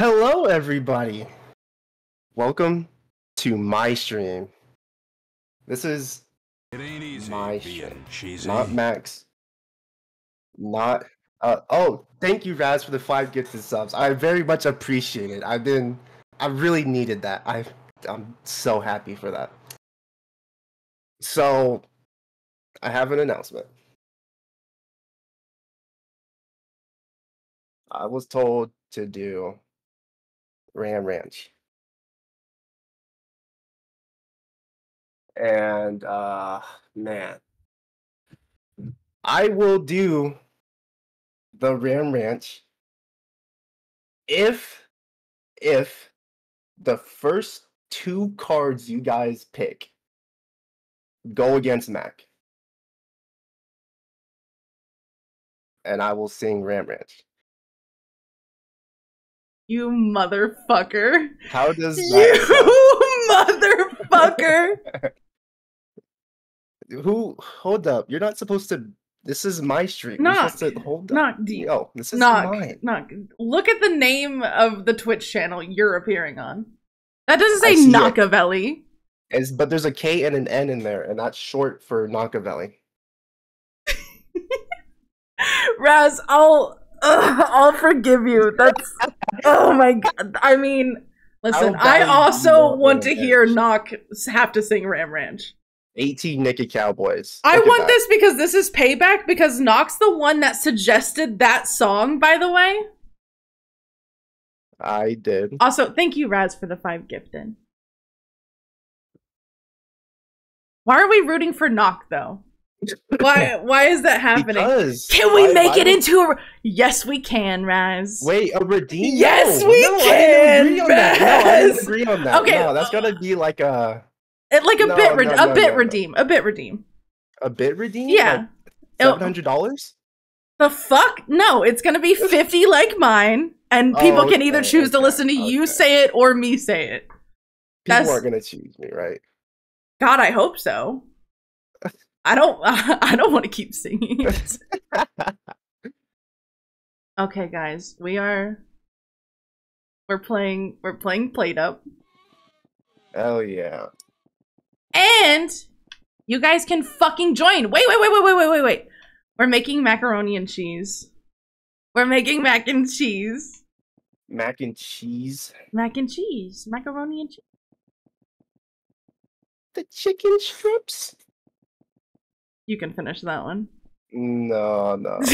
Hello, everybody. Welcome to my stream. This is It ain't easy my stream, not Max. Not. Uh, oh, thank you, Raz, for the five gifted subs. I very much appreciate it. I've been. I really needed that. I. I'm so happy for that. So, I have an announcement. I was told to do Ram Ranch. And uh man, I will do the Ram Ranch if if the first two cards you guys pick go against Mac. And I will sing Ram Ranch. You motherfucker. How does You motherfucker. Who hold up? You're not supposed to this is my stream. You're to hold up. Knock deep. Yo, this is Knock. mine. Knock. Look at the name of the Twitch channel you're appearing on. That doesn't say it. Knockavelli. Is but there's a K and an N in there, and that's short for Knockavelli. Raz, I'll ugh, I'll forgive you. That's oh my god. I mean, listen, How I also want to hear? Knock have to sing Ram Ranch. 18 Nikki Cowboys. I Look want this because this is payback because Knock's the one that suggested that song, by the way. I did. Also, thank you, Raz, for the five gifted. Why are we rooting for Knock though? Why why is that happening? Because Can we why- make why it would- into a Yes, we can, Raz. Wait, a redeem? Yes, No, we no, I can, didn't agree on that. No, I didn't agree on that. Okay, no, that's gotta be like a It- like a No, bit re- a bit redeem. A bit redeem. a bit redeem. Yeah. Oh, seven hundred dollars. The fuck? No, it's gonna be 50 like mine. And people can either Okay, choose to listen to you say it or me say it. People That's- aren't gonna choose me, right? God, I hope so. I don't I don't want to keep singing. Okay, guys, we are we're playing we're playing Plate Up. Hell yeah. And you guys can fucking join. Wait, wait, wait, wait, wait, wait, wait, wait. We're making macaroni and cheese. We're making mac and cheese. Mac and cheese. Mac and cheese. Macaroni and cheese. The chicken strips. You can finish that one. No, no.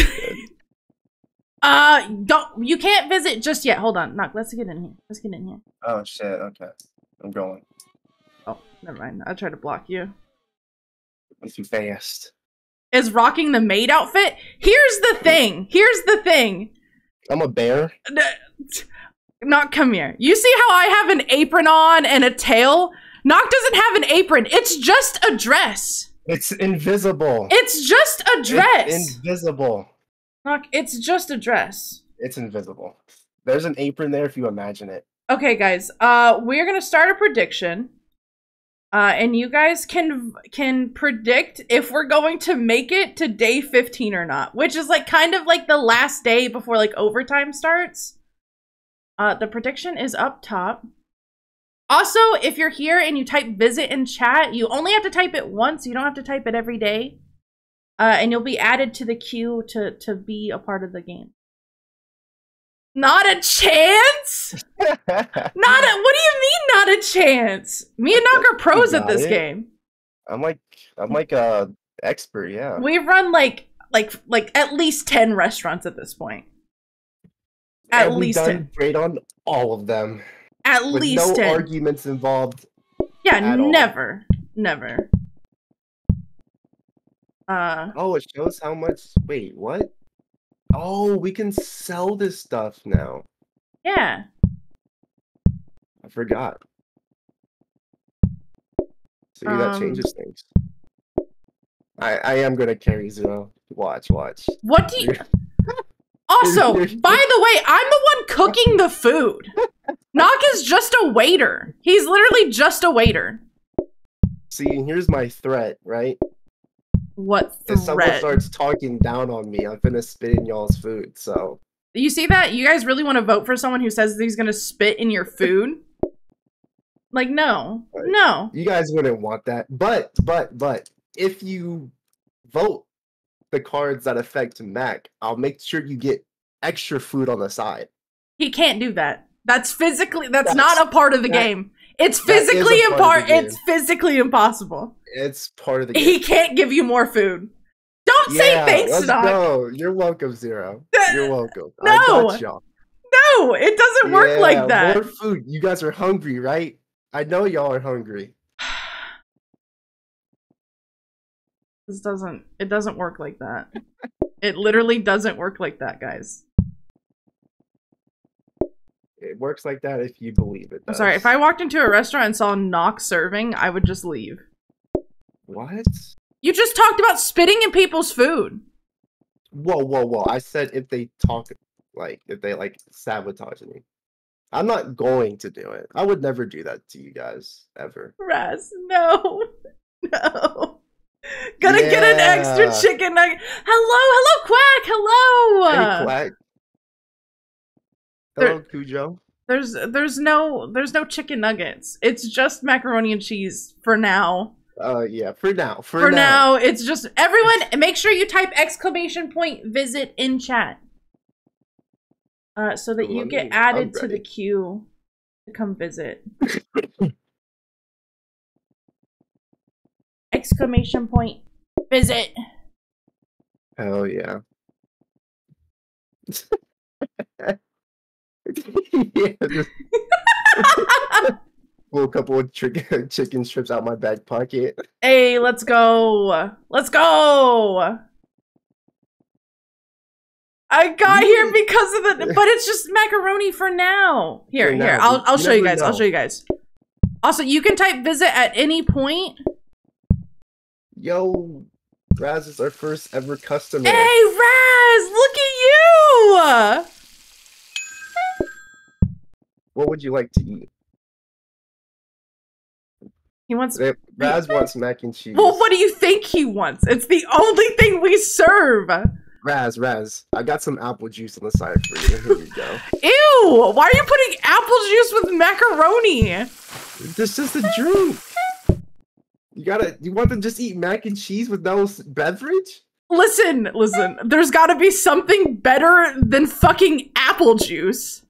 Uh don't you can't visit just yet. Hold on. Knock, let's get in here. Let's get in here. oh shit. Okay, I'm going. Oh, never mind. I tried to block you. I'm too fast. Is rocking the maid outfit? Here's the thing. Here's the thing. I'm a bear. Knock, come here. You see how I have an apron on and a tail? Knock doesn't have an apron. It's just a dress. It's invisible. It's just a It's dress. invisible. Knock, it's just a dress. It's invisible. There's an apron there if you imagine it. Okay, guys. Uh, we're gonna start a prediction. Uh, and you guys can can predict if we're going to make it to day 15 or not, which is like kind of like the last day before like overtime starts. Uh, the prediction is up top. Also, if you're here and you type visit in chat, you only have to type it once. You don't have to type it every day. Uh, and you'll be added to the queue to to be a part of the game. Not a chance. Not a. What do you mean, not a chance? Me and Knock are pros at this it. game. I'm like I'm like a expert, yeah. We've run like like like at least ten restaurants at this point. At And we've least done ten. great on all of them. At With least no ten. arguments involved. yeah, at all. never, never. Uh, Oh, it shows how much wait, what? Oh, we can sell this stuff now. yeah. I forgot. See, Um, that changes things. I I am gonna carry zero. Watch, watch. What do you? Also, by the way, I'm the one cooking the food. Knock is just a waiter. He's literally just a waiter. See, here's my threat, right? What threat? If someone starts talking down on me, I'm gonna spit in y'all's food. So You see that? You guys really want to vote for someone who says he's gonna spit in your food? Like, no, Right. no. You guys wouldn't want that. But but but if you vote the cards that affect Mac, I'll make sure you get extra food on the side. He can't do that. That's physically. That's, That's- not a part of the that- game. It's that is a physically impar- It's physically impossible. It's part of the game. He can't give you more food. Don't say Yeah, thanks, let's Doc. go. You're welcome, Zero. You're welcome. No. I got y'all. No, it doesn't work Yeah, like that. More food. You guys are hungry, right? I know y'all are hungry. This doesn't. It doesn't work like that. it literally doesn't work like that, guys. It works like that if you believe it. I'm sorry. If I walked into a restaurant and saw Knock serving, I would just leave. What? You just talked about spitting in people's food. Whoa, whoa, whoa! I said if they talk, like if they like sabotage me. I'm not going to do it. I would never do that to you guys ever. Raz, no, no. Gonna get an extra chicken nugget. Hello, hello, Quack. Hello. Hey, Quack. there- Hello, Cujo. There's there's no there's no chicken nuggets. It's just macaroni and cheese for now. Uh, yeah. For now. For, For, now. now. it's just everyone make sure you type exclamation point visit in chat. Uh so that you get added to the queue to come visit. exclamation point visit. Hell yeah. yeah, just pull a couple of chicken chicken strips out my back pocket. Hey, let's go. Let's go. I got here because of the but it's just macaroni for now. Here, For here. I'll I'll you show you guys. I'll show you guys. Also, you can type visit at any point. Yo, Raz is our first ever customer. Hey, Raz, look at you. What would you like to eat? He wants Raz wants mac and cheese. Well, what do you think he wants? It's the only thing we serve. Raz, Raz, I got some apple juice on the side for you. Here you go. Ew, why are you putting apple juice with macaroni? This is the drink. You gotta. You want them just eat mac and cheese with no beverage? Listen, listen. There's got to be something better than fucking apple juice.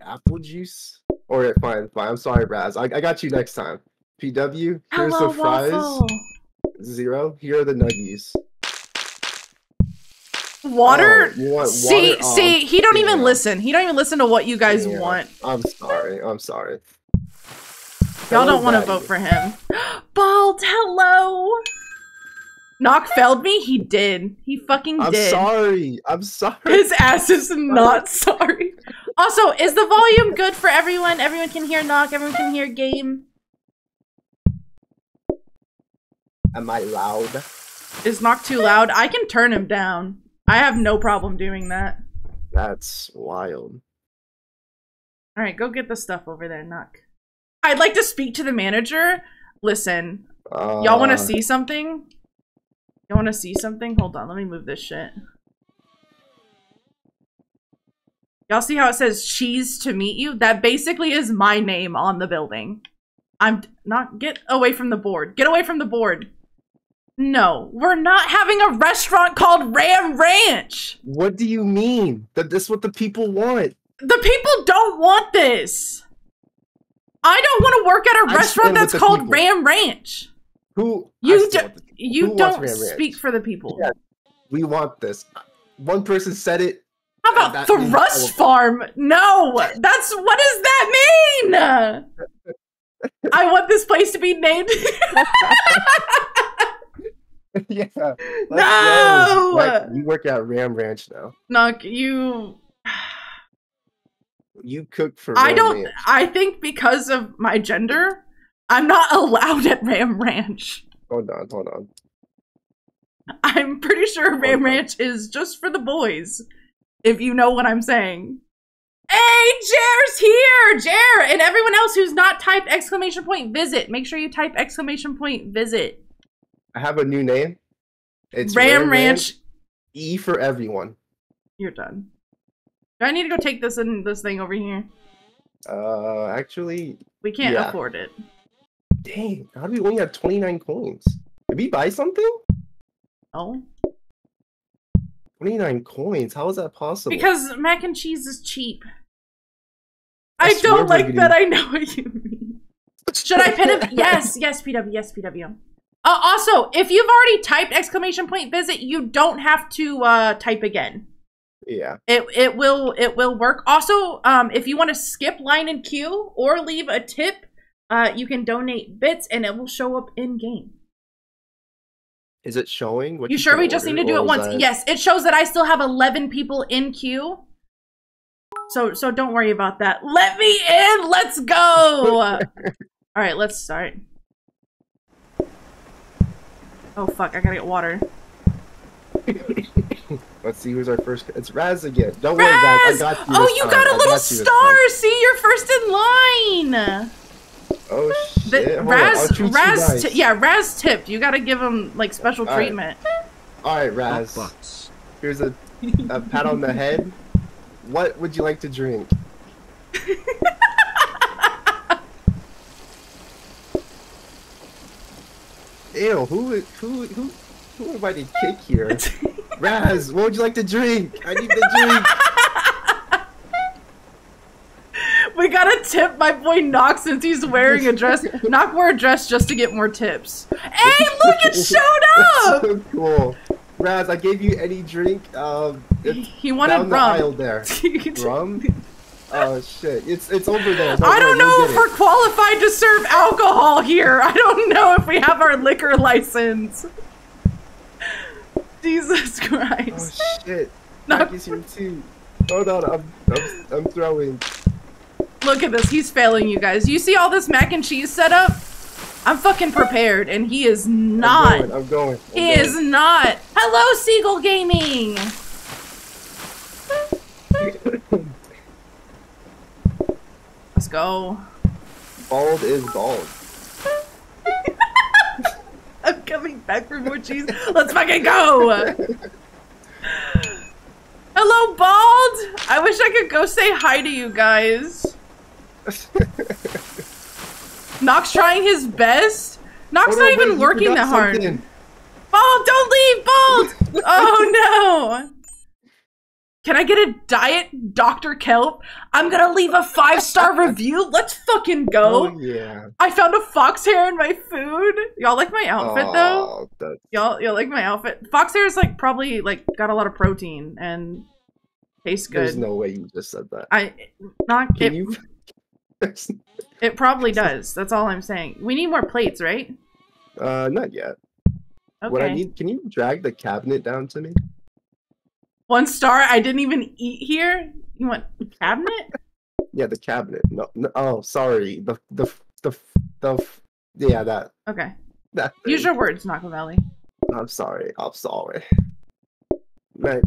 Apple juice? Or fine, fine. I'm sorry, Raz. I, I got you next time. PW, here's Hello, the fries. waffle. Zero. Here are the nuggies. Water. Oh, want see, water? Oh, see, he don't even listen. He don't even listen to what you guys want. I'm sorry. I'm sorry. Y'all don't want to vote for him. Bald, hello. Knock failed me. He did. He fucking did. I'm sorry. I'm sorry. His ass is not sorry. Also, is the volume good for everyone? Everyone can hear Knock. Everyone can hear Game. Am I loud? Is Knock too loud? I can turn him down. I have no problem doing that. That's wild. All right, go get the stuff over there, Knock. I'd like to speak to the manager. Listen, Uh, y'all want to see something? Y'all want to see something? Hold on, let me move this shit. Y'all see how it says cheese to meet you? That basically is my name on the building. I'm not get away from the board. Get away from the board. No, we're not having a restaurant called Ram Ranch. What do you mean? That this what the people want? The people don't want this. I don't want to work at a I restaurant that's called people. Ram Ranch. Who You do, you Who don't speak for the people. Yeah. We want this. One person said it. How about the Rust Farm? No, that's what does that mean? I want this place to be named. yeah. No! go. Like, you work at Ram Ranch now. Knock you. You cook for. I don't. Ranch. I think because of my gender, I'm not allowed at Ram Ranch. Hold on, hold on. I'm pretty sure Ram. Ranch is just for the boys. If you know what I'm saying. Hey, Jer's here! Jer! And everyone else who's not typed exclamation point visit. Make sure you type exclamation point visit. I have a new name. It's Ram, Ranch. E for everyone. You're done. Do I need to go take this and this thing over here? Uh, actually, We can't Yeah. afford it. dang, how do we only have 29 coins? Did we buy something? Oh, 29 coins? How is that possible? because mac and cheese is cheap. I I, don't like that. I know what you mean. Should I pin him? Yes, yes, PW, yes, PW. Uh, also, if you've already typed exclamation point visit, you don't have to uh, type again. Yeah. It it will it will work. Also, um, if you want to skip line and queue or leave a tip, uh, you can donate bits and it will show up in game. Is it showing? What You sure we just need to do it once? that- Yes, it shows that I still have eleven people in queue. So so don't worry about that. Let me in. Let's go. All right, let's start. Oh fuck! I gotta get water. Let's see who's our first. It's Raz again. Don't worry, Raz. I got you. Oh, this you time. got a I little got star. time. See, you're first in line. Oh shit! Hold Raz, Raz, nice. ti- yeah, Raz tipped. You gotta give him like special All right. treatment. All right, Raz. Bucks. Here's a, a pat on the head. What would you like to drink? Ew, who who who who invited kick here? Raz, what would you like to drink? I need the drink. We gotta tip my boy Knox since he's wearing a dress. Knock wear a dress just to get more tips. Hey, look, it showed up. so cool. Raz, I gave you any drink. Um, He wanted down the aisle rum. there. Rum? Oh shit! It's it's over there. I don't worry, know if we're qualified to serve alcohol here. I don't know if we have our liquor license. Jesus. Oh, Christ. Oh shit! No. Is here too. Hold on, I'm I'm, I'm throwing. Look at this. He's failing you guys. You see all this mac and cheese set up? I'm fucking prepared, and he is not. I'm going. I'm going. I'm He going. is not. Hello, Seagull Gaming. Let's go. Bald is bald. I'm coming back for more cheese. Let's fucking go. Hello, Bald. I wish I could go say hi to you guys. Knox trying his best. Knox Hold not even working that hard. something. Bald, don't leave, Bald! oh no! Can I get a diet Dr. Kelp? I'm gonna leave a five star review. Let's fucking go. Oh yeah. I found a fox hair in my food. Y'all like my outfit though? Oh, that- Y'all, y'all like my outfit? Fox hair is like probably like got a lot of protein and tastes good. There's no way you just said that. I not Can it, you? it probably does. That's all I'm saying. We need more plates, right? uh, not yet. Okay. What I need? Can you drag the cabinet down to me? One star. I didn't even eat here. You want cabinet? Yeah, the cabinet. No, no oh, sorry. The the the the yeah that Okay. that. Use your words, Valley. I'm sorry. I'm sorry. Man,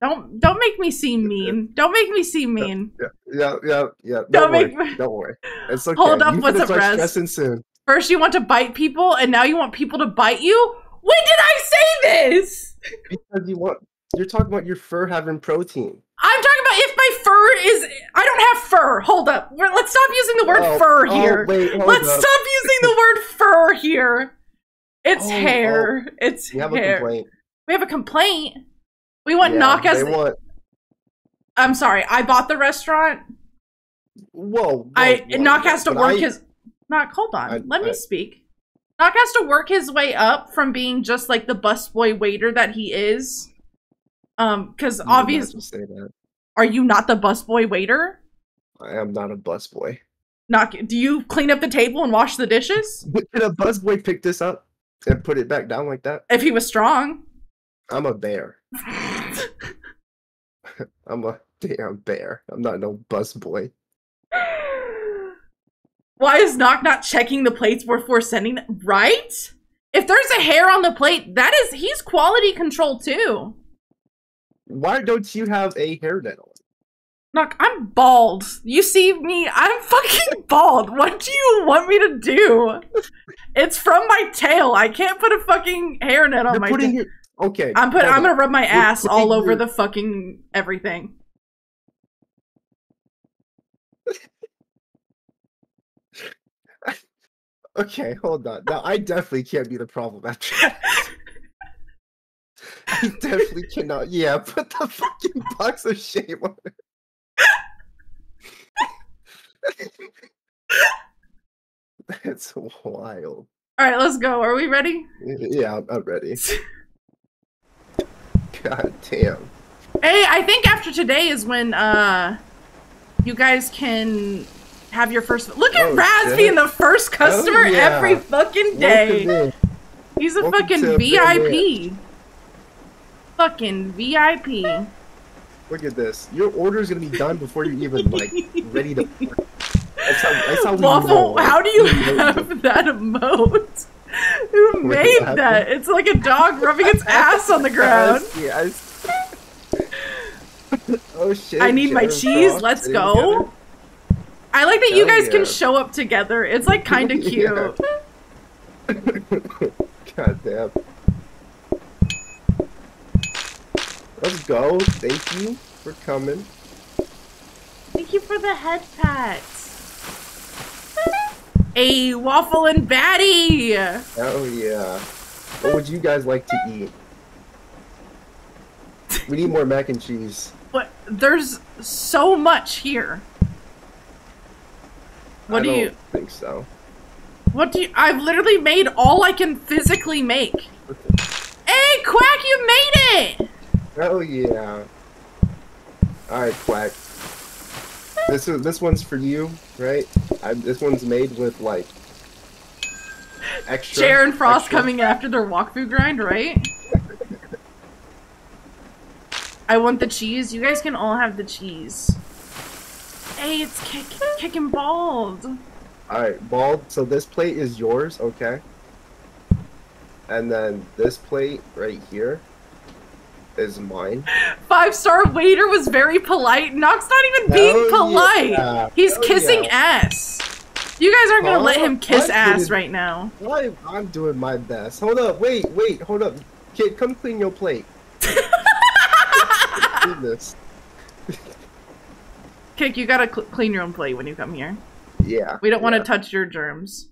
Don't don't make me seem mean. Don't make me seem mean. yeah, yeah, yeah. Don't, Don't worry. make me- Don't worry. It's okay. Hold up, You what's up, Stressing soon. First you want to bite people, and now you want people to bite you. When did I say this? Because you want. You're talking about your fur having protein. I'm talking about if my fur is. I don't have fur. Hold up. Let's stop using the word Oh, fur oh, here. wait, hold let's up. stop using the word fur here. It's Oh, hair. Oh. It's hair. We have hair. a complaint. We have a complaint. We want yeah, knock as. want. I'm sorry. I bought the restaurant. Whoa. whoa, I whoa, knock has to work I- his. Knock, hold on. I- Let me speak. Knock has to work his way up from being just like the busboy waiter that he is. Um, because not obviously, say that. are you not the busboy waiter? I am not a busboy. Knock. Do you clean up the table and wash the dishes? Did a busboy pick this up and put it back down like that? If he was strong. I'm a bear. I'm a damn bear. I'm not no busboy. Why is Knock not checking the plates before sending them? Right? If there's a hair on the plate, that is he's quality control too. Why don't you have a hairnet on? Knock, I'm bald. You see me? I'm fucking bald. What do you want me to do? It's from my tail. I can't put a fucking hairnet on You're my putting your okay. I'm put I'm on. gonna rub my ass all putting over your- the fucking everything. Okay, hold on. Now I definitely can't be the problem after. I definitely cannot. Yeah, put the fucking box of shame on it. That's wild. All right, let's go. Are we ready? Yeah, I'm, I'm ready. God damn. Hey, I think after today is when uh you guys can have your first look at Oh, Raz shit. being the first customer yeah. every fucking day. He's a welcome fucking VIP. Fucking VIP. Look at this. Your order is gonna be done before you're even like ready to. That's how, that's how Waffle, how do you have that emote? Who Wait, made that? It's like a dog rubbing its ass on the ground. Yes. yes. oh shit. I need my cheese. Let's go. I like that you Hell guys can show up together. It's like kind of cute. God damn. Let's go. Thank you for coming. Thank you for the head pats. A waffle and batty. Oh yeah. What would you guys like to eat? We need more mac and cheese. What? There's so much here. What I do you? think so? What do you? I've literally made all I can physically make. Hey, Quack, you made it! Oh yeah. Alright, Quack. This is this one's for you, right? I, this one's made with like extra. Chair and Frost extra- coming after their walkthrough grind, right? I want the cheese. You guys can all have the cheese. Hey, it's kick kicking bald. Alright, bald. So this plate is yours, okay? And then this plate right here is mine. Five star waiter was very polite. Nox not even being Hell polite. yeah. He's Hell kissing yeah. ass. You guys aren't gonna Huh? let him kiss I ass right now. Why? I'm doing my best. Hold up, wait, wait, hold up. Kid, come clean your plate. This. Kick, you gotta cl- clean your own plate when you come here. Yeah. We don't want to yeah. touch your germs.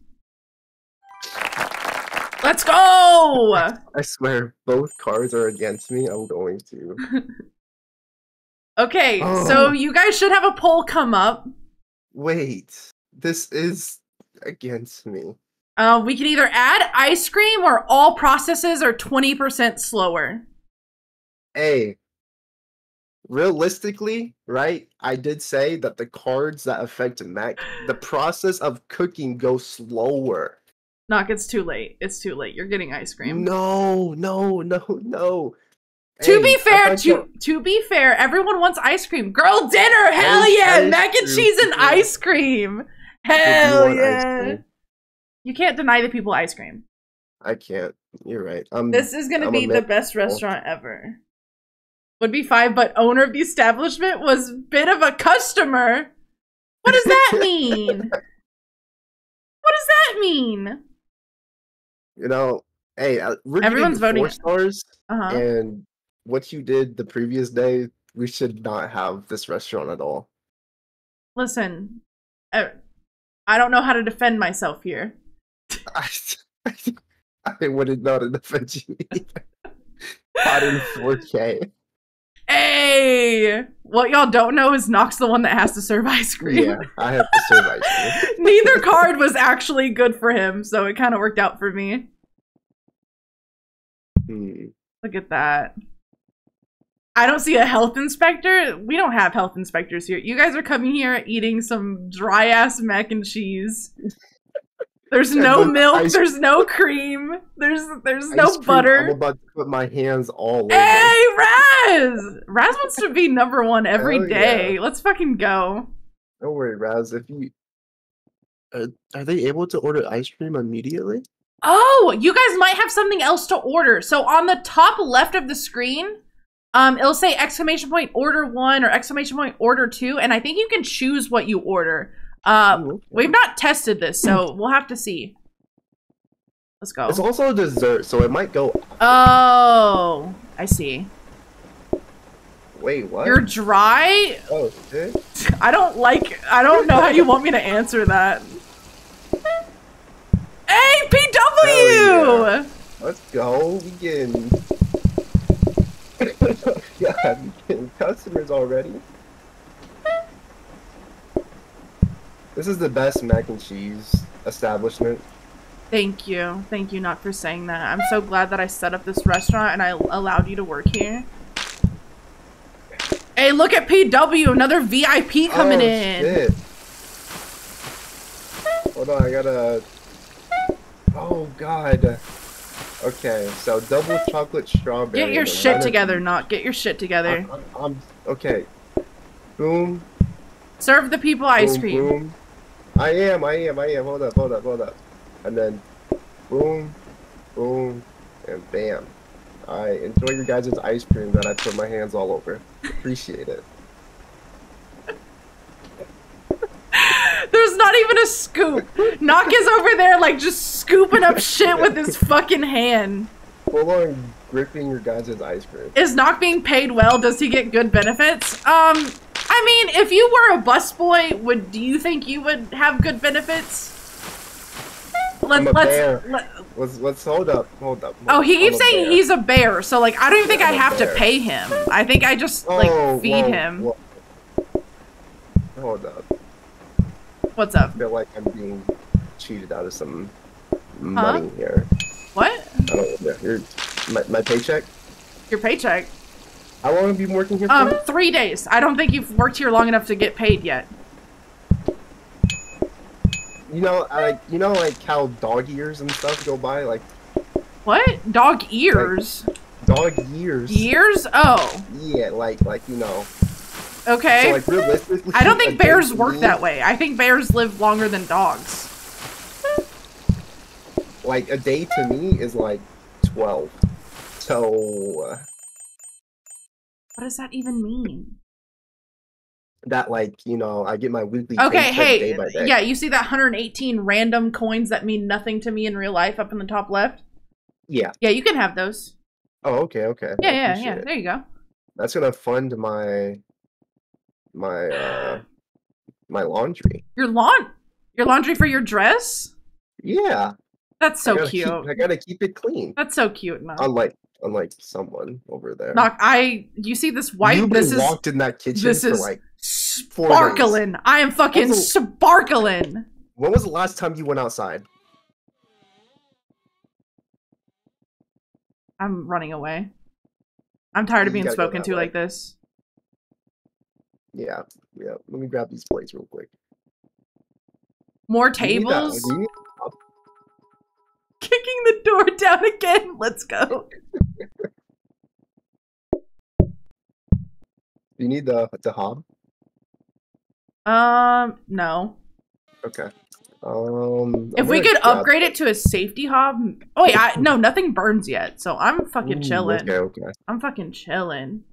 Let's go! I swear, both cards are against me. I'm going to. Okay, Oh. so you guys should have a poll come up. Wait, this is against me. Uh, we can either add ice cream or all processes are 20% slower. Hey, realistically, right? I did say that the cards that affect Mac, the process of cooking goes slower. Knock, it's too late. It's too late. You're getting ice cream. No, no, no, no. To Hey, be fair, to you- to be fair, everyone wants ice cream. Girl dinner, hell Ice- yeah! ice Mac and cream, cheese and ice cream. Did you Hell yeah! cream? You can't deny the people ice cream. I can't. You're right. I'm. This is gonna I'm be the best restaurant ever. Would be five, but owner of the establishment was bit of a customer. What does that mean? what does that mean? You know, hey, uh, we're Everyone's voting- four stars, Uh huh. and what you did the previous day, we should not have this restaurant at all. Listen, uh, I don't know how to defend myself here. I, I wouldn't know how to defend you either. Not in 4K. Hey, what y'all don't know is Nox the one that has to serve ice cream. Yeah, I have to serve ice cream. Neither card was actually good for him, so it kind of worked out for me. Hmm. Look at that. I don't see a health inspector. We don't have health inspectors here. You guys are coming here eating some dry ass mac and cheese. There's And no milk. There's no cream. There's there's no cream, I'm butter. about to put my hands all over. Hey, Raz! Raz wants to be number one every day. yeah. Let's fucking go. Don't worry, Raz. If you uh, are they able to order ice cream immediately? Oh, you guys might have something else to order. So on the top left of the screen, um, it'll say exclamation point order one or exclamation point order two, and I think you can choose what you order. Uh, Ooh, okay. we've not tested this, so we'll have to see. Let's go. It's also a dessert, so it might go. Oh, I see. Wait, what? You're dry? Oh shit. I don't like I don't know how you want me to answer that. Hey, PW! yeah. Let's go. We getting. God, we getting customers already. This is the best mac and cheese establishment. Thank you. Thank you not for saying that. I'm so glad that I set up this restaurant and I allowed you to work here. Hey, look at PW, another VIP coming oh, in. Shit. Hold on, I gotta. Oh god. Okay, so double chocolate strawberry. Get your shit together, not get your shit together. I'm, I'm, I'm- okay. Boom. Serve the people ice boom, cream. Boom. I am, I am, I am. Hold up, hold up, hold up. And then, boom, boom, and bam. I enjoy your guys' ice cream that I put my hands all over. Appreciate it. There's not even a scoop. Knock is over there like just scooping up shit with his fucking hand. Full on gripping your guys' ice cream. Is Knock being paid well? Does he get good benefits? Um, I mean, if you were a busboy, would do you think you would have good benefits? Let, let's. bear. Let, Let's let's hold up, hold up. oh, he keeps saying bear. he's a bear, so like I don't even think Yeah, I I'm a have to pay him. I think I just oh, like Oh, feed whoa, him. whoa. Hold up. What's up? I feel like I'm being cheated out of some money here. What? I don't know. Your, my, my paycheck? Your paycheck? How long have you been working here for? Um, three days. I don't think you've worked here long enough to get paid yet. You know, I, you know, like how dog ears and stuff go by, like What? Dog ears? dog years. Years? Oh, Yeah, like like you know. okay. So like realistically, I don't think bears work me- that way. I think bears live longer than dogs. Like a day to me is like twelve. So uh, What does that even mean? that like you know, I get my weekly. Okay, hey, day by day. yeah, you see that 118 random coins that mean nothing to me in real life up in the top left? Yeah. Yeah, you can have those. Oh, okay, okay. Yeah, I yeah, yeah. it. There you go. That's gonna fund my my uh my laundry. Your lawn, your laundry for your dress. Yeah. That's so gotta cute. Keep, I gotta keep it clean. That's so cute. Knock. Unlike unlike someone over there. Knock. I. You see this white? You've this been is locked in that kitchen this for is like. sparkling. I am fucking sparkling. When was the last time you went outside? I'm running away. I'm tired of You being spoken to way. like this. Yeah, yeah. Let me grab these plates real quick. More Do you need that- tables. Do you need- Kicking the door down again. Let's go. Do you need the the hob? Um, no. Okay. Um. if we could upgrade it to a safety hob. Oh yeah, I, no, nothing burns yet, so I'm fucking chilling. Okay, okay, I'm fucking chilling.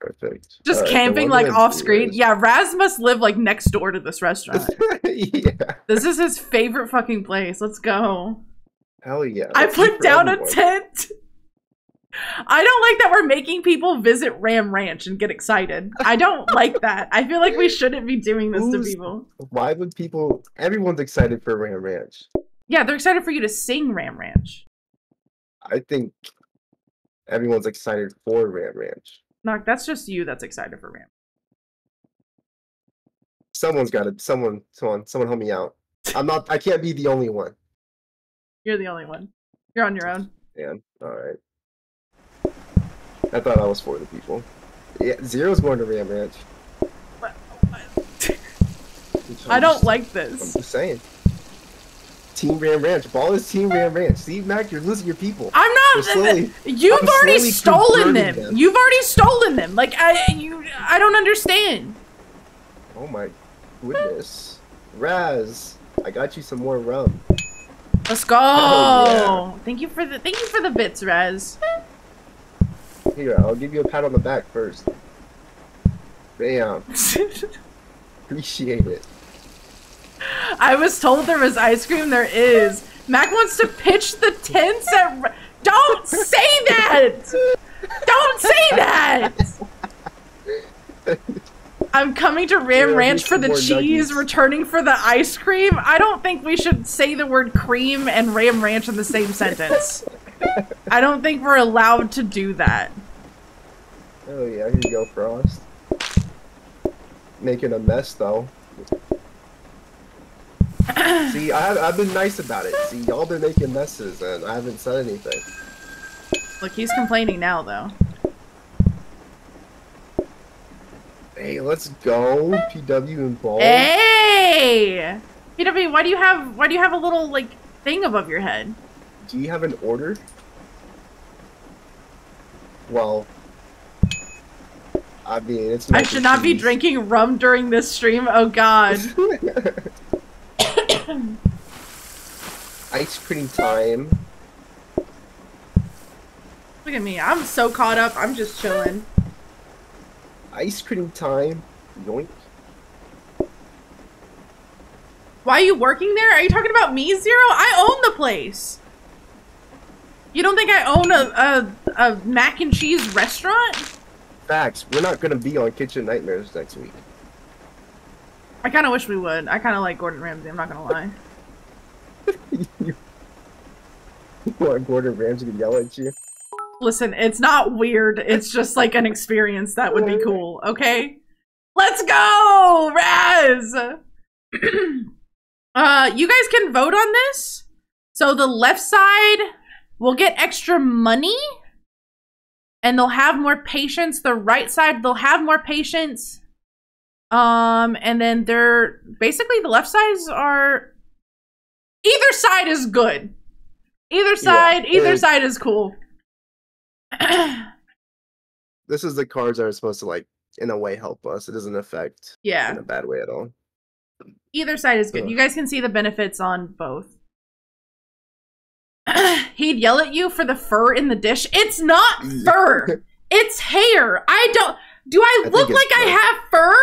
perfect. Just so camping I'm like off screen. is- Yeah, Raz must live like next door to this restaurant. yeah. this is his favorite fucking place. Let's go. Hell yeah. I put down a tent. I don't like that we're making people visit Ram Ranch and get excited. I don't like that. I feel like we shouldn't be doing this to people. Why would people? Everyone's excited for Ram Ranch. Yeah, they're excited for you to sing Ram Ranch. I think everyone's excited for Ram Ranch. Knock, that's just you that's excited for Ram. Someone's got it. Someone, someone, someone, help me out. I'm not. I can't be the only one. You're the only one. You're on your own. Yeah. all right. I thought I was for the people. Yeah, Zero's going to Ram Ranch. I don't just- like this. I'm just saying. Team Ram Ranch. Ball is Team Ram Ranch. Steve Mac, you're losing your people. I'm not. slowly- You've I'm already stolen them. them. You've already stolen them. Like I, you, I don't understand. Oh my goodness. Raz, I got you some more rum. Let's go. Oh, Thank you for the thank you for the bits, Raz. Here, I'll give you a pat on the back first. Bam. Appreciate it. I was told there was ice cream. There is. Mac wants to pitch the tents at. Don't say that. Don't say that. I'm coming to Ram Yeah, Ranch for the cheese, nuggies. returning for the ice cream. I don't think we should say the word cream and Ram Ranch in the same sentence. I don't think we're allowed to do that. Oh yeah, here you go, Frost. Making a mess though. See, I I've been nice about it. See, y'all been making messes and I haven't said anything. Look, he's complaining now, though. Hey, let's go, PW and Ball. Hey, PW, why do you have why do you have a little like thing above your head? Do you have an order? Well, I mean, it's. I should not be drinking rum during this stream. Oh God. Ice cream time. Look at me. I'm so caught up. I'm just chilling. Ice cream time. Yoink. Why are you working there? Are you talking about me, Zero? I own the place. You don't think I own a, a, a mac and cheese restaurant? Facts. We're not gonna be on Kitchen Nightmares next week. I kind of wish we would. I kind of like Gordon Ramsay. I'm not gonna lie. you want Gordon Ramsay to yell at you? Listen, it's not weird. It's just like an experience that would be cool. Okay, let's go, Raz. uh, you guys can vote on this. So the left side will get extra money, and they'll have more patience. The right side they'll have more patience. Um, and then they're basically the left sides are. Either side is good. Either side, either side is cool. This is the cards that are supposed to like, in a way, help us. It doesn't affect yeah. in a bad way at all. Either side is good. Ugh. You guys can see the benefits on both. He'd yell at you for the fur in the dish. It's not mm. fur. it's hair. I don't. Do I, I look like it's I have fur?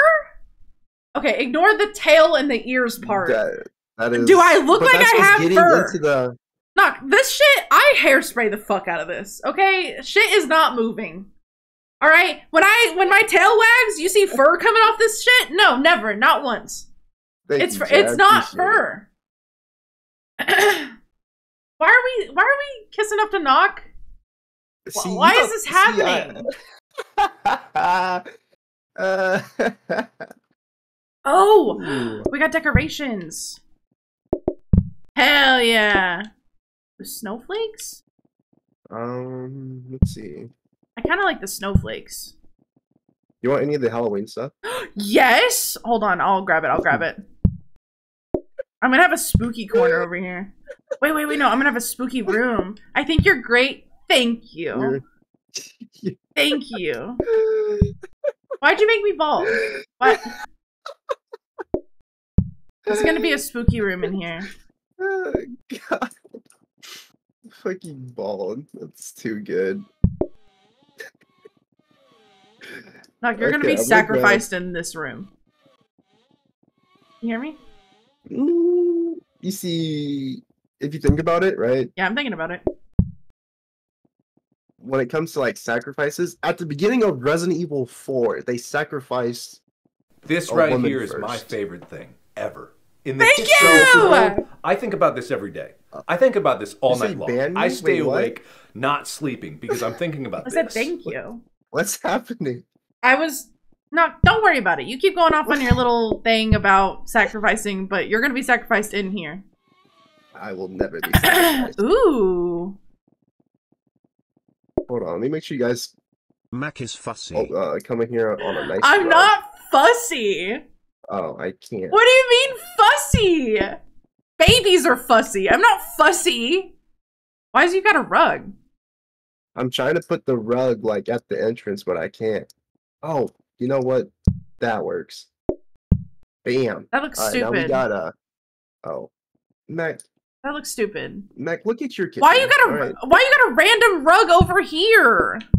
Okay, ignore the tail and the ears part. That, that is, Do I look like I have fur? Into the, Knock this shit. I hairspray the fuck out of this. Okay, shit is not moving. All right, when I when my tail wags, you see fur coming off this shit. No, never, not once. thank it's you, fur, Jay, I it's not fur. why are we why are we kissing up to knock? See, why is this see, I- happening? uh, Oh, ooh. we got decorations. Hell yeah! Snowflakes? um, let's see. I kind of like the snowflakes. You want any of the Halloween stuff? Yes. Hold on, I'll grab it. I'll grab it. I'm gonna have a spooky corner over here. Wait, wait, wait. No, I'm gonna have a spooky room. I think you're great. Thank you. Thank you. Why'd you make me bald? What? There's gonna be a spooky room in here. Oh, God. Fucking bald. That's too good. Like you're gonna be I'm gonna sacrificed in this room. You hear me? You see, if you think about it, right? Yeah, I'm thinking about it. When it comes to like sacrifices, at the beginning of Resident Evil 4, they sacrificed. This A right woman here is my favorite thing ever. In the Thank history of the you! world, I think about this every day. I think about this all You night long. ban? I stay Wait, what? awake, not sleeping, because I'm thinking about I this. I said thank you. What's happening? I was no, don't worry about it. You keep going off on your little thing about sacrificing, but you're gonna be sacrificed in here. I will never be sacrificed. Ooh. Hold on, let me make sure you guys Mac is fussy. oh, uh, come in here on a nice. I'm rug. not fussy. Oh, I can't. What do you mean fussy? Babies are fussy. I'm not fussy. Why has you got a rug? I'm trying to put the rug like at the entrance, but I can't. Oh, you know what? That works. Bam. That looks right, now we got a. Oh, Mac, That looks stupid. Mac, look at your kitchen. Why you got a Alright, why you got a random rug over here?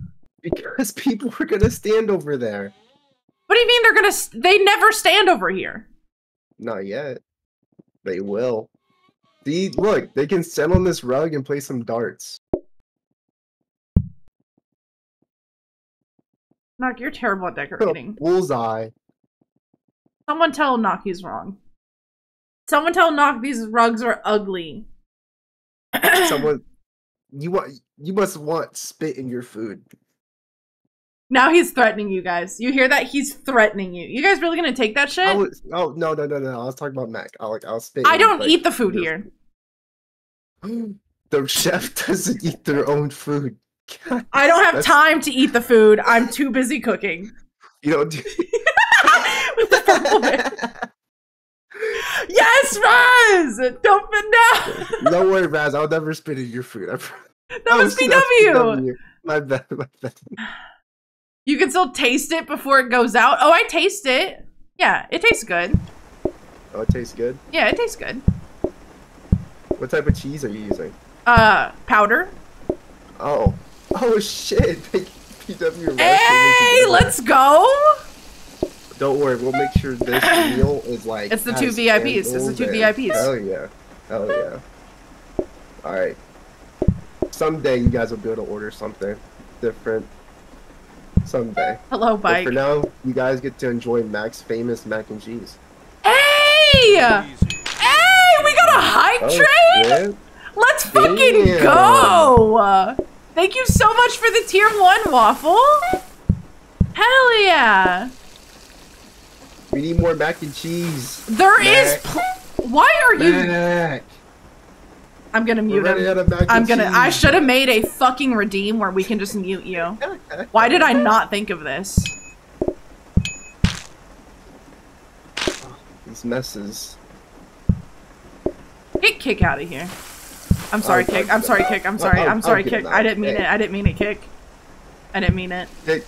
Because people were gonna stand over there. What do you mean they're gonna? They never stand over here. Not yet. They will. See, look, they can sit on this rug and play some darts. Knock, you're terrible at decorating. Bullseye. Someone tell Knock he's wrong. Someone tell Knock these rugs are ugly. Someone, you want, you must want spit in your food. Now he's threatening you guys. You hear that? He's threatening you. You guys really gonna take that shit? I was, oh no no no no! I was talking about Mac. I'll like I'll spit. I don't like, eat the food here. The chef doesn't eat their own food. God, I don't have that's- time to eat the food. I'm too busy cooking. You don't do. With the purple hair. Yes, Raz! Don't no. Don't worry, Raz. I'll never spit in your food. I. That oh, was PW. My bad. My bad. You can still taste it before it goes out. Oh, I taste it. Yeah, it tastes good. Oh, it tastes good. Yeah, it tastes good. What type of cheese are you using? Uh, powder. Oh. Oh shit! PW. Hey, let's go. Don't worry, we'll make sure this meal is like. It's the two VIPs, it's the two VIPs. Hell yeah, hell yeah. All right. Someday you guys will be able to order something different. Someday. Hello, But bike. for now, you guys get to enjoy Mac's famous mac and cheese. Hey! Hey, we got a hype Oh, train. yeah? Let's fucking Damn. go! Thank you so much for the tier one waffle. Hell yeah! We need more mac and cheese. There is. Mac. Pl- Why are you? Mac. I'm gonna mute him. out of mac I'm gonna. I should have made a fucking redeem where we can just mute you. Why did I not think of this? Oh, these messes. Get kick out of here. Oh, I'm sorry, kick. I'm sorry, kick. I'm sorry. I'm sorry, kick. I didn't mean it. I didn't mean it, kick. I didn't mean it. Hey,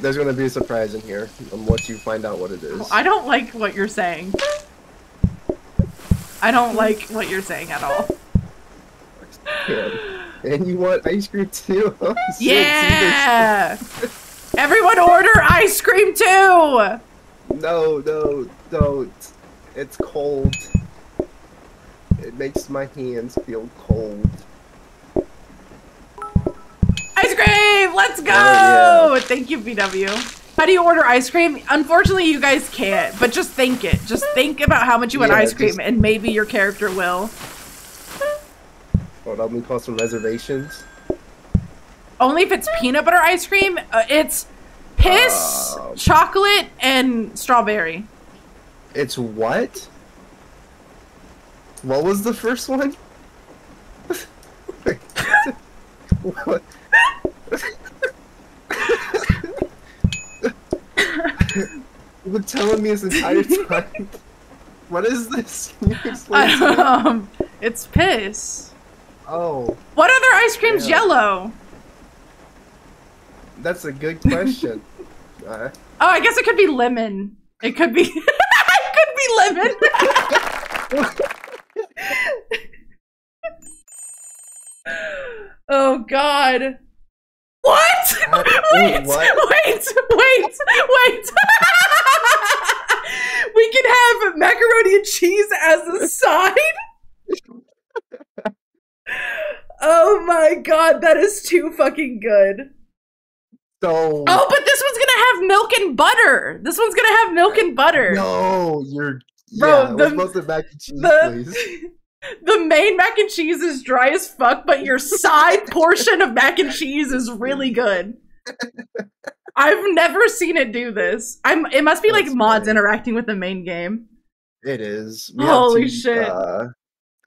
there's gonna be a surprise in here. Once you find out what it is. I don't like what you're saying. I don't like what you're saying at all. Yeah. And you want ice cream too? Yeah! Everyone order ice cream too! No, no, don't. It's cold. It makes my hands feel cold. Ice cream! Let's go! Oh, Thank you, BW. How do you order ice cream? Unfortunately, you guys can't, but just think it. Just think about how much you want Yeah, ice cream, just- and maybe your character will. Hold on, let me call some reservations. Only if it's peanut butter ice cream. Uh, it's piss, Um. chocolate, and strawberry. It's what? What was the first one? what? You've been telling me this entire time. What is this? Can you explain to me? um, it's piss. Oh, What other ice cream's Yeah. yellow? that's a good question. Uh, Oh, I guess it could be lemon. It could be. it could be lemon. oh God. What? Uh, wait, what? wait, wait, wait. we can have macaroni and cheese as a side. Oh my God, that is too fucking good. so Oh, but this one's gonna have milk and butter. This one's gonna have milk and butter. no, you're Bro, yeah, the- the, both mac and cheese, the- please. The main mac and cheese is dry as fuck, but your side portion of mac and cheese is really good. I've never seen it do this. I'm. It must be like mods funny. interacting with the main game. It is. We Holy two, shit. Uh,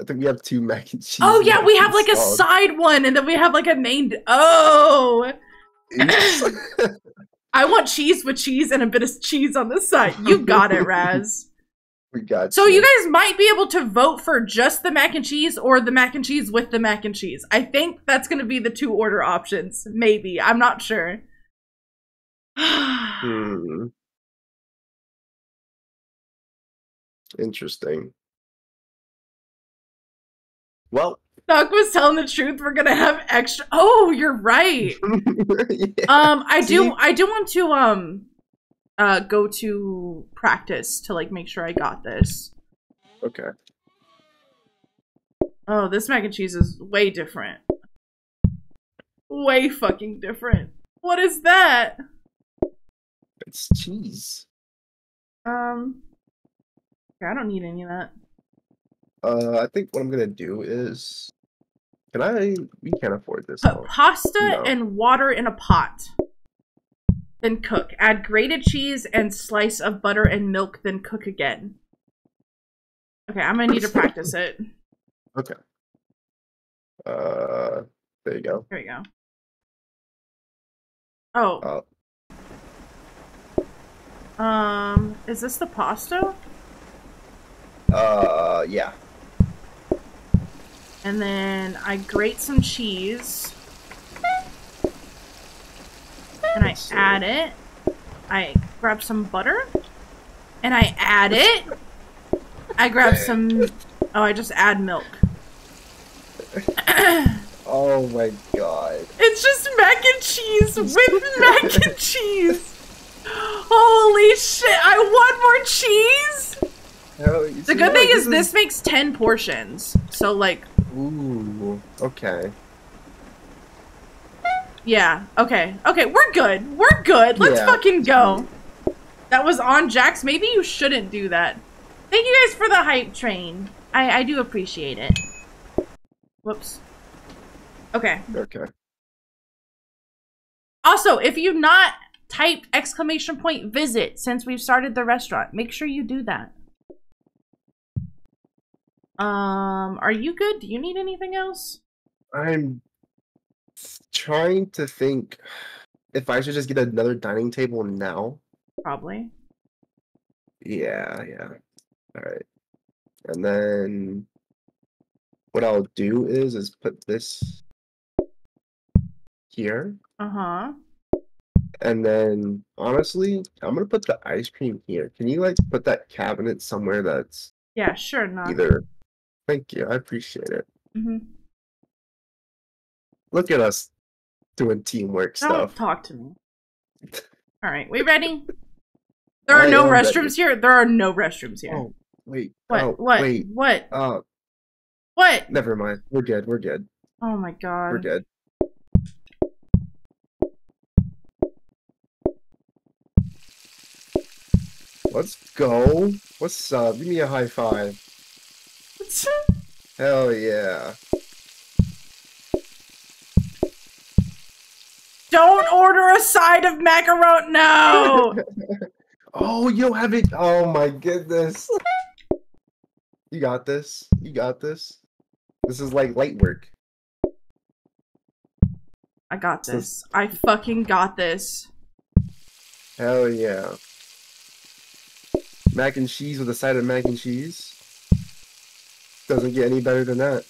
I think we have two mac and cheese. Oh yeah, we have like a side one, and then we have like a main. Oh, I want cheese with cheese and a bit of cheese on the side. You got it, Raz. we got So you guys might be able to vote for just the mac and cheese or the mac and cheese with the mac and cheese. I think that's going to be the two order options. Maybe. I'm not sure. Hmm. Interesting. Well, Doug was telling the truth. We're going to have extra. Oh, you're right. yeah. Um I do I do want to um uh go to practice to like make sure I got this. okay. Oh, this mac and cheese is way different. Way fucking different. What is that? It's cheese. Um. I don't need any of that. Uh, I think what I'm gonna do is, can I? We can't afford this. Put pasta No. and water in a pot. Then cook. Add grated cheese and slice of butter and milk, then cook again. Okay, I'm gonna need to practice it. Okay. Uh, there you go. There you go. Oh. Uh, Um, is this the pasta? uh, yeah. And then I grate some cheese. And I add it. I grab some butter. And I add it. I grab some. Oh, I just add milk. Oh my god. It's just mac and cheese with mac and cheese. Holy shit! I want more cheese. You The good thing is this makes ten portions. So like, Ooh. Okay. yeah, okay, okay, we're good. We're good. Let's Yeah. fucking go. That was on Jax. Maybe you shouldn't do that. Thank you guys for the hype train. I I do appreciate it. Whoops. Okay. Okay. Also, if you've not typed exclamation point visit since we've started the restaurant, make sure you do that. Um, are you good? Do you need anything else? I'm trying to think if I should just get another dining table now. Probably. Yeah, yeah. All right. And then what I'll do is is put this here, Uh-huh. and then honestly, I'm gonna put the ice cream here. Can you like put that cabinet somewhere that's Yeah, sure, not. either? Thank you, I appreciate it. hmm Look at us doing teamwork Don't stuff. talk to me. All right, we ready? There are I no am ready. restrooms here. There are no restrooms here. Oh, wait. what? Oh, what? Wait. What? Uh, What? never mind. We're good. We're good. Oh my god. We're good. Let's go. What's up? Give me a high five. Hell yeah. Don't order a side of macaroni. No. Oh, you have it. Oh my goodness. You got this. You got this. This is like light work. I got this. I fucking got this. Hell yeah. Mac and cheese with a side of mac and cheese. Doesn't get any better than that.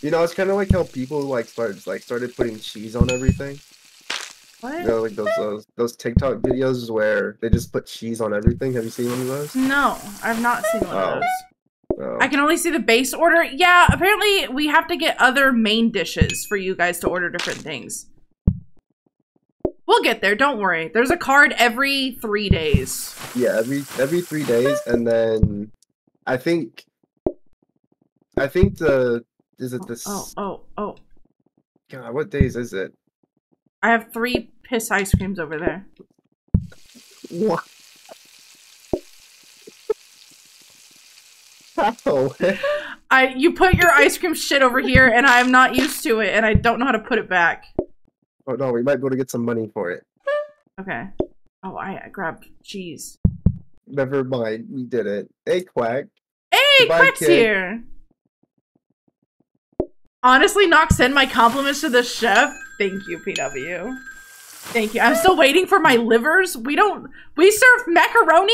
You know, it's kind of like how people like started like started putting cheese on everything. What? You know, like those those, those TikTok videos where they just put cheese on everything. Have you seen one of those? No, I've not seen one of Oh. those. Oh. I can only see the base order. Yeah, apparently we have to get other main dishes for you guys to order different things. We'll get there, don't worry. There's a card every three days. Yeah, every every three days, and then I think I think the is it this? Oh, oh, oh, oh. God, what days is it? I have three piss ice creams over there. What? How? I you put your ice cream shit over here and I'm not used to it and I don't know how to put it back. oh no, we might be able to get some money for it. Okay. Oh, I, I grabbed cheese. Never mind, we did it. Hey, Quack. Hey, Goodbye, Quack's kid. here. Honestly, Nox, send my compliments to the chef. Thank you, PW. Thank you. I'm still waiting for my livers. We don't. We serve macaroni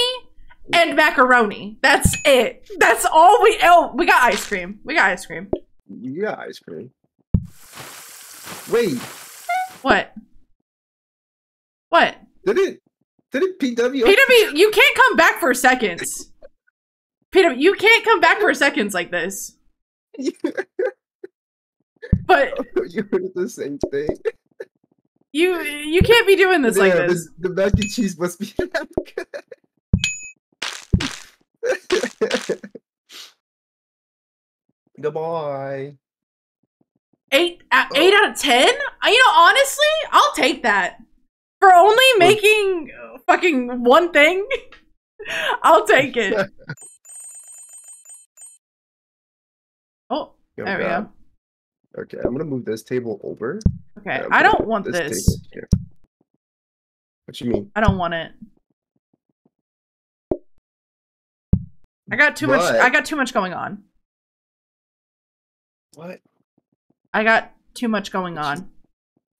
and macaroni. That's it. That's all we. Oh, we got ice cream. We got ice cream. You got ice cream. Wait, What? What? did it? Did it PW? PW, you can't come back for seconds. PW, you can't come back for seconds like this. But you heard the same thing. you you can't be doing this like Yeah, this. The, the mac and cheese must be that good. Goodbye. Eight uh, eight out of ten. Uh, You know, honestly, I'll take that. For only making fucking one thing? I'll take it. Oh, Oh, there we go. Okay, I'm gonna move this table over. Okay, I don't want this. here. What you mean? I don't want it. I got too much. I got too much going on. What? I got too much going on.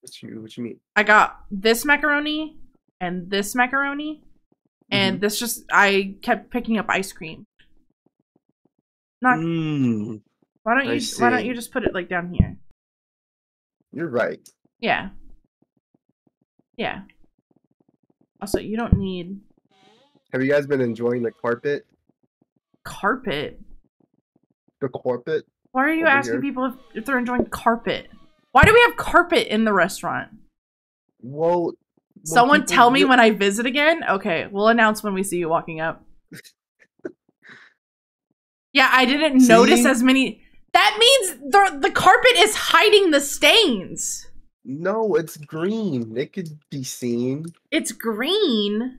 What you what you mean? I got this macaroni and this macaroni, and this just I kept picking up ice cream. Not Mm, why don't I you why don't you just put it like down here? you're right. Yeah. Yeah. Also, you don't need Have you guys been enjoying the carpet? carpet. The carpet? Why are you asking here. people if, if they're enjoying carpet? Why do we have carpet in the restaurant? Well, Someone tell me when I visit again? Okay, we'll announce when we see you walking up. yeah, I didn't notice as many. That means the the carpet is hiding the stains. No, it's green. It could be seen. It's green.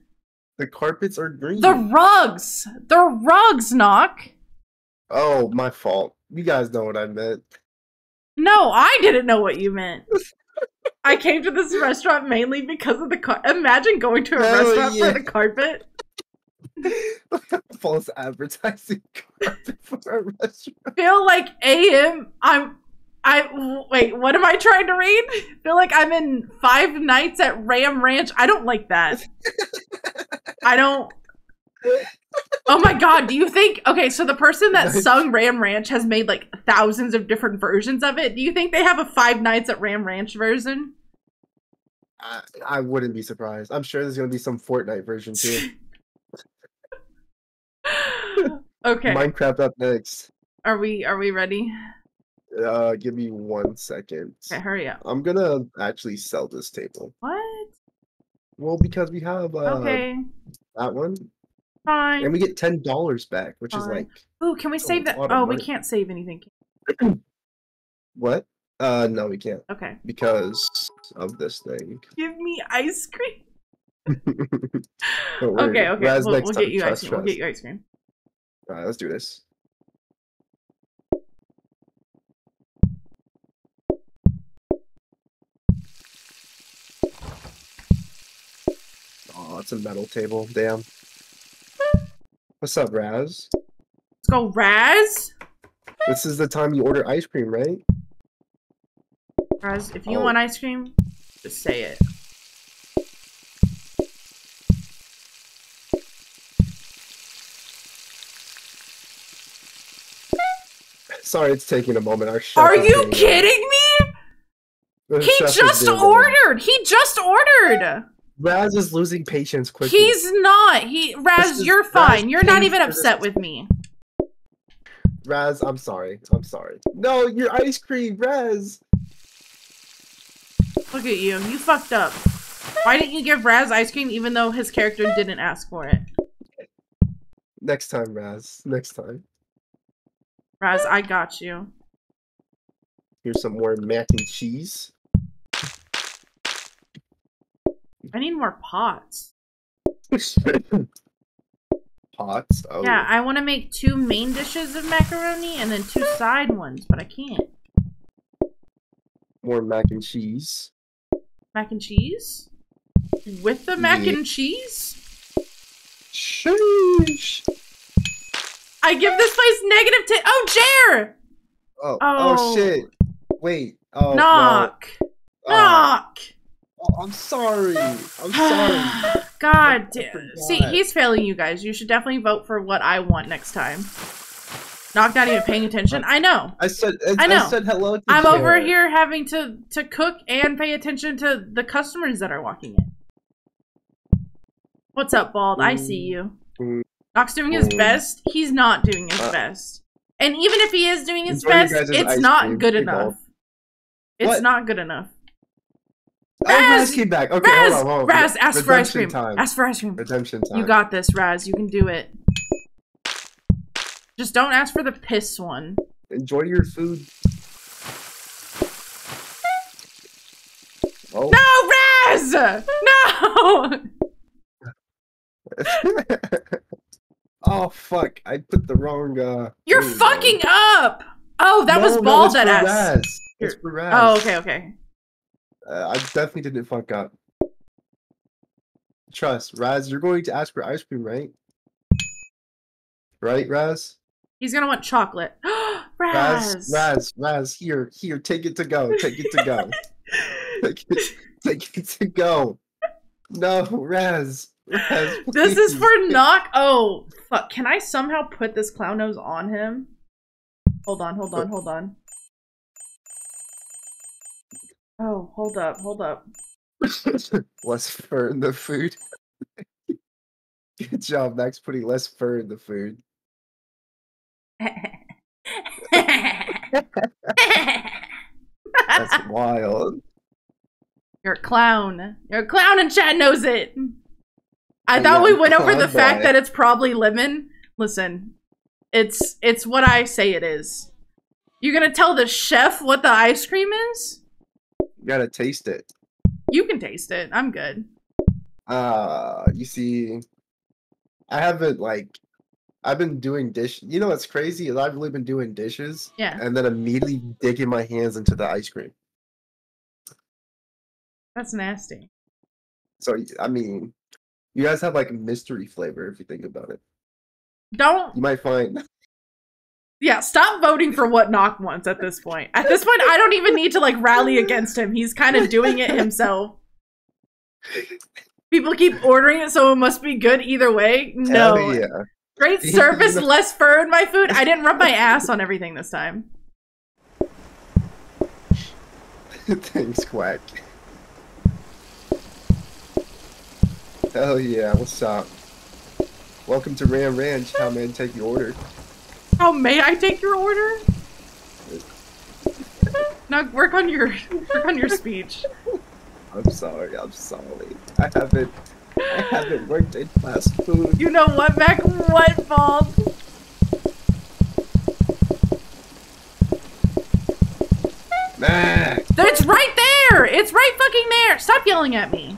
The carpets are green. The rugs. The rugs, knock. Oh, my fault. You guys know what I meant. No, I didn't know what you meant. I came to this restaurant mainly because of the car. Imagine going to a restaurant yeah. for the carpet. False advertising carpet for a restaurant. Feel like AM. I'm. I wait. What am I trying to read? Feel like I'm in Five Nights at Ram Ranch. I don't like that. I don't. Oh my god, do you think okay, so the person that sung Ram Ranch has made like thousands of different versions of it. Do you think they have a Five Nights at Ram Ranch version? I, I wouldn't be surprised. I'm sure there's gonna be some Fortnite version too. okay. Minecraft up next. Are we are we ready? Uh, give me one second. Okay, hurry up. I'm gonna actually sell this table. What? Well, because we have uh, Okay. that one, Fine. and we get ten dollars back, which is Fine. like Ooh, can we save that? Oh, we can't save anything. what? Uh, no, we can't Okay. because of this thing. Give me ice cream. Okay, okay. Raz We'll, we'll get you ice cream. We'll get you ice cream. All right, let's do this. Oh, it's a metal table. Damn. What's up, Raz? Let's go, Raz. This is the time you order ice cream, right? Raz, if you Oh. want ice cream, just say it. Sorry, it's taking a moment. Our chef Are you kidding me? the He just ordered. He just ordered. Raz is losing patience quickly. He's not. He Raz, is- you're Raz fine. You're not even upset with me. Raz, I'm sorry. I'm sorry. No, your ice cream, Raz. Look at you. You fucked up. Why didn't you give Raz ice cream even though his character didn't ask for it? Next time, Raz. Next time. Raz, I got you. Here's some more mac and cheese. I need more pots. Pots. Oh. Yeah, I want to make two main dishes of macaroni and then two side ones, but I can't. More mac and cheese. Mac and cheese? With the mac Yeah. and cheese? Sheesh. I give this place negative ten. Oh, Jer! Oh, oh. Oh. shit. Wait. Oh. no. Knock! Oh, Knock! oh, I'm sorry. I'm sorry. God damn. See, he's failing you guys. You should definitely vote for what I want next time. Knock not even paying attention. I know. I said. I, I know. said hello. To I'm over here having to to cook and pay attention to the customers that are walking in. What's up, Bald? I see you. Mm. Knock's doing his Mm. best. He's not doing his Uh, best. And even if he is doing his Enjoy best, it's not good enough. It's What? not good enough. Oh, Raz Raz! came back. Okay, Raz, hold on, hold on. Raz, ask for ice Redemption cream. Time. Ask for ice cream. Redemption time. You got this, Raz. You can do it. Just don't ask for the piss one. Enjoy your food. Oh, No, Raz! no! oh fuck! I put the wrong. uh You're thing, fucking man. up! Oh, that No, was no, ball it's that for ass. Raz. It's for Raz. Oh, okay, okay. Uh, I definitely didn't fuck up. Trust, Raz. You're going to ask for ice cream, right? Right, Raz? He's gonna want chocolate. Raz, Raz! Raz, Raz. Here, here. Take it to go. Take it to go. take it, take it to go. No, Raz. Raz This is for knock. Oh, fuck. Can I somehow put this clown nose on him? Hold on, hold on, hold on. Oh, hold up, hold up. less fur in the food. Good job, Max, putting less fur in the food. That's wild. You're a clown. You're a clown and Chad knows it. I thought we went over the fact that it's probably lemon. Listen, it's it's what I say it is. You're gonna tell the chef what the ice cream is? You gotta taste it. You can taste it. I'm good. Uh, you see, I haven't like, I've been doing dish. You know what's crazy is I've really been doing dishes Yeah, and then immediately digging my hands into the ice cream. that's nasty. So I mean, you guys have like mystery flavor if you think about it. Don't You might find Yeah, stop voting for what Knock wants at this point. At this point, I don't even need to like rally against him. He's kind of doing it himself. People keep ordering it, so it must be good either way. No. Hell yeah. Great service, less fur in my food. I didn't rub my ass on everything this time. Thanks, Quack. Hell yeah, what's up? Welcome to Ram Ranch. How may I take your order? Oh, may I take your order? now work on your work on your speech. I'm sorry, I'm sorry. I haven't I haven't worked in fast food. You know what, Mac? What fault? Nah. It's right there. It's right fucking there. Stop yelling at me.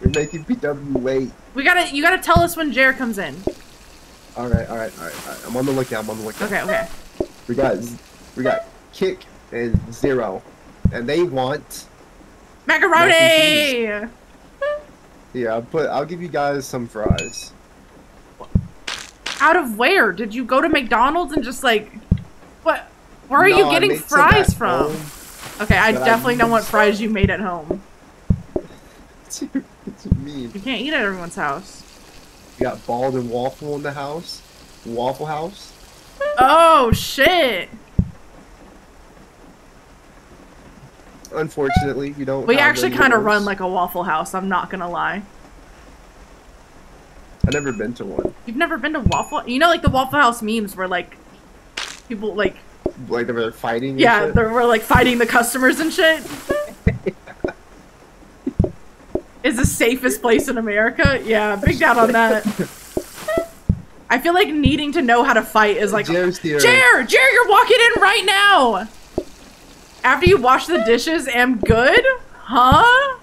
You're making PW wait. We gotta. You gotta tell us when Jer comes in. Alright, alright, alright, alright. I'm on the lookout, I'm on the lookout. Okay. Okay. We got we got Kick and Zero. And they want Macaroni. yeah, I'll put I'll give you guys some fries. Out of where did you go to McDonald's and just like what? Where are No, you getting fries from? home. Okay, I I definitely know what used. fries you made at home. You mean? You can't eat at everyone's house. You got Bald and Waffle in the house. Waffle House. Oh shit! Unfortunately, you don't. We actually kind of run like a Waffle House. I'm not gonna lie. I've never been to one. You've never been to Waffle? You know, like the Waffle House memes where like people like Like they were fighting. yeah, they were like fighting the customers and shit. Is the safest place in America? Yeah, big down on that. I feel like needing to know how to fight is like Jer's. Jer, Jer, you're walking in right now. After you wash the dishes, am good? Huh?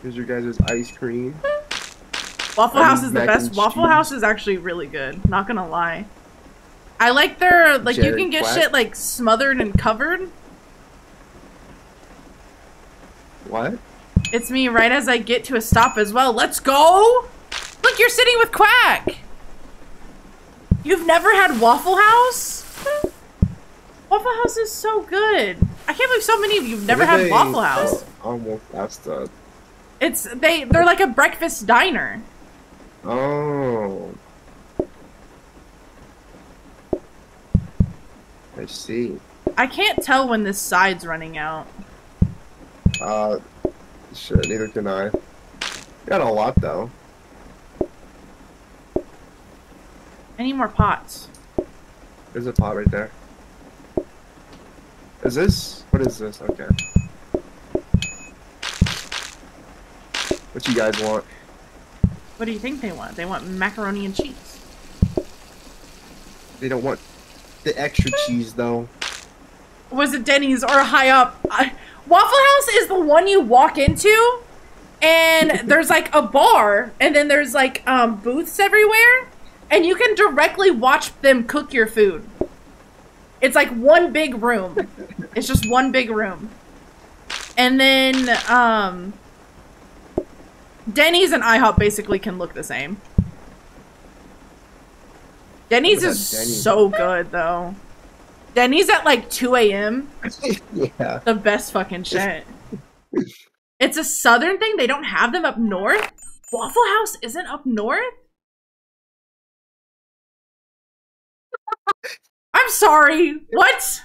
Here's your guys' ice cream. Waffle House is the best. Waffle cheese. House is actually really good. Not gonna lie. I like their like you can get Quack? shit like smothered and covered. What? It's me right as I get to a stop as well. Let's go! Look, you're sitting with Quack! You've never had Waffle House? Waffle House is so good. I can't believe so many of you've never had Waffle House. Almost that's the. It's they they're like a breakfast diner. Oh. I see. I can't tell when this side's running out. Uh, shit. Neither can I. Got a lot though. I need more pots. There's a pot right there. Is this? What is this? Okay. What you guys want? What do you think they want? They want macaroni and cheese. They don't want the extra cheese though. Was it Denny's or a IHOP? I, Waffle House is the one you walk into, and there's like a bar, and then there's like um, booths everywhere, and you can directly watch them cook your food. It's like one big room. It's just one big room. And then um, Denny's and IHOP basically can look the same. Denny's is Denny's? so good though. Denny's at like 2 a.m. yeah. The best fucking shit. It's a southern thing. They don't have them up north. Waffle House isn't up north? I'm sorry. What?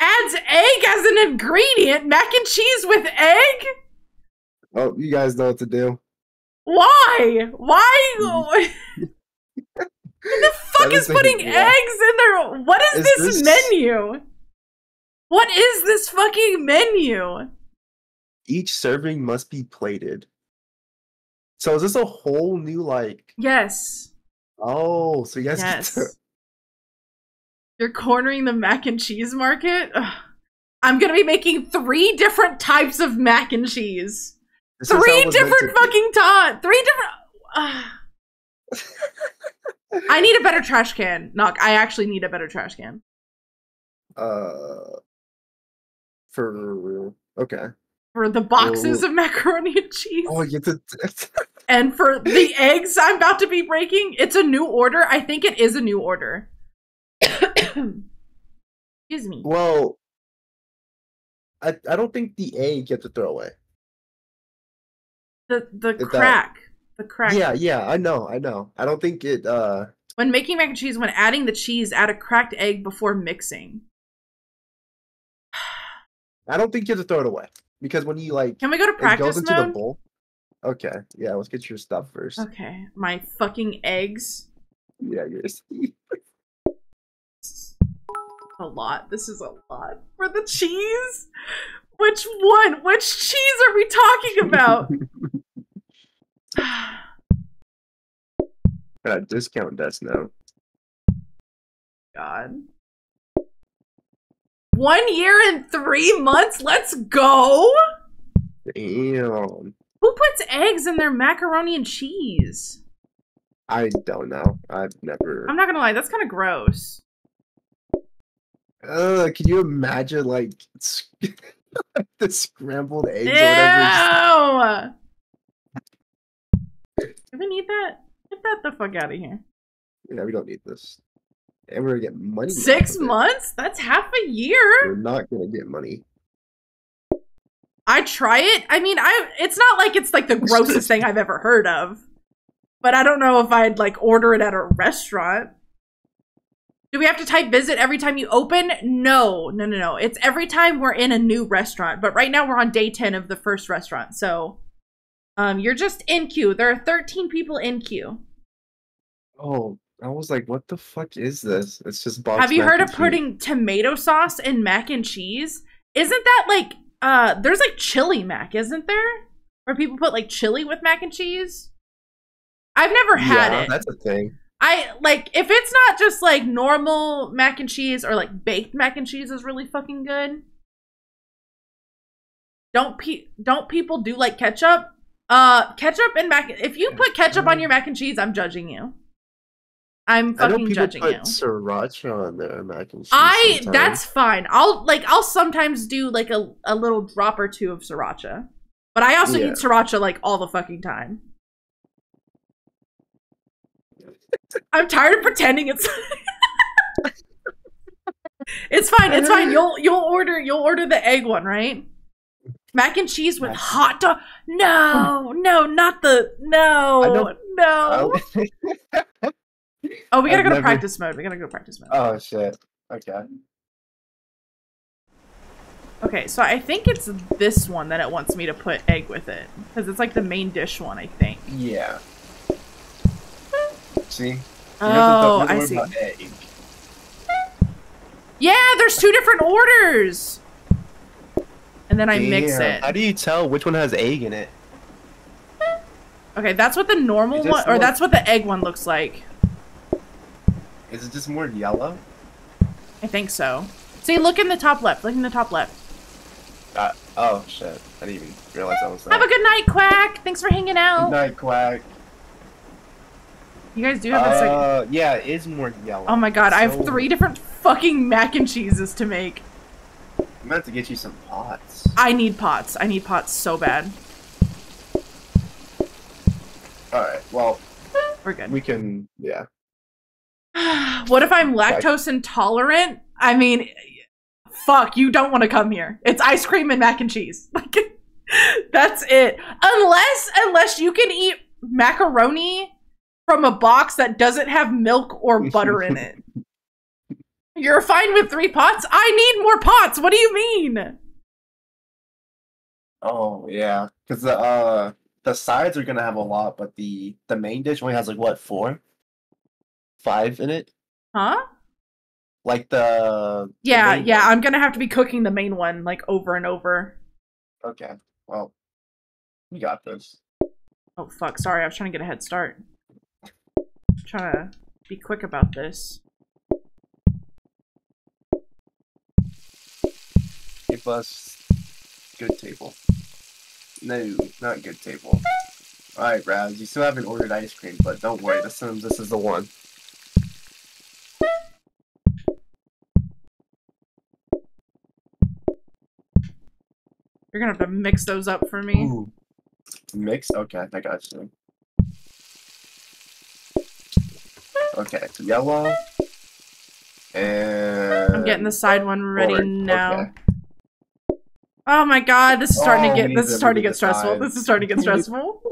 Adds egg as an ingredient? Mac and cheese with egg? Oh, you guys know what to do. Why? Why? Who the fuck is putting one. eggs in there? What is, Is this, this- menu? What is this fucking menu? Each serving must be plated. So is this a whole new like? Yes. Oh, so you guys Yes. to You're cornering the mac and cheese market? Ugh. I'm gonna be making three different types of mac and cheese. this Three it was meant different fucking times. Three different. I need a better trash can. Knock. I actually need a better trash can. Uh, for okay. For the boxes Oh. of macaroni and cheese. Oh, you to. And for the eggs I'm about to be breaking, it's a new order. I think it is a new order. Excuse me. well, I I don't think the egg you have to throw away. The the that- crack. The crack. Yeah, yeah, I know, I know. I don't think it. uh When making mac and cheese, when adding the cheese, add a cracked egg before mixing. I don't think you have to throw it away because when you like Can we go to it goes practice into the bowl. Okay, yeah, let's get your stuff first. Okay, my fucking eggs. Yeah, yours. A lot. This is a lot for the cheese. Which one? Which cheese are we talking about? Got a discount desk now. God. One year and three months? Let's go! Damn. Who puts eggs in their macaroni and cheese? I don't know. I've never. I'm not gonna lie, that's kind of gross. Uh, can you imagine like the scrambled eggs Ew! Do we need that? Get that the fuck out of here. Yeah, we don't need this. And we're gonna get money. Six months? That's half a year. We're not gonna get money. I try it. I mean, I it's not like it's like the grossest thing I've ever heard of. But I don't know if I'd like order it at a restaurant. Do we have to type visit every time you open? No, no, no, no. It's every time we're in a new restaurant. But right now we're on day 10 of the first restaurant. So um you're just in queue. There are 13 people in queue. Oh, I was like, what the fuck is this? It's just box. Have you heard of cheese. putting tomato sauce in mac and cheese? Isn't that like uh there's like chili mac, isn't there? Where people put like chili with mac and cheese? I've never had yeah, it. That's a thing. I like if it's not just like normal mac and cheese or like baked mac and cheese is really fucking good. Don't pe- don't people do like ketchup? Uh ketchup and mac if you put ketchup on your mac and cheese, I'm judging you. I'm I know fucking people judging put you. sriracha on their mac and cheese. I sometimes. that's fine. I'll like I'll sometimes do like a, a little drop or two of sriracha. But I also Yeah. eat sriracha like all the fucking time. I'm tired of pretending it's It's fine, it's fine. You'll you'll order you'll order the egg one, right? Mac and cheese with hot dog. No, no, not the no, no. Oh. Oh, we gotta I've go to practice mode. We gotta go practice mode. oh shit. Okay. Okay, so I think it's this one that it wants me to put egg with it. Because it's like the main dish one, I think. Yeah. See. Oh, I see. Yeah, there's two different orders! And then I mix it. How do you tell which one has egg in it? Okay, that's what the normal It just one, or looks- that's what the egg one looks like. Is it just more yellow? I think so. See, look in the top left. Look in the top left. Oh shit! I didn't even realize I was that. Have a good night, Quack. Thanks for hanging out. Good night, quack. You guys do have a second. Uh, yeah, it is more yellow. Oh my god, I have So- three different fucking mac and cheeses to make. I'm about to get you some pots. I need pots. I need pots so bad. All right. Well, We're good. we can. Yeah. what if I'm lactose intolerant? I mean, fuck, you don't want to come here. It's ice cream and mac and cheese. Like, that's it. Unless, unless you can eat macaroni from a box that doesn't have milk or butter in it. You're fine with three pots? I need more pots. What do you mean? Oh yeah, because the uh the sides are gonna have a lot, but the the main dish only has like what four, five in it. Huh? Like the the Yeah, main yeah, one. I'm gonna have to be cooking the main one like over and over. Okay. Well, we got this. Oh fuck, sorry, I was trying to get a head start. trying to be quick about this. Give us good table. No, not good table. Alright, Raz, you still haven't ordered ice cream, but don't worry, this time this is the one. You're gonna have to mix those up for me. Ooh. Mix? Okay, I got you. Okay, yellow. And I'm getting the side one ready orange, now. okay. Oh my god, this is starting Oh, to get this is starting to get stressful. sides. This is starting to get stressful.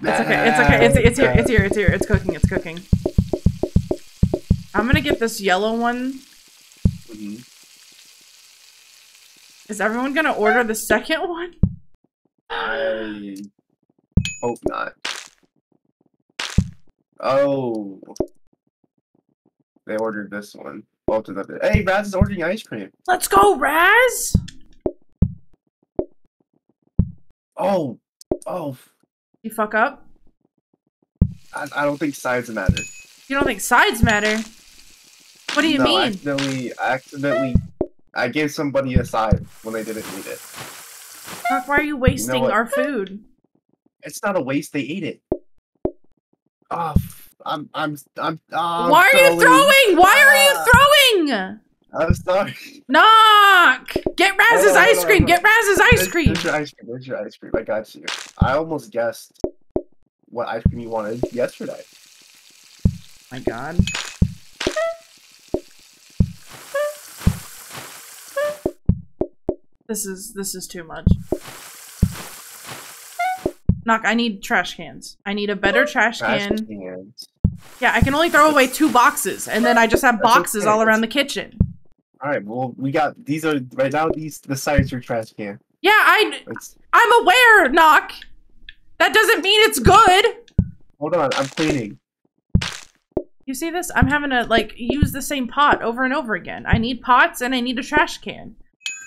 It's okay, it's okay, it's it's here, it's here, it's here, it's cooking, it's cooking. I'm gonna get this yellow one. Mhm. Is everyone gonna order the second one? I hope not. Oh. They ordered this one. Both of them. Hey, Raz is ordering ice cream. Let's go, Raz! Oh. Oh. You fuck up? I, I don't think sides matter. You don't think sides matter? What do you no, I mean? accidentally, I accidentally, I gave somebody a side when they didn't need it. Fuck, why are you wasting what? our food? It's not a waste. They ate it. Oh, I'm, I'm, I'm. Oh, why are you throwing? Why are Ah. you throwing? I'm sorry. Knock! Get Raz's Hold on, ice cream! Get Raz's ice There's- cream! There's your ice cream. There's your ice cream. I got you. I almost guessed what ice cream you wanted yesterday. my god. This is this is too much. Knock, I need trash cans. I need a better trash Trash can. cans. Yeah, I can only throw away two boxes, and then I just have boxes okay. all around the kitchen. All right. Well, we got these are right now. These the size your trash can. Yeah, I It's I'm aware, Knock. That doesn't mean it's good. hold on. I'm cleaning. You see this? I'm having to like use the same pot over and over again. I need pots and I need a trash can.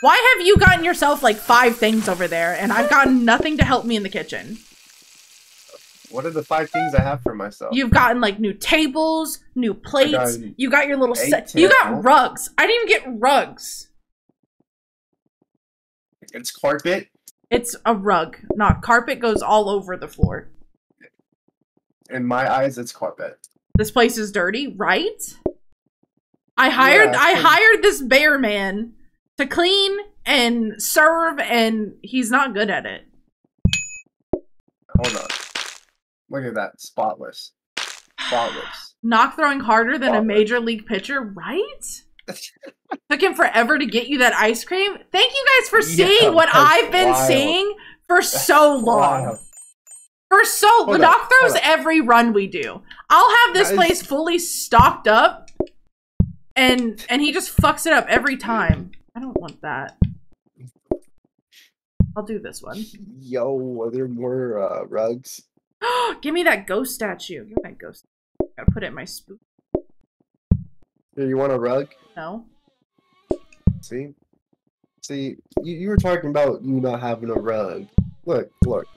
Why have you gotten yourself like five things over there and I've gotten nothing to help me in the kitchen? What are the five things I have for myself? You've gotten like new tables, new plates. got You got your little set. You got rugs. I didn't even get rugs. It's carpet. It's a rug. Not carpet goes all over the floor. In my eyes, it's carpet. This place is dirty, right? I hired Yeah, I hired this bear man to clean and serve and he's not good at it. Hold on. Look at that. Spotless. Spotless. Knock throwing harder than a major league pitcher, right? Took him forever to get you that ice cream. Thank you guys for Yeah, seeing what I've been wild. seeing for so long. Wow. For so Hold Knock throws every run we do. I'll have this place fully stocked up and and he just fucks it up every time. I don't want that. I'll do this one. Yo, are there more uh, rugs? Give me that ghost statue. Give me that ghost. I Gotta put it in my spook. Here, you want a rug? No. See? See, you, you were talking about you not having a rug. Look, look.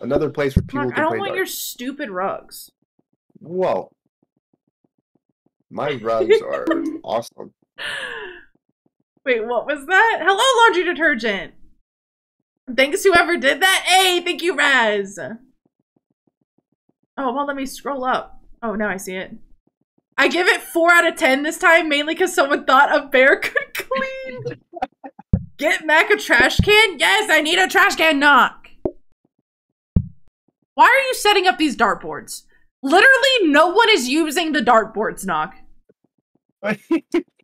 Another place where people Mark, I don't want darts. your stupid rugs. Whoa. My rugs are awesome. Wait, what was that? Hello, laundry detergent. Thanks whoever did that. Hey, thank you, Raz. Oh, well, let me scroll up. Oh, now I see it. I give it 4 out of 10 this time, mainly because someone thought a bear could clean. Get Mac a trash can? Yes, I need a trash can knock. Why are you setting up these dartboards? Literally, no one is using the dartboards, knock.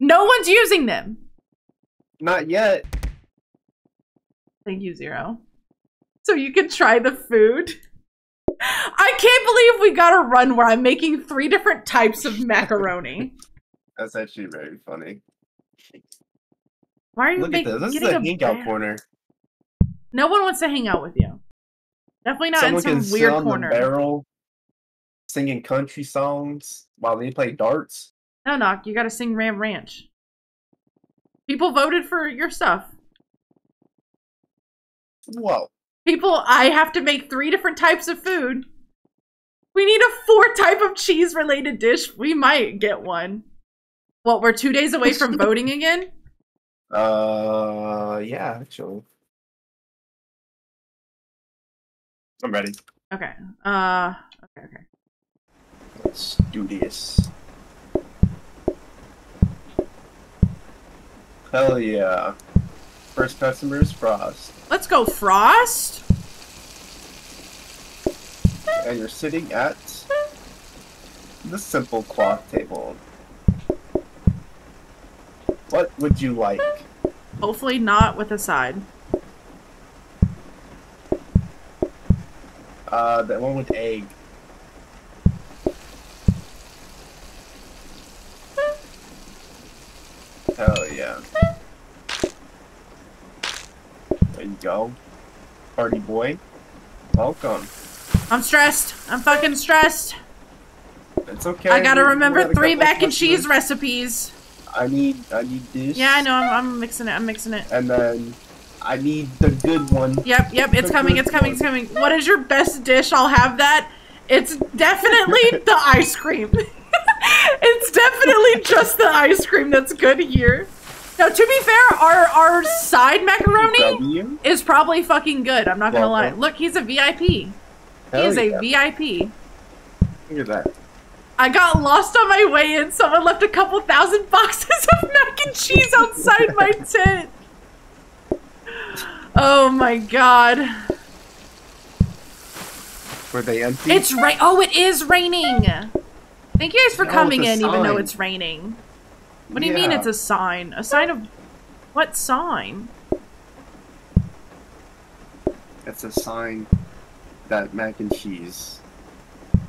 No one's using them. Not yet. Thank you, Zero. So you can try the food. I can't believe we got a run where I'm making three different types of macaroni. That's actually very funny. Why are you Look at this. This is getting a hangout corner. No one wants to hang out with you. Definitely not Someone in some weird on corner. the barrel, singing country songs while they play darts. No, knock. You got to sing Ram Ranch. People voted for your stuff. Whoa. People, I have to make three different types of food. We need a four type of cheese related dish. We might get one. What, we're two days away from voting again? Uh, yeah, actually. I'm ready. Okay. Uh, okay, okay. Let's do this. Hell yeah. First customer is Frost. Let's go, Frost. And you're sitting at the simple cloth table. What would you like? Hopefully not with a side. Uh, that one with egg. Hell yeah. There you go. Party boy. Welcome. I'm stressed. I'm fucking stressed. It's okay. I gotta remember had a three mac and cheese customers. recipes. I need, I need this. Yeah, I know. I'm, I'm mixing it. I'm mixing it. And then I need the good one. Yep, yep. It's The coming. It's coming. It's coming. What is your best dish? I'll have that. It's definitely the ice cream. it's definitely just the ice cream that's good here. Now, to be fair, our our side macaroni is probably fucking good. I'm not gonna lie. Look, he's a VIP. He Hell is a yeah. VIP. Look at that. I got lost on my way in. Someone left a couple thousand boxes of mac and cheese outside my tent. Oh my god. Were they empty? It's rain. Oh, it is raining. Thank you guys for No, coming in, a even though it's raining. What do you mean it's a sign? A sign of what sign? It's a sign that mac and cheese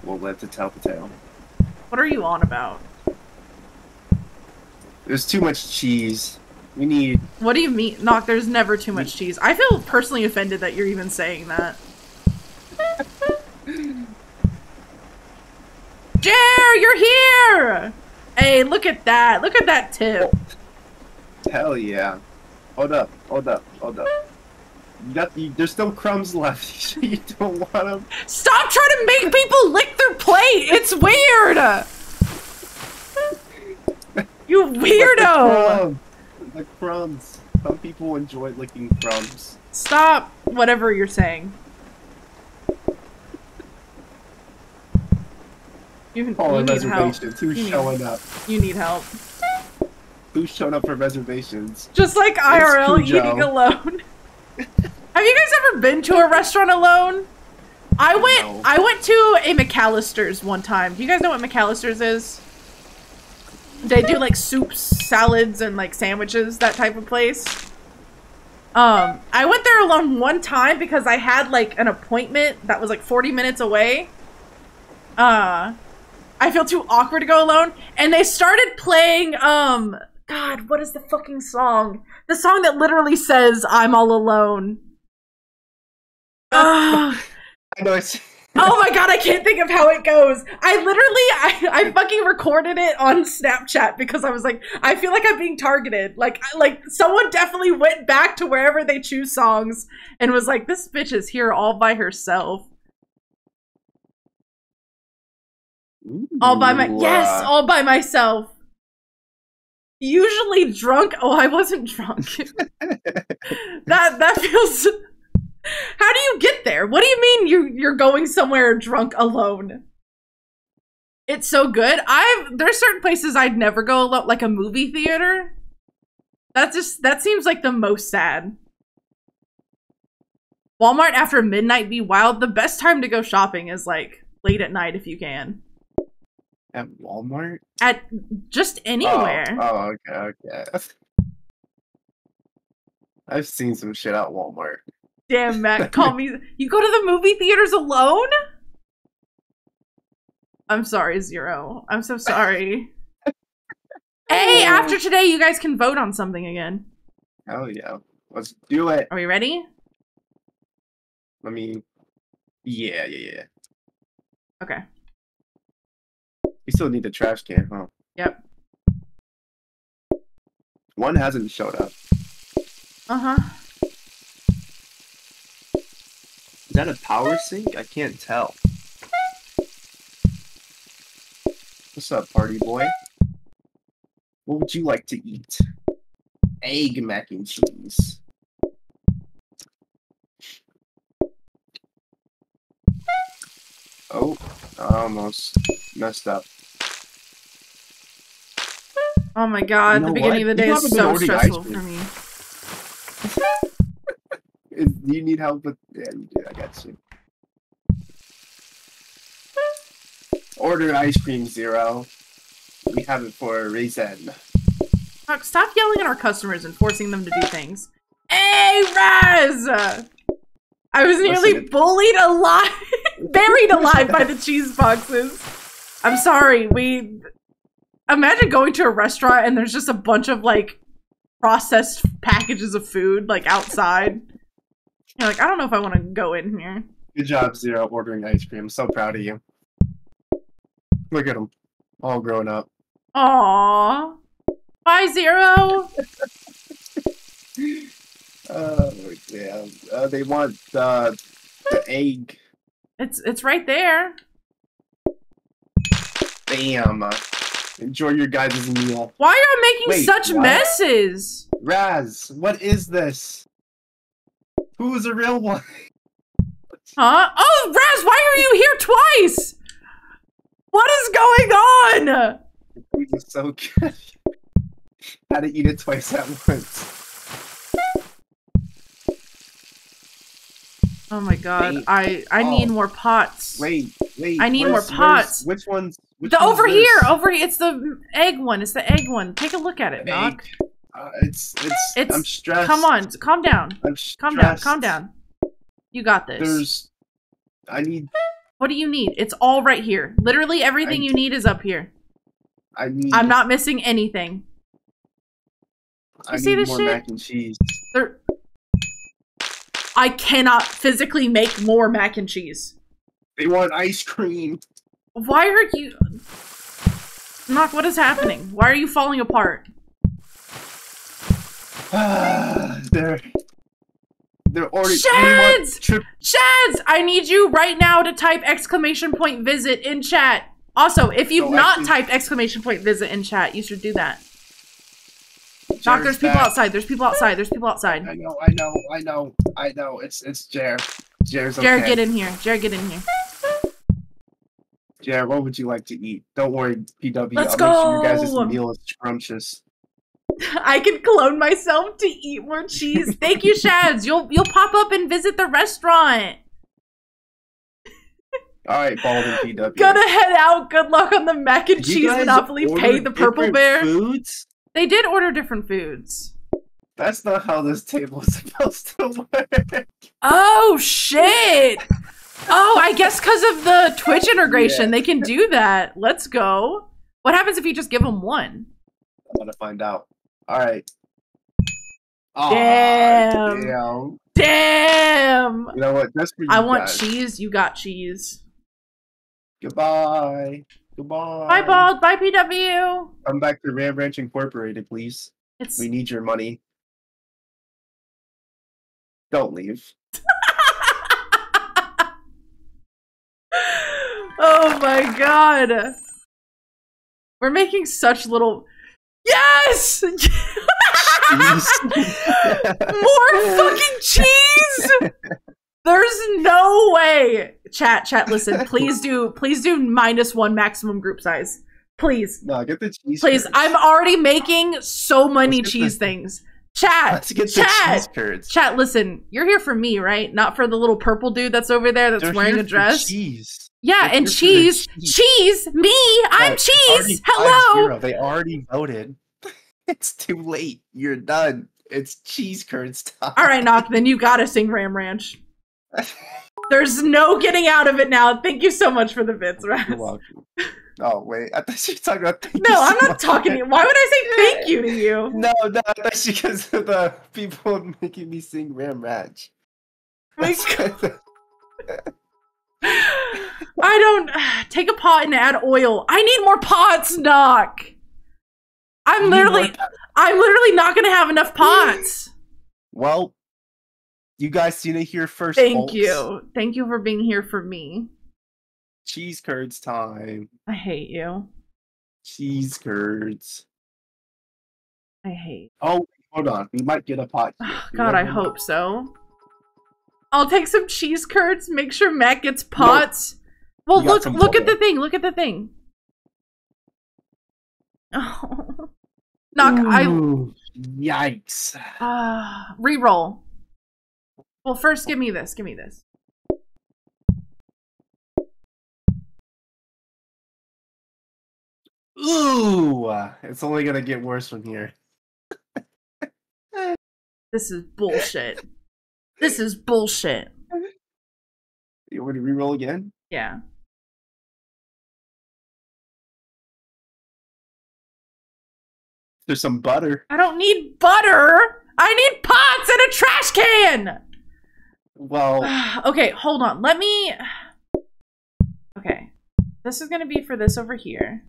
will live to tell the tale. What are you on about? There's too much cheese. We need. What do you mean? Knock, there's never too much cheese. I feel personally offended that you're even saying that. Jer, you're here! Hey, look at that. Look at that tip. Hell yeah. Hold up, hold up, hold up. Got, you, there's still crumbs left. you don't want them. Stop trying to make people lick their plate. It's weird. You weirdo. The crumbs. Some people enjoy licking crumbs. Stop whatever you're saying. You, All you need help. reservations. Who's You need- showing up? You need help. Who's showing up for reservations? Just like IRL eating alone. Have you guys ever been to a restaurant alone? I went No. I went to a McAllister's one time. Do you guys know what McAllister's is? They do like soups, salads, and like sandwiches, that type of place. Um, I went there alone one time because I had like an appointment that was like 40 minutes away. Uh, I feel too awkward to go alone. And they started playing, um, God, what is the fucking song? The song that literally says, I'm all alone. I know it's. oh my god, I can't think of how it goes. I literally, I, I fucking recorded it on Snapchat because I was like, I feel like I'm being targeted. Like, like someone definitely went back to wherever they choose songs and was like, this bitch is here all by herself. All by my, Ooh, yes, uh, all by myself. Usually drunk. Oh, I wasn't drunk. that that feels How do you get there? What do you mean you you're going somewhere drunk alone? It's so good. I've there's certain places I'd never go alone, like a movie theater. That just that seems like the most sad. Walmart after midnight be wild. The best time to go shopping is like late at night if you can. At Walmart? At just anywhere. Oh, oh okay, okay. I've seen some shit at Walmart. Damn, Matt, call me. You go to the movie theaters alone? I'm sorry, Zero. I'm so sorry. hey, after today, you guys can vote on something again. Hell yeah. Let's do it. Are we ready? Let me. Yeah, yeah, yeah. Okay. We still need the trash can, huh? Yep. One hasn't showed up. Uh huh. Is that a power sink? I can't tell. What's up, party boy? What would you like to eat? Egg mac and cheese. Oh, I almost messed up. Oh my god, You the beginning what? of the day is so stressful for me. Do you need help with? Yeah, you do. I got you. Order ice cream zero. We have it for a reason. Fuck, stop yelling at our customers and forcing them to do things. Hey, Raz! I was nearly Listen. bullied alive, buried alive by the cheese boxes. I'm sorry. We imagine going to a restaurant and there's just a bunch of like processed packages of food like outside. You're like, I don't know if I want to go in here. Good job, Zero, ordering ice cream. I'm so proud of you. Look at them, all grown up. Aww. Bye, Zero. Oh yeah. Uh, they want uh, the egg. It's it's right there. Bam. Enjoy your guys' meal. Why are you making Wait, such what? messes? Raz, what is this? Who's the real one? Huh? Oh, Raz, why are you here twice? What is going on? Food is so good. Had to eat it twice at once. Oh my god, Wait. I I Oh. need more pots. Wait, wait. I need more pots. Which one's? Which the over here, over here. It's the egg one. It's the egg one. Take a look at it. Egg. Uh, it's, it's It's- I'm stressed. Come on, calm down. I'm stressed. Calm down. Calm down. You got this. There's. I need. What do you need? It's all right here. Literally everything I- you need is up here. I need. I'm not missing anything. I see need this more shit? mac and cheese. There. I cannot physically make more mac and cheese. They want ice cream. Why are you? Knock. What is happening? Why are you falling apart? they're. They're ordering. they want Shads! Trip. Shads, I need you right now to type exclamation point visit in chat. Also, if you've So not actually- typed exclamation point visit in chat, you should do that. Jared's there's people back. outside. There's people outside. There's people outside. I know. I know. I know. I know. It's it's Jer. Jer's okay. Jared, get in here. Jared, get in here. Jared, what would you like to eat? Don't worry, PW. Let's I'll make sure your guys' go! meal is scrumptious. I can clone myself to eat more cheese. Thank you, Shads. You'll you'll pop up and visit the restaurant. All right, Bald and PW. Gonna head out. Good luck on the mac and you cheese monopoly. Pay the purple bear. Foods? They did order different foods. That's not how this table is supposed to work. Oh shit! Oh, I guess because of the Twitch integration, Yeah. they can do that. Let's go. What happens if you just give them one? I'm gonna find out. All right. Damn. damn. Damn! You know what? That's for you I want guys. cheese. You got cheese. Goodbye. Goodbye. Bye, bald. Bye, PW. Come back to Ram Ranch Incorporated, please. It's We need your money. Don't leave. Oh my god. We're making such little. Yes! More fucking cheese! There's no way. Chat, chat, listen. Please do, please do minus one maximum group size. Please, No, get the cheese. please. curds. I'm already making so many cheese the- things. Chat, Let's get the chat, cheese curds. chat. Listen, you're here for me, right? Not for the little purple dude that's over there that's They're wearing a dress. Cheese. Yeah, They're and here for the cheese, cheese. cheese. Me, I'm cheese. Hello. 5-0. They already voted. it's too late. You're done. It's cheese curds time. All right, Knock. Then you gotta sing Ram Ranch. There's no getting out of it now. Thank you so much for the bits, You're welcome. Oh wait, I thought you were talking about. Thank you No, so I'm not much. talking to you. Why would I say thank you to you? No, no, that's because of the people making me sing Ram Ranch. That's. I don't take a pot and add oil. I need more pots, Knock. I'm literally, I'm literally not gonna have enough pots. Well, you guys seen it here first. Thank folks. you, thank you for being here for me. Cheese curds time. I hate you. Cheese curds. I hate. Oh, hold on. We might get a pot. Oh, God, I hope so. I'll take some cheese curds. Make sure Matt gets pots. Well, look, look at the thing. Look at the thing. Oh, knock. I Yikes. uh, re-roll. Well, first, give me this. Give me this. Ooh, it's only gonna get worse from here. This is bullshit. this is bullshit. You want me to reroll again? Yeah. There's some butter. I don't need butter. I need pots and a trash can. Well, okay, hold on. Let me. Okay. This is going to be for this over here.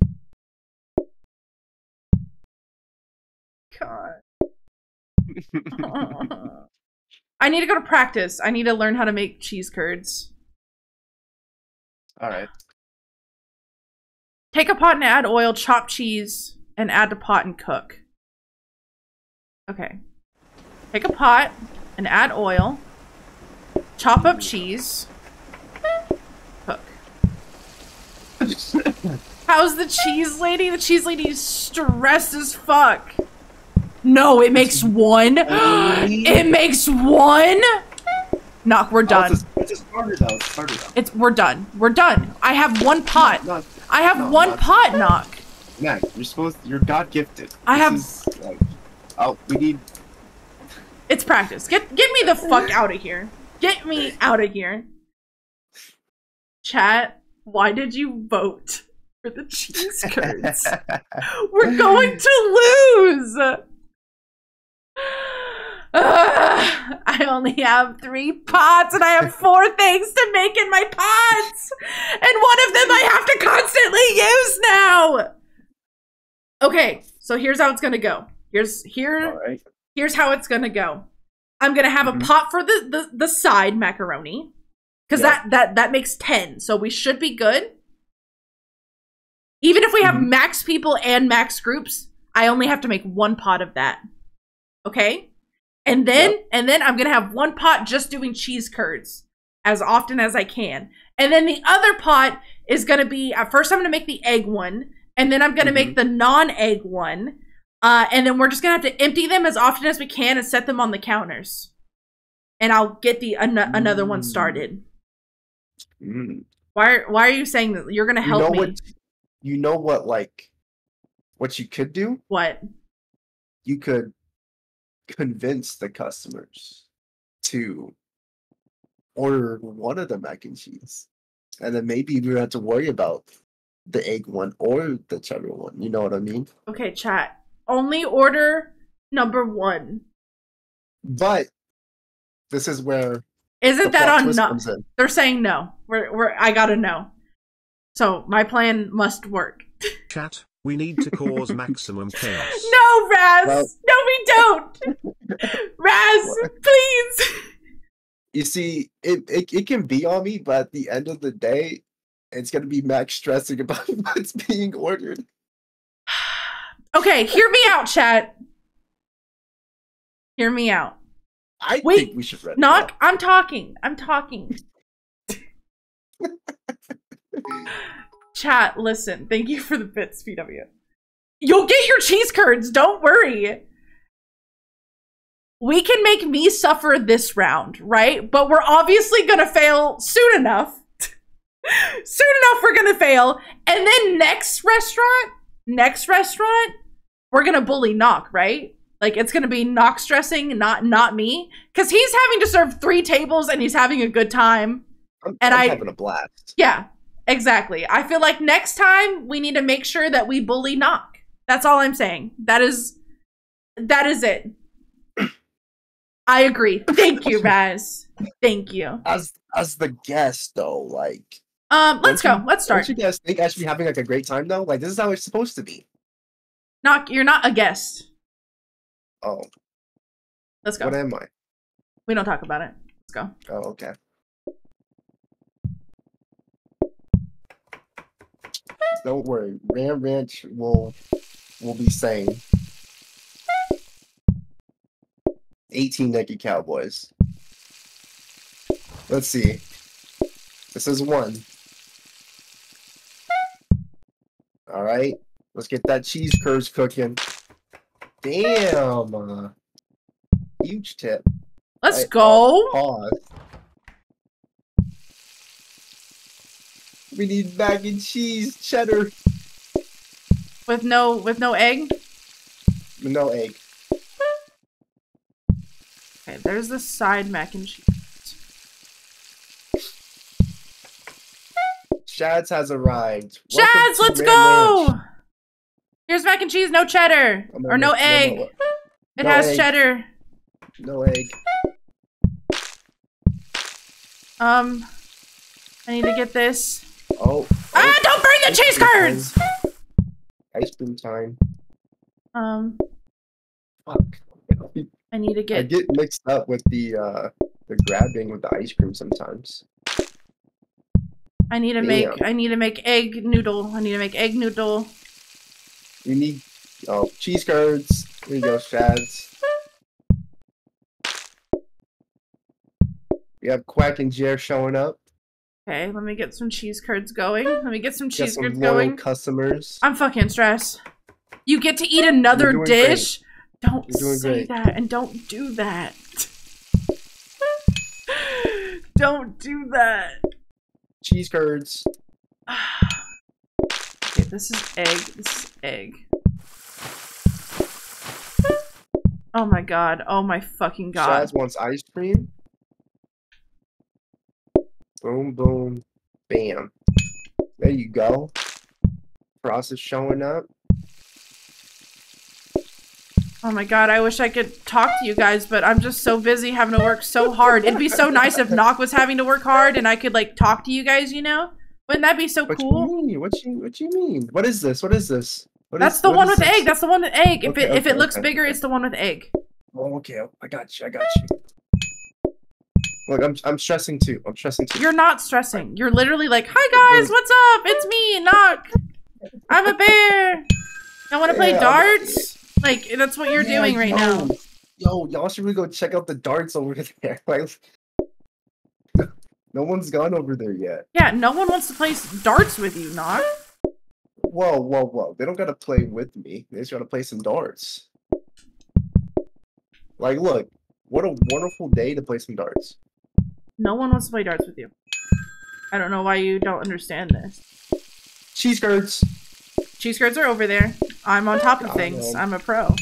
God. I need to go to practice. I need to learn how to make cheese curds. all right. Take a pot and add oil, chop cheese, and add to pot and cook. Okay. Take a pot and add oil, chop up cheese, cook. How's the cheese lady? The cheese lady is stressed as fuck. No, it makes one. it makes one. Knock, we're Oh, done. it's, a, it's a starter though. It's a starter though. It's we're done. We're done. I have one pot. No, I have No, one pot knock. Mac, you're supposed. You're God gifted. I have- Like, oh, we need. It's practice. Get get me the fuck out of here. Get me out of here. Chat, why did you vote for the cheese curds? We're going to lose. Ugh, I only have three pots and I have four things to make in my pots. And one of them I have to constantly use now. Okay, so here's how it's gonna go. Here's here right. here's how it's gonna go. I'm gonna have Mhm. a pot for the the, the side macaroni because Yeah. that that that makes ten, so we should be good. Even if we have Mhm. max people and max groups, I only have to make one pot of that. Okay, and then and then I'm gonna have one pot just doing cheese curds as often as I can, and then the other pot is gonna be at first I'm gonna make the egg one, and then I'm gonna Mm-hmm. make the non-egg one. Uh, and then we're just gonna have to empty them as often as we can and set them on the counters. And I'll get the an- another one Mm. started. Mm. Why? Are, why are you saying that? You're gonna You help know me. what? You know what? Like, what you could do? What? You could convince the customers to order one of the mac and cheese, and then maybe we don't have to worry about the egg one or the cheddar one. You know what I mean? Okay, chat. Only order number one. But this is where Isn't the that plot on? No- they're saying no. We're we're. I gotta know. So my plan must work. Chat, we need to cause maximum chaos. No, Raz. Well- no, we don't. Raz, please. You see, it, it it can be on me, but at the end of the day, it's gonna be Max stressing about what's being ordered. Okay, hear me out, chat. Hear me out. I Wait, think we should Knock. I'm talking. I'm talking. Chat, listen. Thank you for the bits, PW. You'll get your cheese curds. Don't worry. We can make me suffer this round, right? But we're obviously gonna fail soon enough. Soon enough, we're gonna fail. And then next restaurant, next restaurant, we're gonna bully Knock, right? Like it's gonna be Knock stressing, not not me, because he's having to serve three tables and he's having a good time. I'm, and I'm I- having a blast. Yeah, exactly. I feel like next time we need to make sure that we bully Knock. That's all I'm saying. That is that is it. I agree. Thank you, Raz. Thank you. As as the guest though, like Um, let's don't go. you- Let's start. Don't you guys think I should be having like a great time though? Like this is how it's supposed to be. Knock, you're not a guest. Oh, Let's go. what am I? We don't talk about it. Let's go. Oh, okay. Don't worry, Ram Ranch will will be saying 18 naked cowboys. Let's see. This is one. All right, let's get that cheese curds cooking. Damn, uh, huge tip. Let's I- go. Pause. We need mac and cheese, cheddar, With no with no egg. with no egg. Okay, there's the side mac and cheese. Shads has arrived. Shads, let's go. Ranch. Here's mac and cheese, no cheddar Oh, no, or no no, egg. no, It has egg. cheddar. No egg. Um, I need to get this. Oh. Ah! oh, Don't burn the cheese curds. Ice cream time. Um, Fuck. I need to get. I get. get mixed up with the uh the grabbing with the ice cream sometimes. I need to make. Damn. I need to make egg noodle. I need to make egg noodle. We need oh cheese curds. There you go, Shads. We have Quack and Jer showing up. Okay, let me get some cheese curds going. Let me get some cheese some curds going. customers. I'm fucking stressed. You get to eat another doing great. dish. Don't say great. that and don't do that. don't do that. Cheese curds. Okay, this is egg. This is egg. Oh my god. Oh my fucking god. Shads wants ice cream. Boom, boom, bam. There you go. Frost is showing up. Oh my god, I wish I could talk to you guys, but I'm just so busy having to work so hard. It'd be so nice if Knock was having to work hard and I could like talk to you guys, you know? Wouldn't that be so What cool? you mean? What you what you mean? What is this? What is this? What That's is- the one with this? egg. That's the one with egg. If Okay, it if it okay, looks okay, bigger, it's the one with egg. Oh, okay. Oh, I got you. I got you. Look, I'm I'm stressing too. I'm stressing too. You're not stressing. You're literally like, "Hi guys, what's up? It's me, Knock. I'm a bear. I want to play Yeah, darts." Like that's what you're Yeah, doing right now. Yo, y'all should really go check out the darts over there. Like, no one's gone over there yet. Yeah, no one wants to play darts with you, Knock. Whoa, whoa, whoa! They don't gotta play with me. They just gotta play some darts. Like, look, what a wonderful day to play some darts. No one wants to play darts with you. I don't know why you don't understand this. Cheese curds. Cheese curds are over there. I'm on top of things. I'm a pro.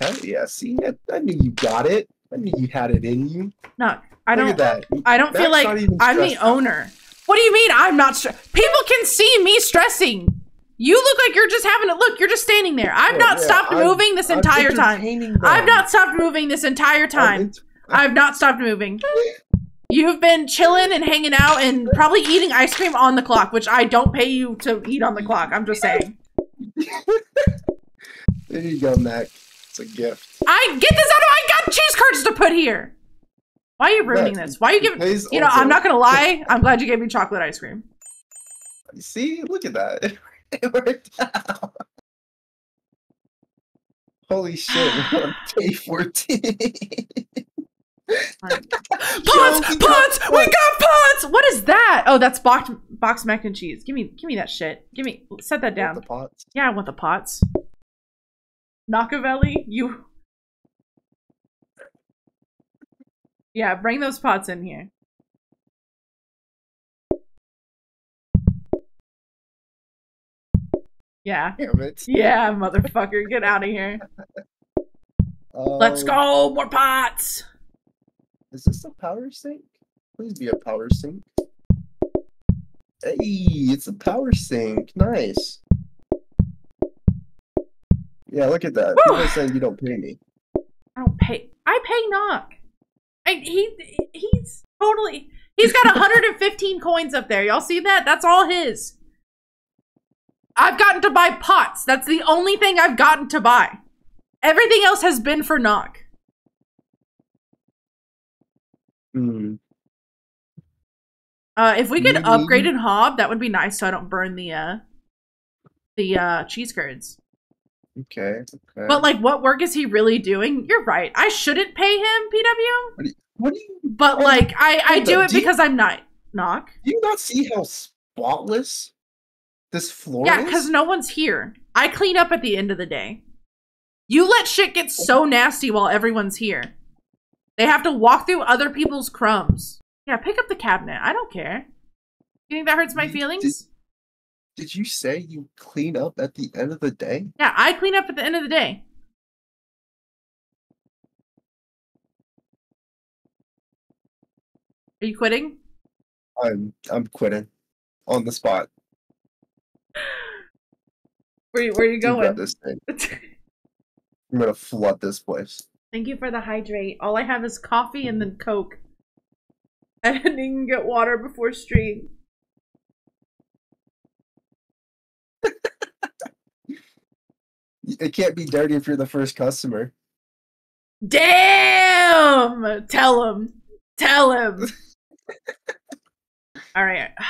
Hell yeah! See, I, I knew you got it. I knew you had it in you. Knock. I Look don't. at that. I don't feel like I'm the owner. What do you mean I'm not stressed? People can see me stressing. You look like you're just having it. Look, you're just standing there. I've Yeah, not yeah, stopped I'm- moving this I'm entire time. them. I've not stopped moving this entire time. I've not stopped moving. You've been chilling and hanging out and probably eating ice cream on the clock, which I don't pay you to eat on the clock. I'm just saying. There you go, Mac. It's a gift. I get this out of I got cheese curds to put here. Why are you ruining Mac, this? Why are you giving You know, I'm not gonna lie. I'm glad you gave me chocolate ice cream. See, look at that. It worked out. Holy shit, we're on day 14. Pots! Pots! We got pots! What is that? Oh, that's box box mac and cheese. Give me give me that shit. Give me set that down. The pots. Yeah, I want the pots. Knockavelli, you. Yeah, bring those pots in here. Yeah. Damn it. Yeah, motherfucker, get out of here. Let's Um, go, more pots. Is this a power sink? Please be a power sink. Hey, it's a power sink. Nice. Yeah, look at that. People are saying you don't pay me. I don't pay. I pay knock. I, he he's totally. He's got 115 coins up there. Y'all see that? That's all his. I've gotten to buy pots. That's the only thing I've gotten to buy. Everything else has been for knock. Hmm. Uh, if we could upgrade in Hob, that would be nice, so I don't burn the uh, the uh, cheese curds. Okay. Okay. But like, what work is he really doing? You're right. I shouldn't pay him, PW. what do you But Oh, like, I I do it do you- because I'm not knock. do you not see how spotless this floor Yeah, is? because no one's here. I clean up at the end of the day. You let shit get so nasty while everyone's here. They have to walk through other people's crumbs. Yeah, pick up the cabinet. I don't care. You think that hurts my You did- feelings? Did you say you clean up at the end of the day? Yeah, I clean up at the end of the day. Are you quitting? I'm I'm quitting on the spot. Where you, where you You going? this thing. I'm gonna flood this place. Thank you for the hydrate. All I have is coffee and then Coke. I didn't even get water before stream. It can't be dirty if you're the first customer. Damn! Tell him. Tell him. All right.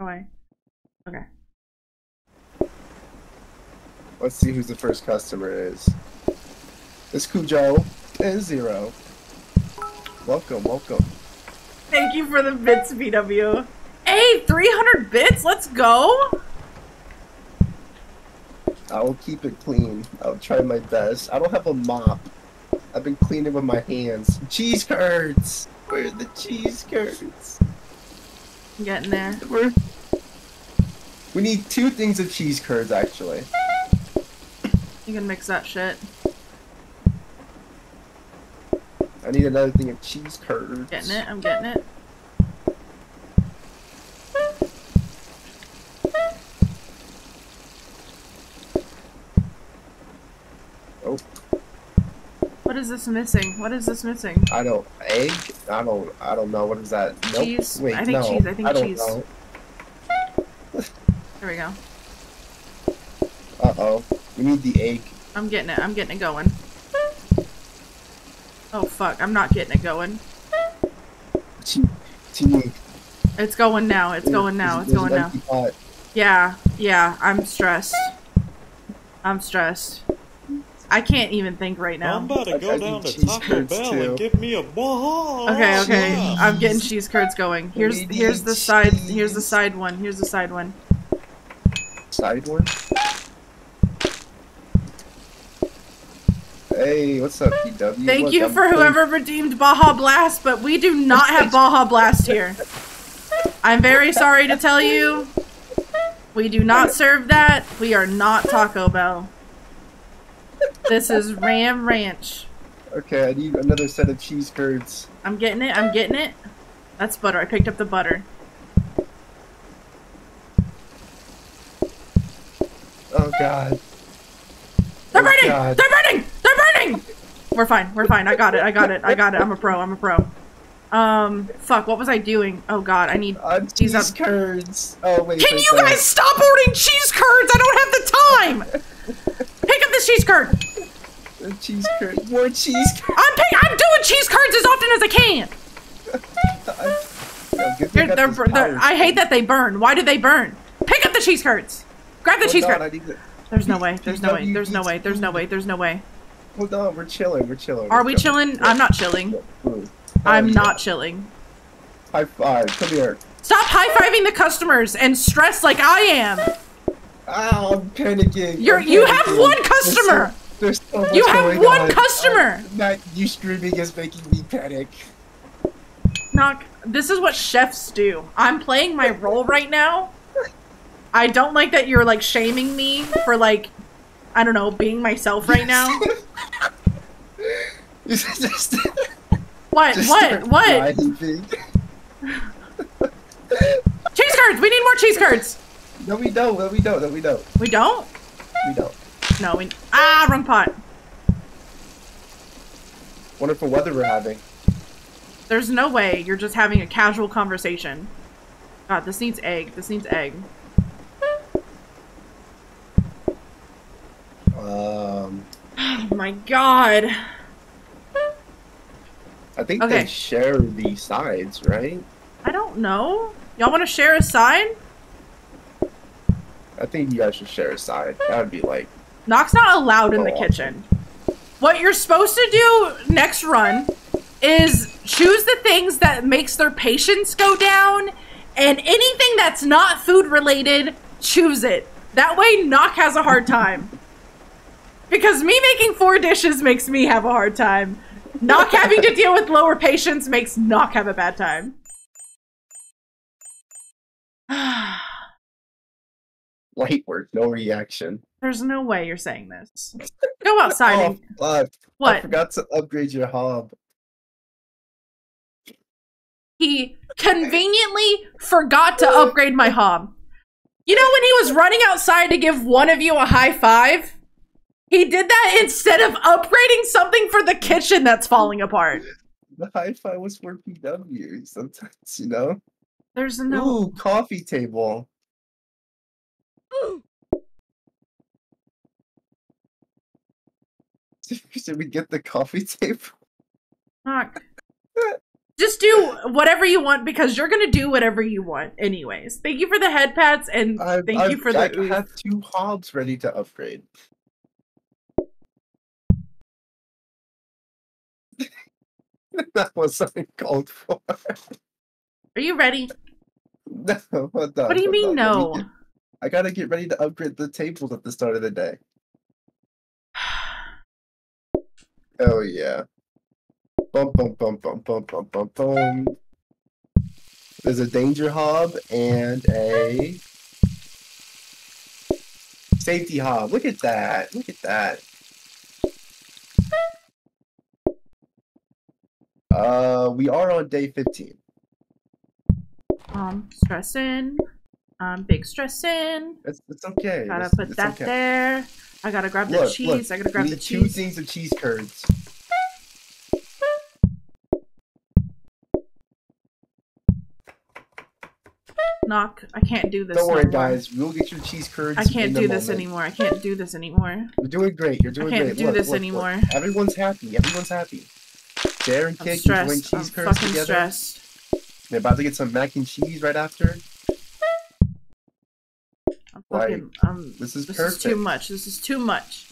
Oh, I. Okay. Let's see who's the first customer is. It's Cujo and Zero. Welcome, welcome. Thank you for the bits, VW. Hey, 300 bits. Let's go. I will keep it clean. I'll try my best. I don't have a mop. I've been cleaning with my hands. Cheese curds! Where are the cheese curds? I'm getting there. Where? We need two things of cheese curds, actually. You can mix that shit. I need another thing of cheese curds. Getting it. I'm getting it. Oh, What is this missing? What is this missing? I don't egg. I don't. I don't know. What is that? Nope. Cheese? Wait, I think no. cheese, I think don't cheese. Know. There we go. Uh oh. We need the egg. I'm getting it. I'm getting it going. Oh fuck, I'm not getting it going. Che- Cheese. It's going now. It's going now. It's going now. pot. Yeah, yeah, I'm stressed. I'm stressed. I can't even think right now. I'm about to go I down need to cheese Taco curds, Bell too. and get me a ball. Okay, okay. Yeah. I'm getting cheese curds going. Here's here's the side here's the side one. Here's the side one. Side one. Hey, what's up, PW? Thank you for whoever redeemed Baja Blast, but we do not have Baja Blast here. I'm very sorry to tell you. We do not serve that. We are not Taco Bell. This is Ram Ranch. Okay, I need another set of cheese curds. I'm getting it. I'm getting it. That's butter. I picked up the butter. Oh God. They're Oh, burning! God. They're burning! They're burning! We're fine. We're fine. I got it. I got it. I got it. I'm a pro. I'm a pro. Um, fuck. What was I doing? Oh God, I need. I'm cheese are- curds. Oh wait. Can you guys stop ordering cheese curds? I don't have the time. Pick up this cheese curd. Uh, Cheese curds. More cheese curds. I'm pick- I'm doing cheese curds as often as I can. Yo, good thing They're, I they're, they're, I hate that they burn. Why do they burn? Pick up the cheese curds. Grab the Hold cheese on, curd. I need to- There's no way. There's no way. There's no way. There's no way. There's no way. Hold on, we're chilling. We're chilling. Are we're chilling? I'm not chilling. I'm not chilling. High five. Come here. Stop high fiving the customers and stress like I am. Ow, I'm panicking. You're I'm you have one There's so- customer. There's so You have one on. customer. Matt, you screaming is making me panic. Knock. This is what chefs do. I'm playing my role right now. I don't like that you're like shaming me for like, I don't know, being myself right now. just, just, What? just what? What? Cheese curds. We need more cheese curds. No, we don't. No, we don't. No, we don't. We don't. We don't. No. We. Ah, wrong pot. Wonderful weather we're having. There's no way you're just having a casual conversation. God, this needs egg. This needs egg. Um, Oh my god. I think Okay. they share the sides, right? I don't know. Y'all want to share a side? I think you guys should share a side. That would be like, Knock's not allowed in the kitchen. What you're supposed to do next run is choose the things that makes their patience go down, and anything that's not food related, choose it. That way, Knock has a hard time. Because me making four dishes makes me have a hard time. Knock having to deal with lower patience makes Knock have a bad time. light work, no reaction. There's no way you're saying this. Go outside Oh, and fuck. I forgot to upgrade your hob. he conveniently forgot to upgrade my hob. You know when he was running outside to give one of you a high five? He did that instead of upgrading something for the kitchen that's falling apart. The hi-fi was for PW sometimes, you know? There's no Ooh, coffee table. Should we get the coffee table? knock. Just do whatever you want because you're gonna do whatever you want anyways. Thank you for the head pats and I, thank I, you for the oof. have two hobs ready to upgrade. that wasn't called for. Are you ready? No, on, What do you mean on, let me no? get- I gotta get ready to upgrade the tables at the start of the day. Oh yeah. Bum bum bum bum bum bum bum bum. There's a danger hob and a safety hob. Look at that. Look at that. Uh, we are on day 15. Um stressing. Um big stressing. It's, it's okay. Gotta It's- put it's that okay. there. I gotta grab the Look, cheese. look, I gotta grab we the need two things of cheese curds. Knock. I can't do this. Don't worry, more. guys. We'll get your cheese curds. I can't in do this moment. anymore. I can't do this anymore. You're doing great. You're doing great. I can't great. do Look, this anymore. Everyone's happy. Everyone's happy. Darren I'm Cake stressed. I'm cheese curds fucking together. stressed. They're about to get some mac and cheese right after. I'm Like, fucking. Um, This is this perfect. is too much. This is too much.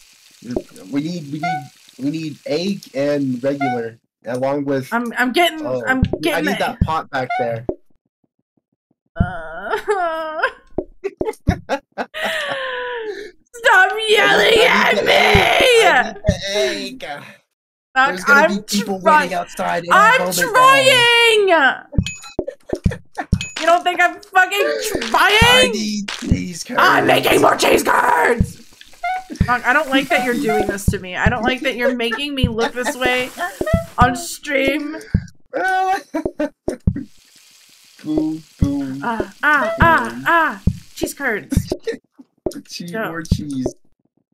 We need we need we need egg and regular along with. I'm. I'm getting. oh, I'm getting. I need that pot back there. Uh, Stop yelling at need the egg. Me! need the egg. Knock, There's gonna I'm be people try- waiting outside. I'm trying. You don't think I'm fucking I trying? need cheese curds. I'm making more cheese curds. I don't like that you're doing this to me. I don't like that you're making me look this way on stream. boom, boom. Ah, ah, ah, ah. Cheese curds. cheese, more cheese.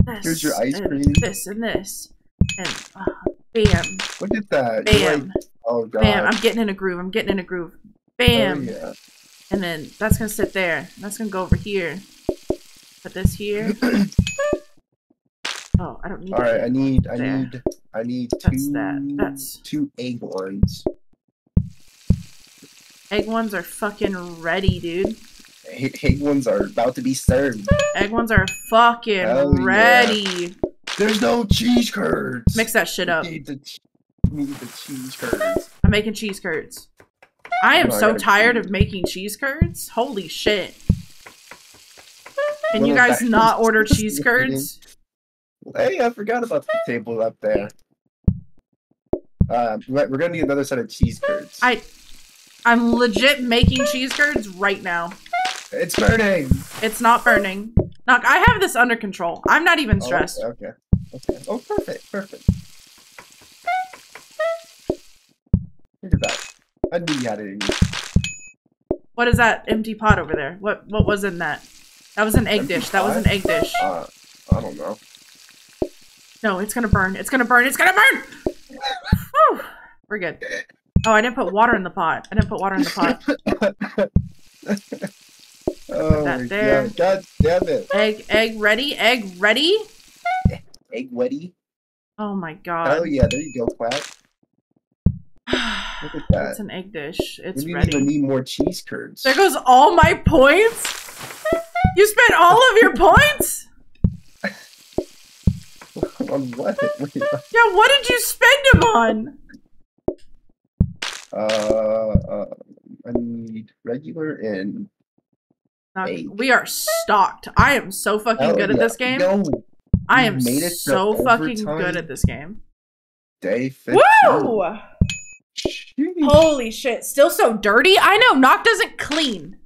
This, Here's your ice cream. This and this. And ah, bam, Look at that. Bam, like- oh god. bam. I'm getting in a groove. I'm getting in a groove. Bam. oh, Bam. yeah. And then that's gonna sit there. That's gonna go over here. Put this here. Oh, I don't need All right. I need. I There. need. I need two. That's that. That's- two egg ones. Egg ones are fucking ready, dude. Egg ones are about to be served. Egg ones are fucking Hell yeah. There's no cheese curds. Mix that shit up. We need the, we need the cheese curds. I'm making cheese curds. I am I so gotta tired cheese. of making cheese curds. Holy shit. Can you guys that- not order cheese curds? Hey, I forgot about the table up there. Uh, we're we're gonna need another set of cheese curds. I I'm legit making cheese curds right now. It's burning. It's not burning. Knock, I have this under control. I'm not even Oh, stressed. okay, okay. Okay. Oh, perfect. Perfect. Look at that. I knew you had it in you. What is that empty pot over there? What what was in that? That was an egg Empty dish. That was an egg dish. Uh, I don't know. No, it's gonna burn. It's gonna burn. It's gonna burn. Whew. We're good. Oh, I didn't put water in the pot. I didn't put water in the pot. oh that there. god. God damn it. Egg, egg ready. Egg ready. Egg wetty. Oh my god. Oh yeah, there you go, Quack. Look at that. It's an egg dish. It's we didn't even need more cheese curds. There goes all my points. You spent all of your points. on what? Wait, Yeah, what did you spend them on? uh, uh, I need regular and We are stocked. I am so fucking good at this game. No, I am so fucking good at this game. day 15. Woo! Sheesh. Holy shit. Still so dirty? I know, Knock doesn't clean.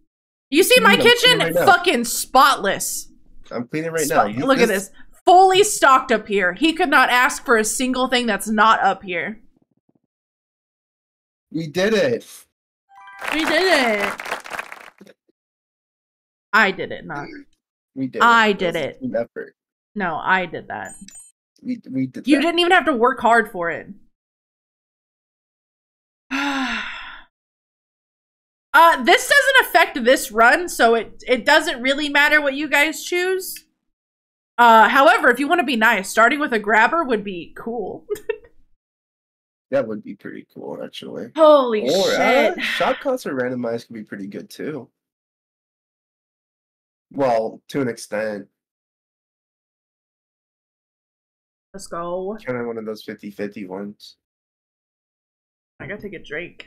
You see my kitchen? right fucking spotless. I'm cleaning right now. Spot- Look at this. Fully stocked up here. He could not ask for a single thing that's not up here. We did it. We did it. I did it, Knock. We did. I it. did it. effort. No, I did that. We we did. You that. didn't even have to work hard for it. uh, this doesn't affect this run, so it it doesn't really matter what you guys choose. Uh, however, if you want to be nice, starting with a grabber would be cool. That would be pretty cool, actually. Holy or shit! Uh, shot costs are randomized could be pretty good too. Well, to an extent, Let's go. kind of one of those 50-50 ones. I gotta take a drink.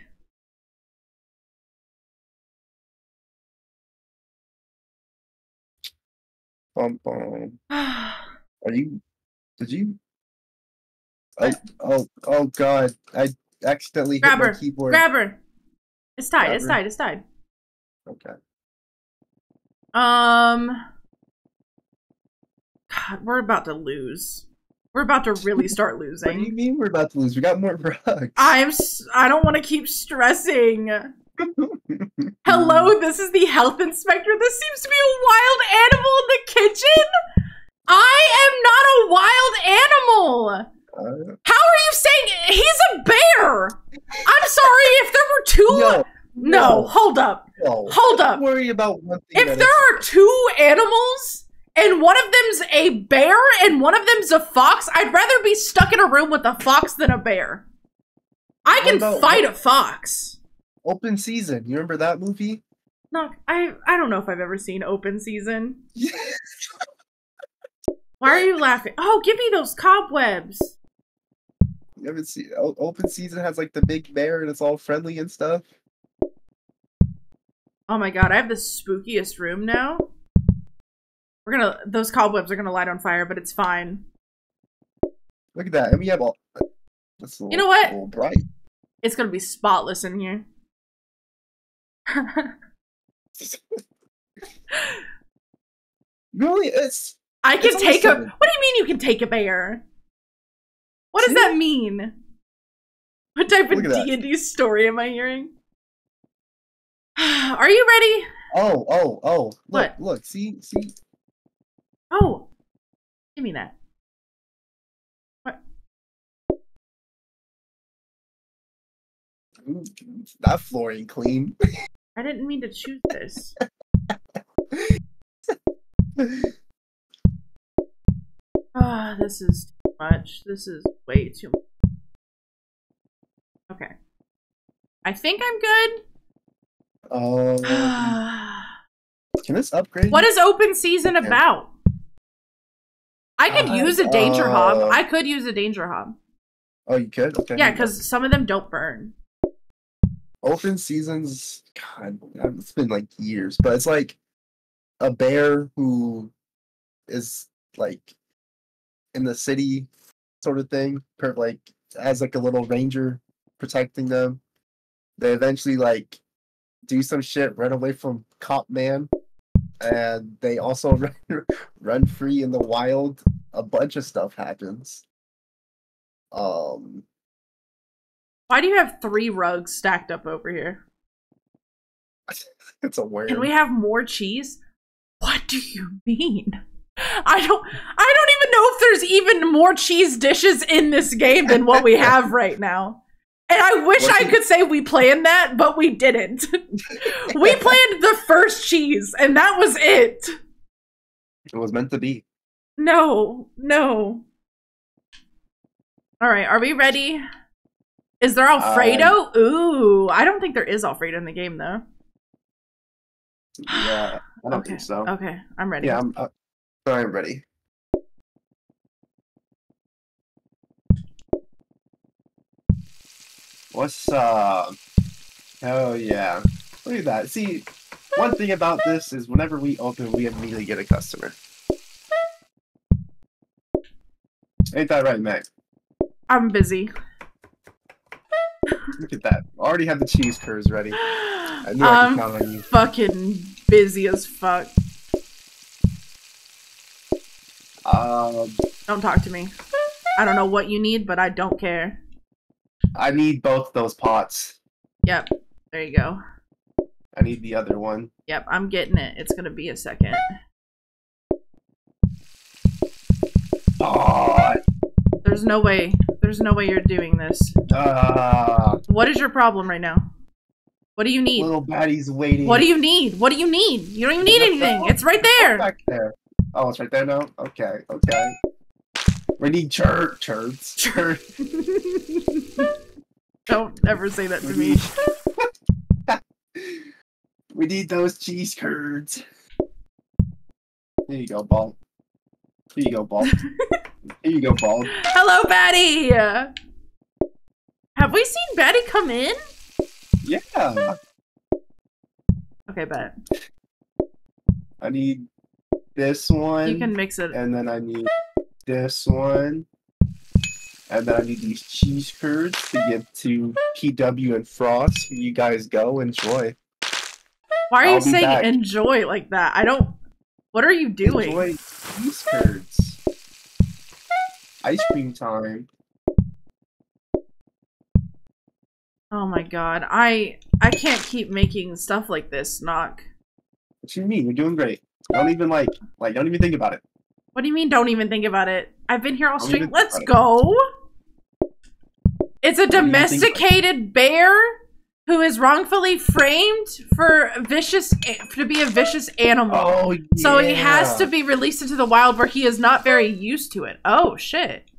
Bum, bum. Are you? Did you? Oh, oh, oh! God! I accidentally hit Grab my her. keyboard. Grab her. It's tied. Grab It's her. tied. It's tied. Okay. Um. God, we're about to lose. We're about to really start What do you mean we're about to lose? We got more rugs. I'm. I don't want to keep stressing. Hello, this is the health inspector. This seems to be a wild animal in the kitchen. I am not a wild animal. Uh, How are you saying he's a bear? I'm sorry if there were two. no, no, no. hold up. no. Hold up. Don't worry about one thing. If there are two animals and one of them's a bear and one of them's a fox, I'd rather be stuck in a room with a fox than a bear. I can about- fight a fox. open season, you remember that movie? No, I I don't know if I've ever seen Open Season. Why are you laughing? Oh, give me those cobwebs. You haven't seen open season has like the big bear and it's all friendly and stuff. Oh my god, I have the spookiest room now. We're gonna those cobwebs are gonna light on fire, but it's fine. Look at that, and we have all. That's a You know little- what? little bright. It's gonna be spotless in here. Really, it's I can It's take a. seven. What do you mean you can take a bear? What does See? that mean? What type of Look at that. D and D story am I hearing? Are you ready? oh oh oh. Look What? look see see. Oh, give me that. What? Ooh, that floor ain't clean. I didn't mean to choose this. Ah, this is too much. This is way too much. Okay. I think I'm good. Um, can this upgrade? what is open season Okay. about? I could God, use a danger uh, hob. I could use a danger hob. Oh, you could. Okay. Yeah, because some of them don't burn. open seasons. God, it's been like years, but it's like a bear who is like in the city, sort of thing. Per like has like a little ranger protecting them. They eventually like do some shit, run away from cop man, and they also run, run free in the wild. A bunch of stuff happens. Um, Why do you have three rugs stacked up over here? it's a weird. Can we have more cheese? What do you mean? I don't I don't even know if there's even more cheese dishes in this game than what we have right now. And I wish What I do- could say we planned that, but we didn't. we planned the first cheese and that was it. It was meant to be. No, no. All right, are we ready? Is there Alfredo? Ooh, I don't think there is Alfredo in the game though. Yeah, I don't okay. think so. Okay, I'm ready. Yeah, I'm. Uh, I'm ready. What's uh? Oh yeah, look at that. See, one thing about this is whenever we open, we immediately get a customer. Ain't that right, Max? I'm busy. Look at that. Already have the cheese curds ready. I knew I I'm could count on you. fucking busy as fuck. Um, Don't talk to me. I don't know what you need, but I don't care. I need both those pots. Yep. There you go. I need the other one. Yep, I'm getting it. It's gonna be a second. Oh, There's no way. There's no way you're doing this. uh, What is your problem right now? What do you need? little baddie's waiting. What do you need? What do you need? You don't even need anything. It's right there. back there. Oh, it's right there now. Okay, okay. We need chur churds. Chur. don't ever say that to me. we need those cheese curds. Here you go, ball. Here you go, ball. Here you go, ball. Hello, Batty. Have we seen Batty come in? Yeah. Okay, bet. I need this one. You can mix it. and then I need this one. And then I need these cheese curds to give to PW and Frost. You guys go, enjoy. Why are you I'll be saying back. enjoy like that? I don't. What are you doing? Enjoy cheese curds. Ice cream time. Oh my god, I I can't keep making stuff like this, Knock. What do you mean? You're doing great. Don't even like like don't even think about it. What do you mean? Don't even think about it. I've been here all string. Let's go. it. It's a Don't even think about it. domesticated bear who is wrongfully framed for vicious to be a vicious animal. Oh yeah. So he has to be released into the wild where he is not very used to it. Oh shit.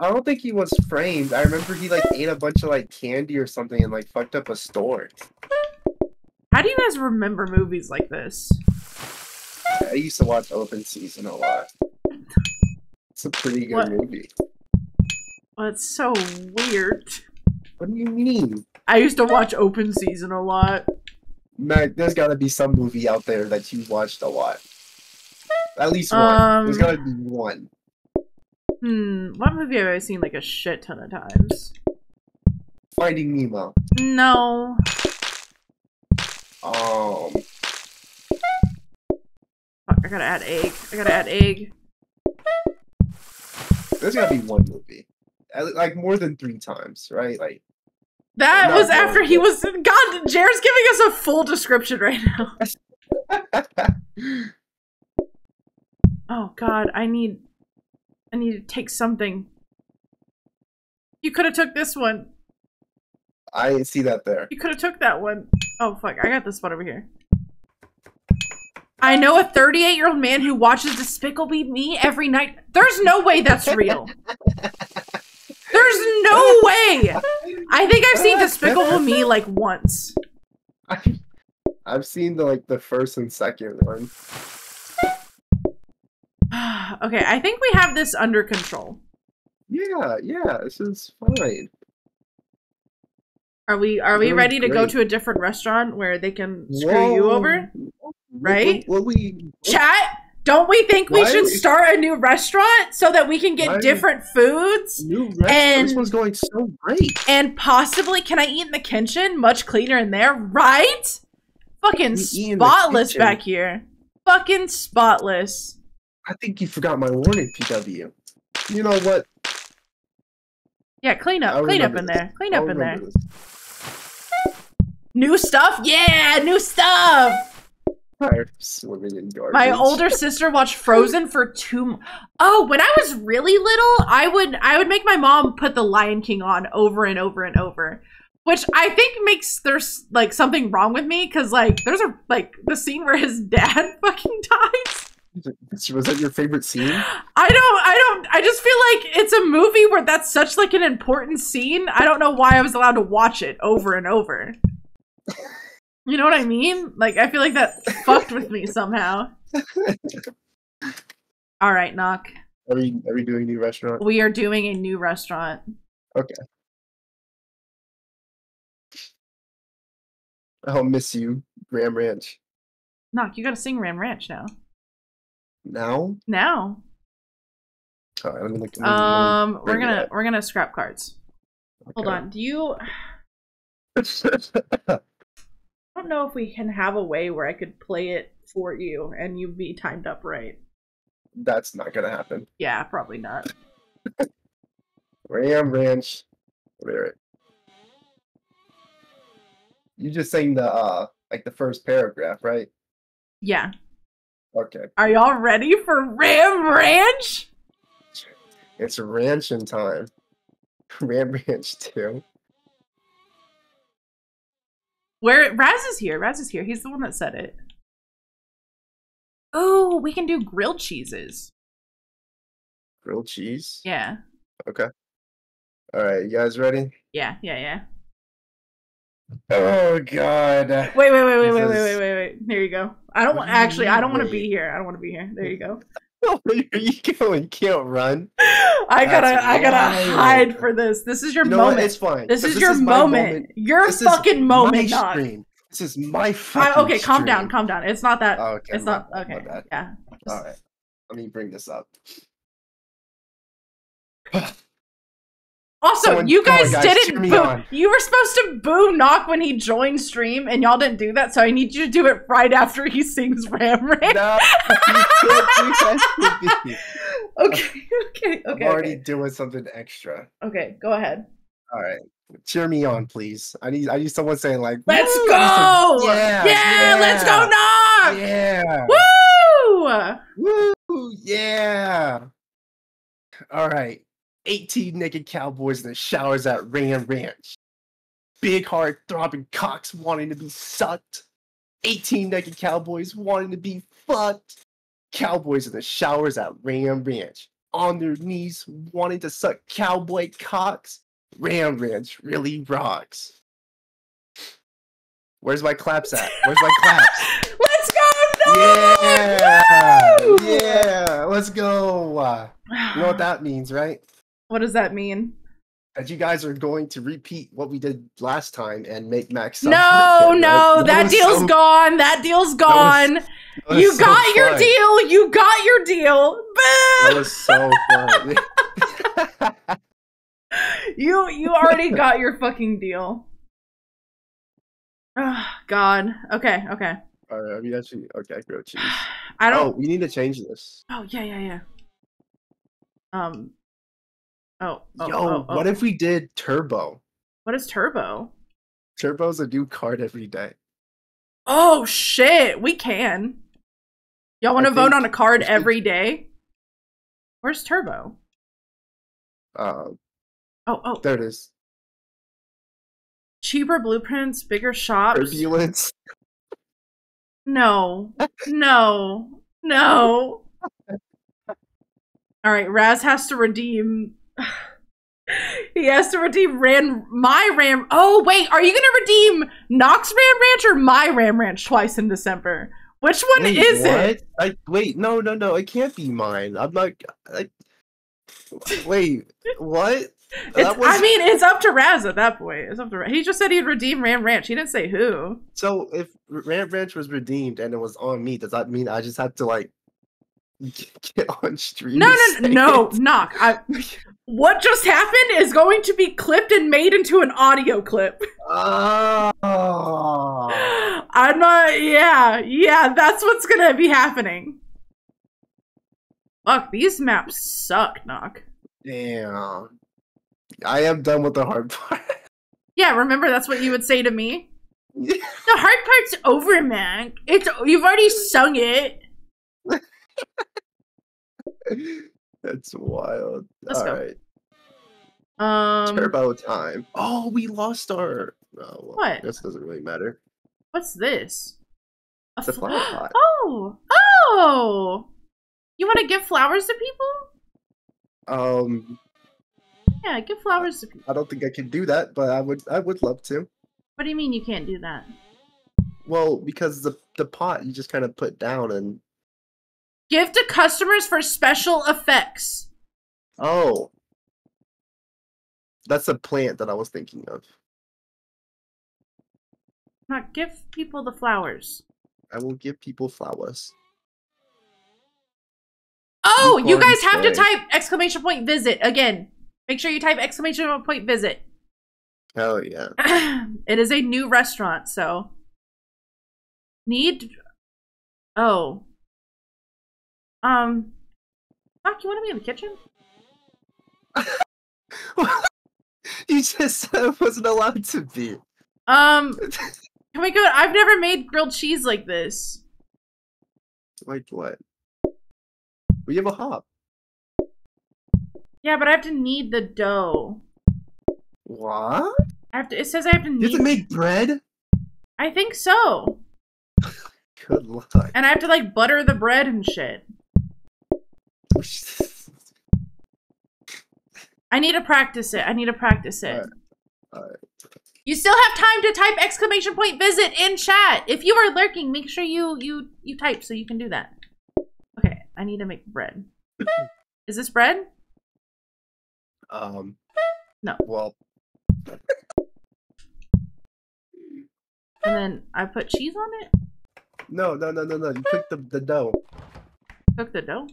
I don't think he was framed. I remember he like ate a bunch of like candy or something and like fucked up a store. How do you guys remember movies like this? I used to watch Open Season a lot. It's a pretty good What? movie. Well, it's so weird. What do you mean? I used to watch Open Season a lot. Mac, there's gotta be some movie out there that you watched a lot. At least one. Um, there's gotta be one. Hmm, what movie have I seen like a shit ton of times? Finding Nemo. No. Um, Fuck, I gotta add egg. I gotta add egg. there's gotta be one movie. Like more than three times, right? Like, That was after he was. God, Jared's giving us a full description right now. Oh God, I need. I need to take something. You could have took this one. I didn't see that there. You could have took that one. Oh fuck, I got this one over here. I know a 38 year old man who watches Despicable Me every night. There's no way that's real. There's no way. I think I've seen Despicable Me like once. I've seen the like the first and second one. okay, I think we have this under control. Yeah, yeah, this is fine. Are we are we ready to go to a different restaurant where they can screw you over? Right? What, what we Chat, don't we think we should we- start a new restaurant so that we can get Why different foods new restaurant? And- this one's going so great. and possibly can I eat in the kitchen? Much cleaner in there, right? Fucking We eat in the spotless back here. Fucking spotless. I think you forgot my warning, PW. You know what? Yeah, clean up, I'll clean up in this. there. Clean I'll up in there. this. New stuff? Yeah, new stuff. Tired swimming in garbage. My older sister watched Frozen for two. m- Oh, when I was really little, I would I would make my mom put The Lion King on over and over and over, which I think makes there's like something wrong with me because like there's a like the scene where his dad fucking dies. Was that your favorite scene? I don't I don't I just feel like it's a movie where that's such like an important scene. I don't know why I was allowed to watch it over and over. You know what I mean? Like I feel like that fucked with me somehow. All right, knock. Are we are we doing a new restaurant? We are doing a new restaurant. Okay. I'll miss you, Ram Ranch. Knock, you gotta sing Ram Ranch now. Now? Now. All right, let me look. let me- let me Um we're gonna up. we're gonna scrap cards. Hold on. Do you don't know if we can have a way where I could play it for you and you be timed up right. That's not gonna happen. Yeah, probably not. Ram Ranch. Lyric. You just saying the uh like the first paragraph, right? Yeah. Okay. Are y'all ready for Ram Ranch? It's ranching time. Ram Ranch 2. Where Raz is here. Raz is here. He's the one that said it. Oh, we can do grilled cheeses. Grilled cheese. Yeah. Okay. Alright, you guys ready? Yeah, yeah, yeah. Oh god. Wait, wait, wait, wait, wait, wait, wait, wait, wait. There you go. I don't want actually I don't want to be here. I don't want to be here. There you go. You going? You can't run. I gotta That's I gotta wild. hide for this. This is your You know what? moment. It's fine. This is your my moment. Your This is fucking moment, my stream. This is my I, fucking okay, calm down, calm down. It's not that. Oh, okay, it's not bad, my okay. bad. Yeah. All right, let me bring this up. Also, Someone- you guys, guys, didn't boo. You were supposed to boo knock when he joined stream, and y'all didn't do that. So I need you to do it right after he sings Ram Ram. No, you can't do that to me. Okay, okay, I'm already okay. doing something extra. Okay, go ahead. All right, cheer me on, please. I need I need someone saying like, Let's go! Need yeah, yeah, let's go, knock! Yeah. Woo! Woo! Yeah. All right. 18 naked cowboys in the showers at Ram Ranch. Big heart throbbing cocks wanting to be sucked. 18 naked cowboys wanting to be fucked. Cowboys in the showers at Ram Ranch. On their knees wanting to suck cowboy cocks. Ram Ranch really rocks. Where's my claps at? Where's my claps? Let's go, knock! Yeah, Woo! yeah. Let's go. You know what that means, right? What does that mean? That you guys are going to repeat what we did last time and make Max. No, again, no, right? that was deal's so- gone. That deal's gone. that was you so got your deal. You got your deal. That was so fun. You you already got your fucking deal. Oh, God. Okay, okay. All right, I mean actually, okay, grilled cheese. I Oh, don't. we need to change this. Oh, yeah, yeah, yeah. Um. Oh. oh Yo, oh, oh. what if we did turbo? What is turbo? Turbo's a new card every day. Oh shit, we can. Y'all want to vote on a card every day? Where's turbo? Uh, Oh, oh, there it is. cheaper blueprints, bigger shops. Turbulence. No, no, no. All right, Raz has to redeem. he has to redeem Ran my Ram. Oh wait, are you gonna redeem Knock's Ram Ranch or my Ram Ranch twice in December? Which one Wait, is what? it? I wait, no, no, no, it can't be mine. I'm not. I, wait, what? Was I mean, it's up to Raz at that point. It's up to Raz. He just said he'd redeem Ram Ranch. He didn't say who. so. If Ram Ranch was redeemed and it was on me, does that mean I just have to like get, on stream? No, no, say no, knock. I, what just happened is going to be clipped and made into an audio clip. Oh. I'm not. Yeah, yeah, that's what's gonna be happening. Fuck, these maps suck, knock. Damn. I am done with the hard part. Yeah, remember that's what you would say to me. The hard part's over, man. It's you've already sung it. That's wild. Let's go. Alright. Um, Turbo time. Oh, we lost our. Oh, well, What? This doesn't really matter. what's this? A The fl- flower pot. Oh, oh! You want to give flowers to people? Um, Yeah, give flowers to people. I don't think I can do that, but I would. I would love to. What do you mean you can't do that? Well, because the the pot you just kind of put down and Give to customers for special effects. oh, that's a plant that I was thinking of. Not give people the flowers. I will give people flowers. Oh, you Unicorn guys have to type exclamation point visit again. Make sure you type exclamation point visit. Hell yeah! it is a new restaurant, so need. Oh, um, Doc, you want to be in the kitchen? you just wasn't allowed to be. Um, can we go? I've never made grilled cheese like this. like what? We have a hob. Yeah, but I have to knead the dough. What? I have to. It says I have to You have to make bread? I think so, Good luck. and I have to like butter the bread and shit. I need to practice it. I need to practice it. Alright, alright. You still have time to type exclamation point visit in chat. If you are lurking, make sure you you you type so you can do that. Okay, I need to make bread. Is this bread? Um. No. Well, And then I put cheese on it. no, no, no, no, no. You cook the, the dough. Cook the dough.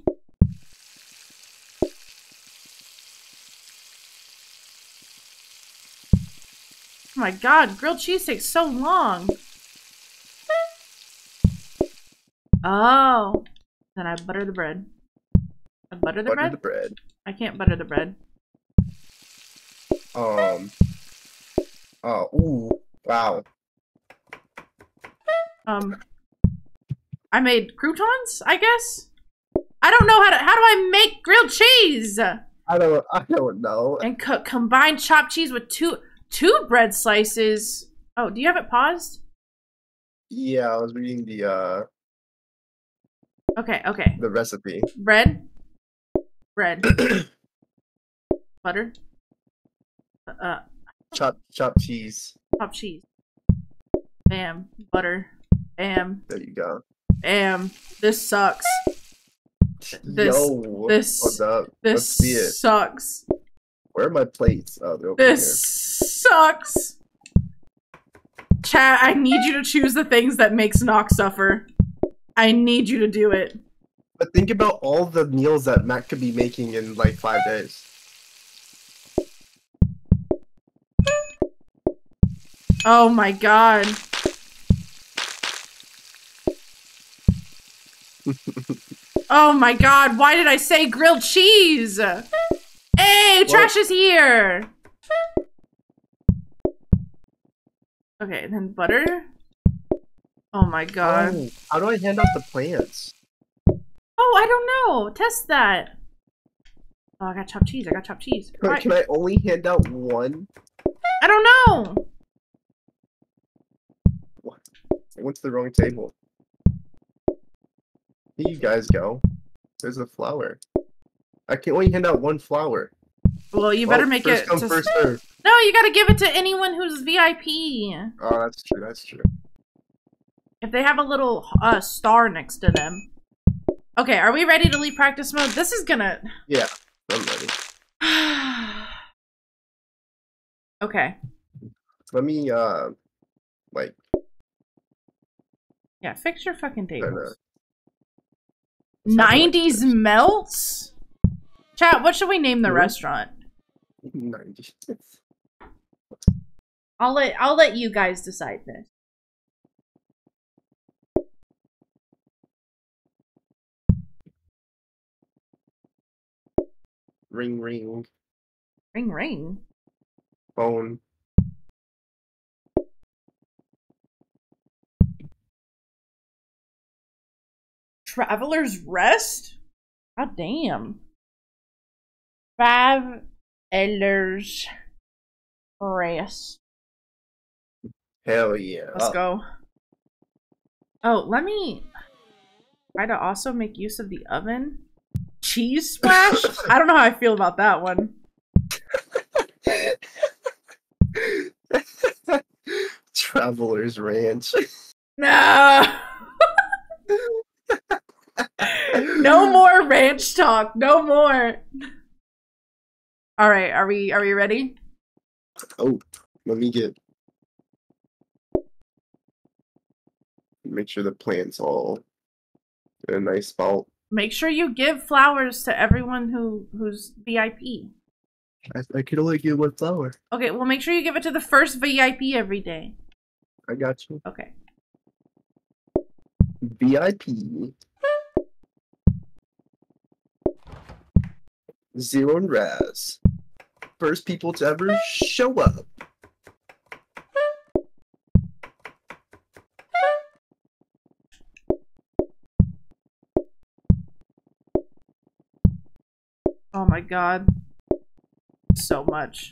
Oh my god, grilled cheese takes so long. Oh. Then I butter the bread. I butter the Butter bread? the bread. I can't butter the bread. Um. Oh, ooh, wow. Um I made croutons, I guess? I don't know how to how do I make grilled cheese? I don't, I don't know. And cook combine chopped cheese with two two bread slices. Oh, do you have it paused? Yeah, I was reading the uh Okay, okay. the recipe. Bread. Bread. Butter. Uh Chop, chopped cheese. chopped cheese. Bam. Butter. Bam. There you go. Bam. This sucks. This- Yo, this- what's up? Let's see it. This sucks. Where are my plates? Oh, they're over This sucks. Chat, I need you to choose the things that makes Nox suffer. I need you to do it. But think about all the meals that Matt could be making in like five days. Oh my god. oh my god, why did I say grilled cheese? Hey, trash is here! Okay, then butter. Oh my god. Oh, how do I hand out the plants? Oh, I don't know. Test that. Oh, I got chopped cheese. I got chopped cheese. Can, Why- can I only hand out one? I don't know. I went to the wrong table. Here you guys go. There's a flower. I can only hand out one flower. Well, you better Oh, make it. come, to- first serve. No, you gotta give it to anyone who's VIP. Oh, that's true. That's true. if they have a little uh, star next to them. Okay, are we ready to leave practice mode? This is gonna. Yeah, I'm ready. okay. Let me uh, like Yeah, fix your fucking tables. 90s melts? Chat, what should we name the Hmm? restaurant? 90s. I'll let I'll let you guys decide this. Ring ring Ring ring. phone. Traveler's Rest? God damn. Traveler's Rest. Hell yeah. Let's go. Oh, let me try to also make use of the oven. Cheese splash? I don't know how I feel about that one. Traveler's Ranch. No. no more ranch talk. No more. All right, are we are we ready? Oh, let me get. Make sure the plant's all in a nice spot. Make sure you give flowers to everyone who who's VIP. I, I could only give one flower. Okay, well make sure you give it to the first VIP every day. I got you. Okay. VIP. Zero and Raz. First people to ever show up. Oh my god. So much.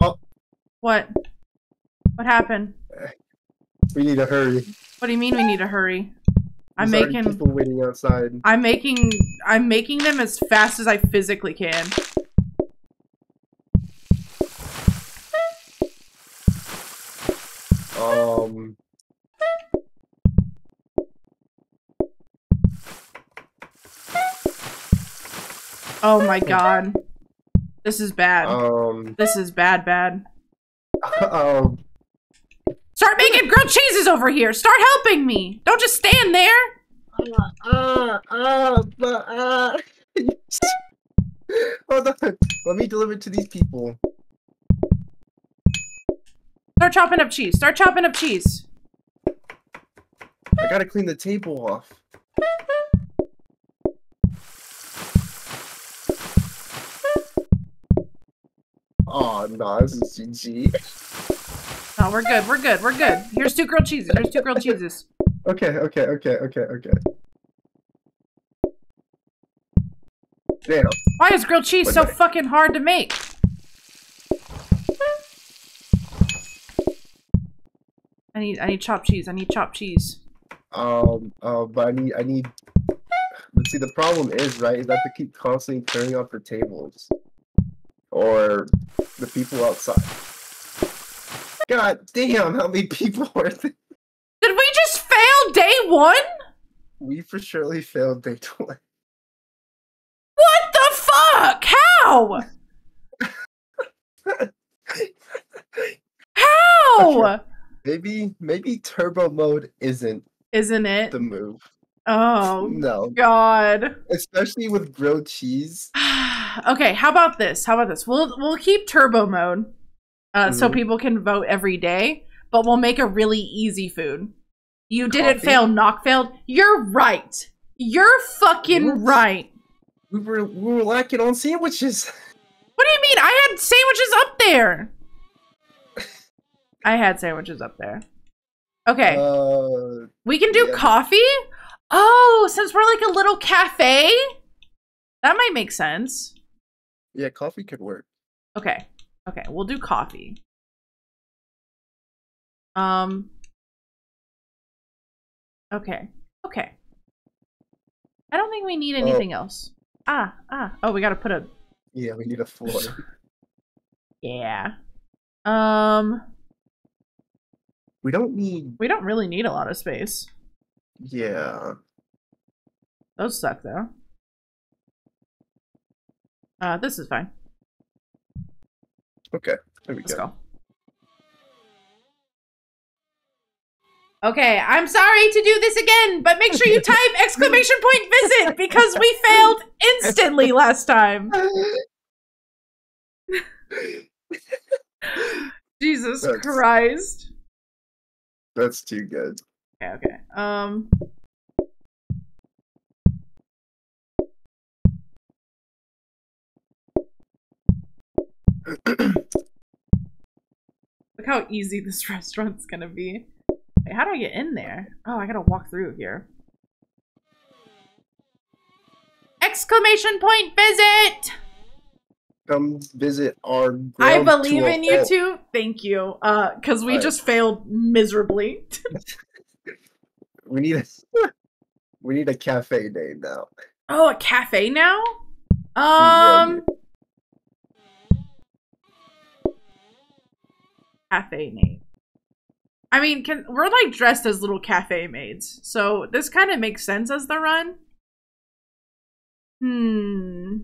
Oh. What? What happened? We need to hurry. What do you mean we need to hurry? I'm making people waiting outside. I'm making I'm making them as fast as I physically can. Um. Oh my god. This is bad. Um. This is bad bad. Um. Start making grilled cheeses over here. Start helping me. Don't just stand there. Uh, uh, but, uh. Hold on. Let me deliver it to these people. Start chopping up cheese. Start chopping up cheese. I gotta clean the table off. Oh no, this is GG. No, we're good. We're good. We're good. Here's two grilled cheeses. Here's two grilled cheeses. Okay, okay, okay, okay, okay. Damn. Why is grilled cheese so fucking hard to make? I need I need chopped cheese. I need chopped cheese. Um, uh, but I need, I need. But see, the problem is, right, is that to keep constantly turning up the tables, or the people outside. God damn, how many people are there? Did we just fail day one? We for surely failed day twenty. What the fuck? How? How? Maybe, maybe turbo mode isn't Isn't it? the move. Oh No, god. especially with grilled cheese. okay, how about this? How about this? We'll we'll keep turbo mode, uh, so Mhm. people can vote every day, but we'll make a really easy food. You didn't Coffee? fail, knock failed. You're right. You're fucking What? right. We were, we were lacking on sandwiches. What do you mean? I had sandwiches up there. I had sandwiches up there. Okay, Uh, we can do yeah. coffee. Oh, since we're like a little cafe, that might make sense. yeah, coffee could work. Okay. Okay, we'll do coffee. Um Okay. Okay. I don't think we need anything else. Ah, ah. Oh, we got to put a Yeah, we need a floor. Yeah. Um, We don't need. we don't really need a lot of space. Yeah. Those suck though. Uh, this is fine. Okay. There we Let's go. go. Okay, I'm sorry to do this again, but make sure you type exclamation point visit because we failed instantly last time. Jesus That's- Christ. That's too good. Okay, okay. Um Look how easy this restaurant's gonna be. Wait, how do I get in there? Oh, I gotta walk through here. Exclamation point visit! Come visit our. I believe in you too. Thank you. Uh, cause we just failed miserably. We need a. We need a cafe name now. Oh, a cafe now? Yeah, Um cafe name. I mean, can we're like dressed as little cafe maids, so this kind of makes sense as the run. Hmm.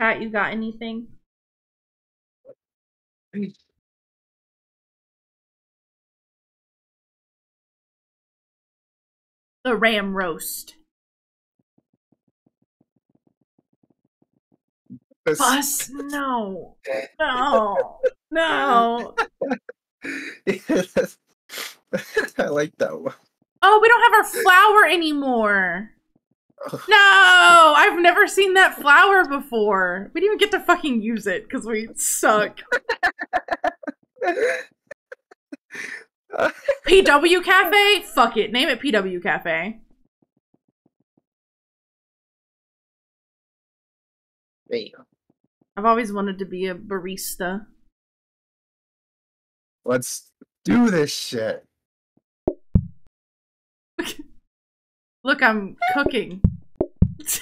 Pat, you got anything? The ram roast. Bus? No. No. No. I like that one. Oh, we don't have our flower anymore. No, I've never seen that flower before. We didn't even get to fucking use it because we suck. PW Cafe? Fuck it. Name it PW Cafe. Hey, I've always wanted to be a barista. Let's do this shit. Look, I'm cooking.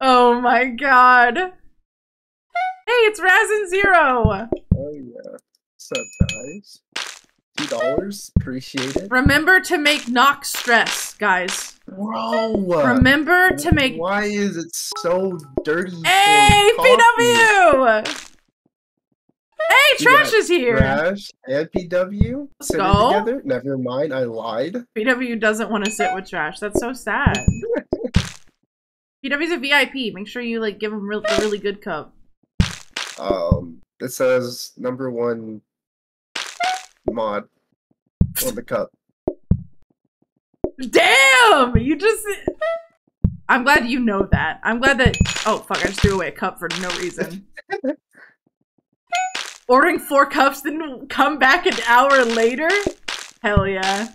oh my god. Hey, it's Raz and Zero. Oh yeah. What's up, guys? Two dollars, appreciate it. Remember to make knock stress, guys. Bro, Remember to make. Why is it so dirty? Hey? PW! Hey, You Trash is here. Trash and PW Let's sitting go. together. Never mind, I lied. PW doesn't want to sit with Trash. That's so sad. PW's a VIP. Make sure you like give him real, the really good cup. Um, it says number one mod on the cup. Damn! You just. I'm glad you know that. I'm glad that. Oh fuck! I just threw away a cup for no reason. Ordering four cups, then come back an hour later. Hell yeah.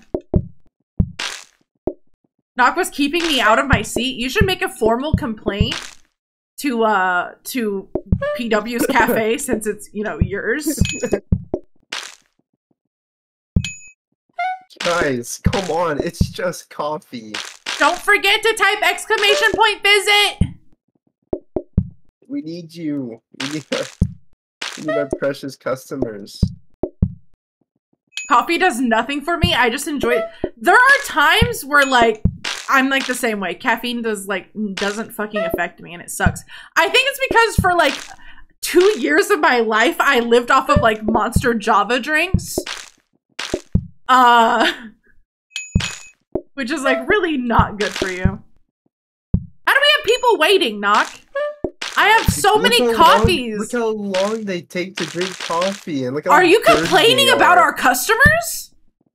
Knock was keeping me out of my seat. You should make a formal complaint to uh to PW's cafe since it's you know yours. Guys, come on, it's just coffee. Don't forget to type exclamation point visit. We need you. We need our, we need our precious customers. coffee does nothing for me. I just enjoy it. There are times where like I'm like the same way. Caffeine does like doesn't fucking affect me and it sucks. I think it's because for like 2 years of my life I lived off of like monster java drinks. Uh which is like really not good for you. How do we have people waiting, Knock? I have so Look many how long- coffees. look how long they take to drink coffee, and look how Are you complaining they about our customers?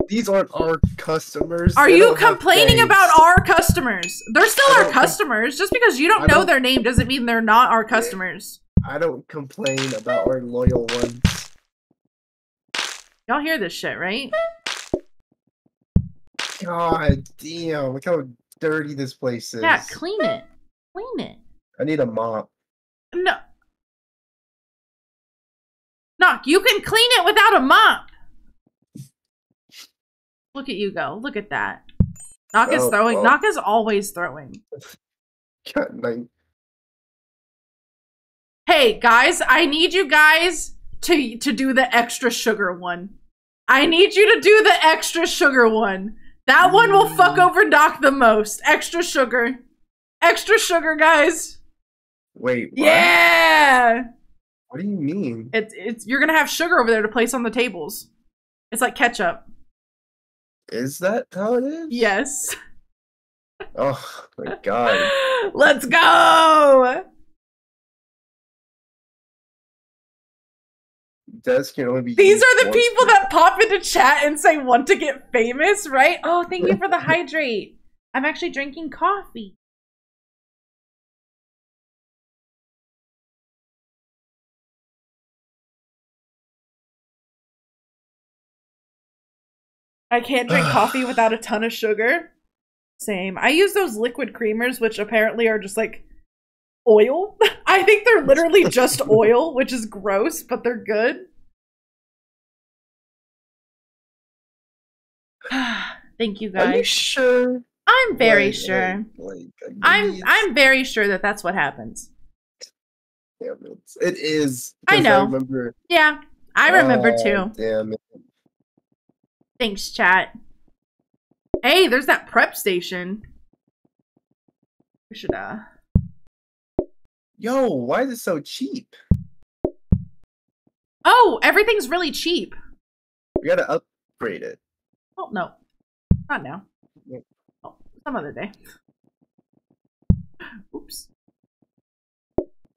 These aren't our customers. Are They you complaining about our customers? They're still I our customers. Just because you don't I know don't- their name doesn't mean they're not our customers. I don't complain about our loyal ones. Y'all hear this shit, right? God damn! Look how dirty this place is. Yeah, clean it. Clean it. I need a mop. No. Knock, you can clean it without a mop. Look at you go. Look at that. Knock is Oh, throwing. well. Knock is always throwing. Got nine. Hey guys, I need you guys to to do the extra sugar one. I need you to do the extra sugar one. That one will fuck over Doc the most. Extra sugar. Extra sugar, guys. Wait, what? Yeah. What do you mean? It's it's you're gonna have sugar over there to place on the tables. It's like ketchup. Is that how it is? Yes. Oh my god. Let's go. Can only be. These are the people that pop into chat and say want to get famous, right? Oh, thank you for the hydrate. I'm actually drinking coffee. I can't drink coffee without a ton of sugar. Same. I use those liquid creamers, which apparently are just like oil. I think they're literally just oil, which is gross, but they're good. Thank you guys. Are you sure? I'm very Like- sure. Like, like, I'm I'm very sure that that's what happens. damn it. It is. I know. remember. Yeah, I remember Oh, too. Damn it. Thanks, chat. Hey, there's that prep station. We should uh Yo, why is it so cheap? Oh, everything's really cheap. We gotta upgrade it. Oh no. Not now. Oh, some other day. Oops.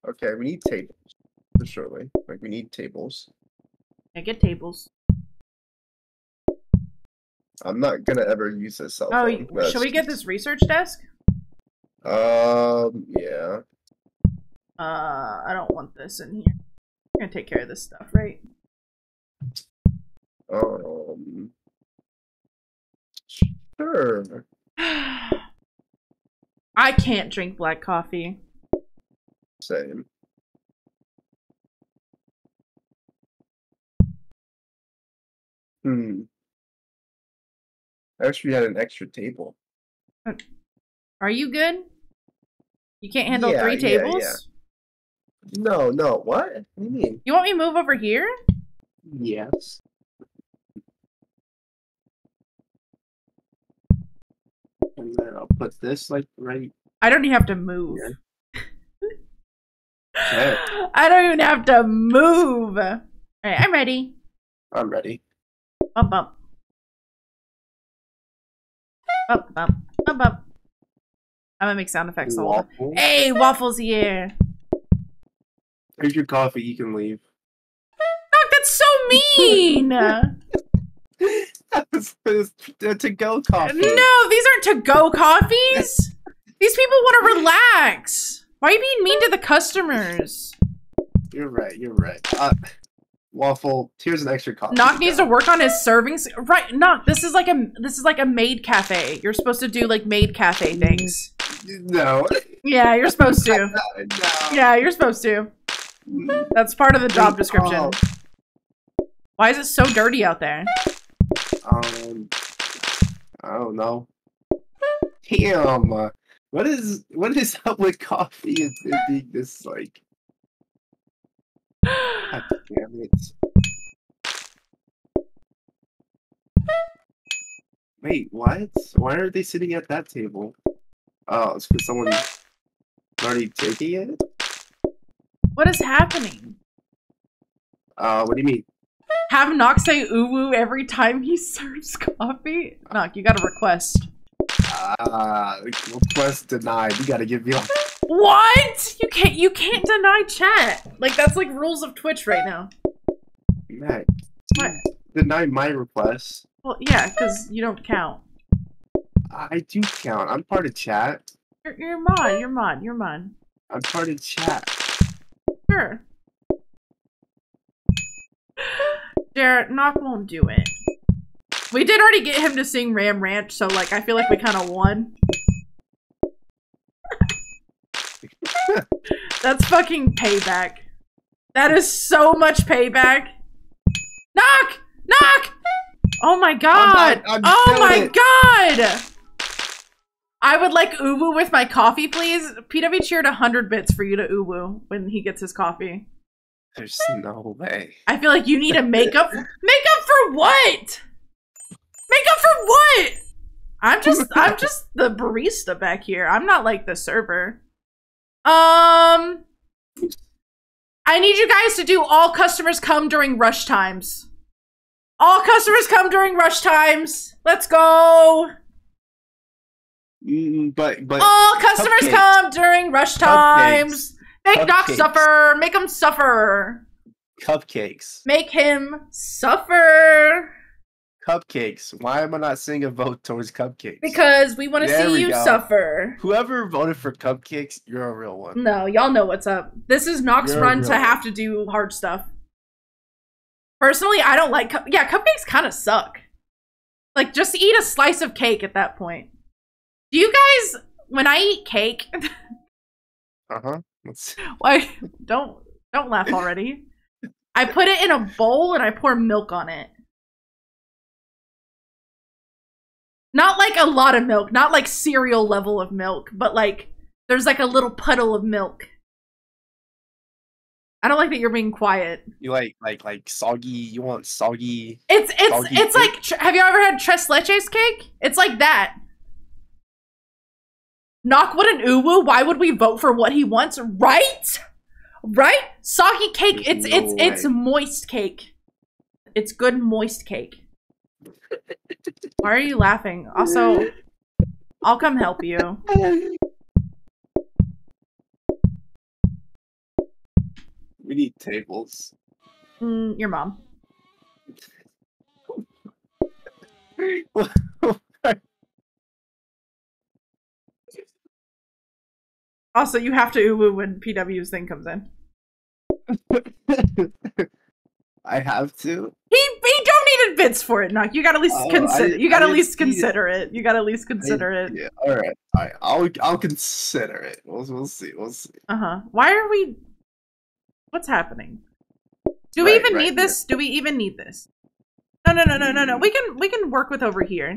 Okay, we need tables. Surely. Like, we need tables. I get tables. I'm not gonna ever use this cell Oh, phone. should we get this research desk? Um, yeah. Uh, I don't want this in here. We're gonna take care of this stuff, right? Um. Sure. I can't drink black coffee. Same. Hmm. I wish we had an extra table. Are you good? You can't handle Yeah, three yeah, tables? yeah. No, no. What? What do you mean? You want me to move over here? Yes. And then I'll put this like right. I don't even have to move. Okay. I don't even have to move. Alright, I'm ready. I'm ready. Bump bump. Bump bump. Bump bump. I'm gonna make sound effects all over. Waffle. Hey, waffles here. Here's your coffee. You can leave. Fuck, that's so mean. no, That's that's to go coffee. No, these aren't to go coffees. These people want to relax. Why are you being mean to the customers? You're right. You're right. Uh, waffle. Here's an extra coffee. Knock needs to work on his servings. Right, Knock. This is like a this is like a maid cafe. You're supposed to do like maid cafe things. No. Yeah, you're supposed to. no. Yeah, you're supposed to. That's part of the job description. Why is it so dirty out there? Um. I don't know. Damn. uh, What is what is up with coffee and it being this like? God damn it. Wait, what? Why are they sitting at that table? Oh, it's because someone already taking it? What is happening? Uh, what do you mean? Have Knock say woo every time he serves coffee? Knock, you got a request. Ah, request denied. You gotta give me like. What? You can't you can't deny chat. Like that's like rules of Twitch right now. Mac, What? deny my request. Well, yeah, because you don't count. I do count. I'm part of chat. You're, you're mod. You're mod. You're mod. I'm part of chat. Sure. Jared, Knock won't do it. We did already get him to sing Ram Ranch, so like I feel like we kind of won. That's fucking payback. That is so much payback. Knock! Knock! Oh my god! I'm oh my it. god! I would like uwu with my coffee, please. PW cheered 100 bits for you to uwu when he gets his coffee. There's no way. I feel like you need a makeup. makeup for what? Makeup for what? I'm just I'm just the barista back here. I'm not like the server. Um I need you guys to do all customers come during rush times. All customers come during rush times. Let's go. Mm, but but All customers Cupcakes. come during rush times. Make Doc suffer. Make him suffer. cupcakes, Make him suffer. cupcakes. Why am I not seeing a vote towards cupcakes? Because we want to There see you go. suffer. whoever voted for cupcakes, you're a real one. No, y'all know what's up. This is Knock's You're run to real. have to do hard stuff. Personally, I don't like cup- yeah, cupcakes kind of suck. Like just eat a slice of cake at that point. Do you guys when I eat cake, Uh huh. Let's why don't don't laugh already. I put it in a bowl and I pour milk on it. Not like a lot of milk, not like cereal level of milk, but like there's like a little puddle of milk. I don't like that you're being quiet. you like like like soggy. You want soggy? It's it's Soggy it's cake? like have you ever had tres leches cake? It's like that. Knock what an uwu. Why would we vote for what he wants? Right, right. Soggy cake. There's it's no it's it's moist cake. It's good moist cake. Why are you laughing? Also, I'll come help you. We need tables. Mm, your mom. Also, you have to uwu when PW's thing comes in. I have to. He he donated bits for it, Knock. You gotta at least Oh, consider. I- you gotta I at least didn't it. consider it. You gotta at least consider it. Yeah. All right. All right. I'll I'll consider it. We'll we'll see. We'll see. Uh huh. Why are we? What's happening? Do we Right, even right, need this? Do we even need this? No, no, no, no, no, no. We can we can work with over here.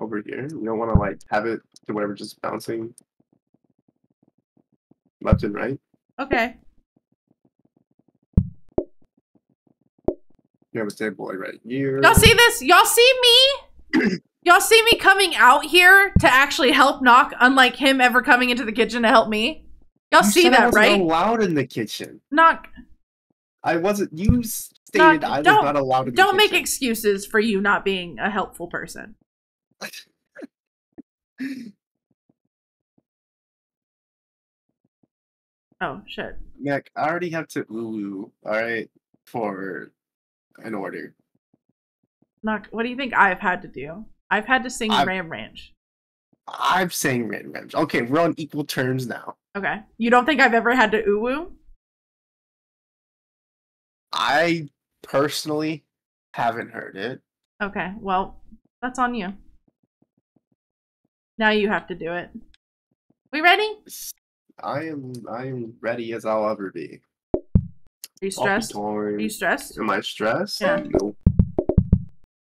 Over here. You don't want to like have it to whatever just bouncing left and right. Okay. You have a table like right here. Y'all see this? Y'all see me? Y'all see me coming out here to actually help Knock, unlike him ever coming into the kitchen to help me. Y'all You see that, right? Allowed in the kitchen. Knock. I wasn't. You stated I was don't- allowed in the Don't make kitchen. excuses for you not being a helpful person. Oh shit. Mac, I already have to ooh. All right, for an order. Knock. What do you think I've had to do? I've had to sing I've- Ram Ranch. I'm saying Ram ranch. Okay, we're on equal terms now. Okay. You don't think I've ever had to uwu? I personally haven't heard it. Okay. Well, that's on you. Now you have to do it. We ready? I am. I am ready as I'll ever be. Are you stressed? Are you stressed? Am I stressed? Yeah. Nope.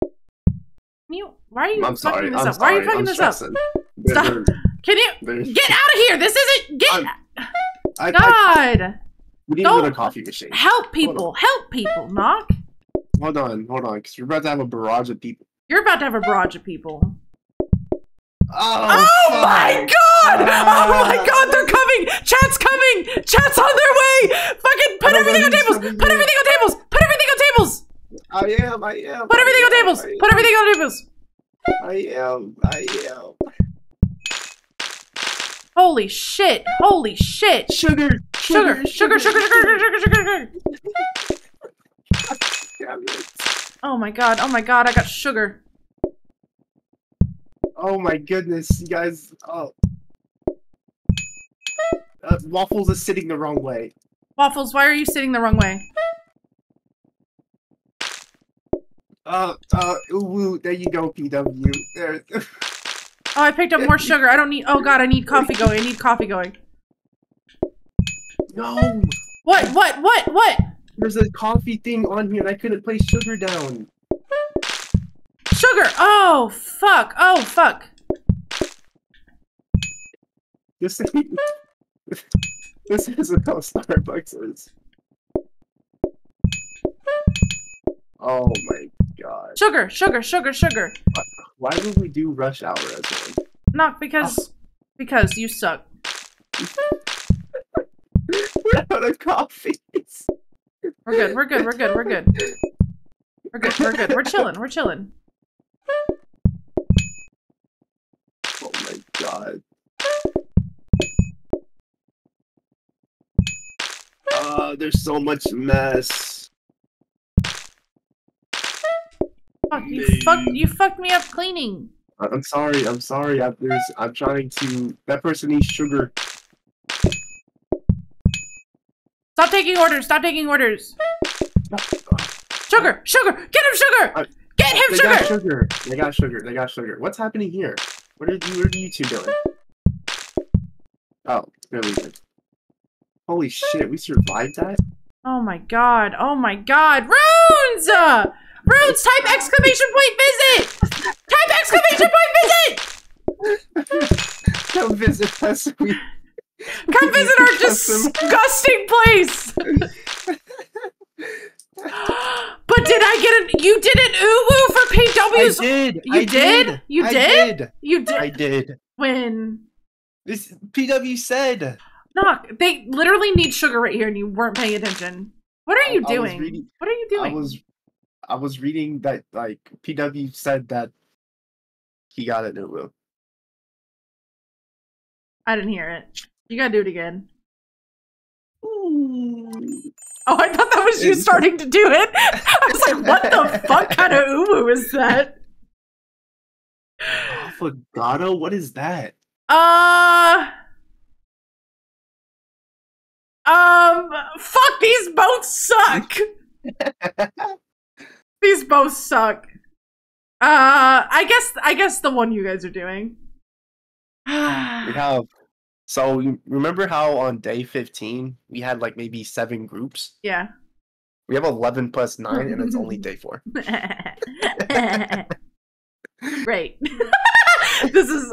Can you, why are you I'm fucking sorry. this I'm up? Why are you fucking I'm this up? stressing. There- Stop. Can you get out of here? This isn't get I, I, God. we need Don't- another coffee machine. Help people. Help people, Knock. Hold on, hold on, because we're about to have a barrage of people. You're about to have a barrage of people. Oh, Oh my god! Oh my god, they're coming! Chat's coming! Chat's on their way! Fucking put everything on tables! Put in. everything on tables! Put everything on tables! I am. I am. Put everything on tables! Put everything on tables! I am. I am. Holy shit! Holy shit! Sugar. Sugar! Sugar! Sugar! Sugar! Sugar! Sugar! Sugar! Oh my god! Oh my god! I got sugar. Oh my goodness, you guys. Oh. Uh, waffles is sitting the wrong way. Waffles, why are you sitting the wrong way? Uh, uh, woo, there you go, PW. There. Oh, I picked up more sugar. I don't need. Oh god, I need coffee going. I need coffee going. no, What? What? What? What? there's a coffee thing on here, and I couldn't place sugar down. Sugar! Oh, fuck. Oh, fuck. This ain't. This isn't how Starbucks is. Oh my god. Sugar, sugar, sugar, sugar. Why would we do rush hour as one? Not because because you suck. We're out of coffees. We're good. We're good. We're good. We're good. We're good. We're good. We're chilling. We're chilling. Oh my god. Uh, there's so much mess. Fuck you. Fuck you. Fucked me up cleaning. I'm sorry. I'm sorry. I, there's. I'm trying to. That person needs sugar. Stop taking orders. Stop taking orders. Sugar. Sugar. Get him sugar. I- Get him They sugar. got sugar. They got sugar. They got sugar. What's happening here? What are you? What are you two doing? Oh, go. Holy shit! We survived that. Oh my god. Oh my god. Runes. Runes. Type exclamation point visit. Type exclamation point visit. Come visit us. We. Come visit our disgusting place. but did I get an? You did an uwu for PW's. I did. You I did? You I did? did. You did I did. when. This PW said. Knock. They literally need sugar right here, and you weren't paying attention. What are you I doing? reading- what are you doing? I was, I was reading that like PW said that he got a new will. I didn't hear it. You gotta do it again. Oh, I thought that was you starting to do it. I was like, what the fuck kind of uwu is that? Affogato? What is that? Uh. Um. Fuck. These both suck. these both suck. Uh. I guess. I guess the one you guys are doing. We have. So you remember how on day fifteen we had like maybe seven groups? yeah. We have eleven plus nine, and it's only day four. Great. this is.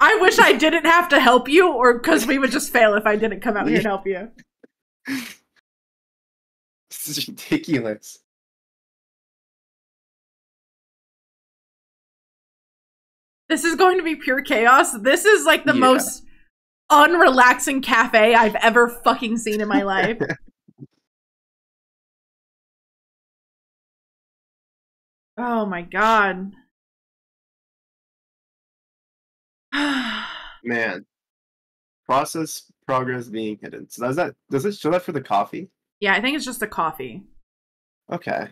I wish I didn't have to help you, or because we would just fail if I didn't come out here and help you. This is ridiculous. This is going to be pure chaos. This is like the Yeah. most unrelaxing cafe I've ever fucking seen in my life. oh my god. Man, process progress being hidden. So does that does it show that for the coffee? yeah, I think it's just the coffee. Okay,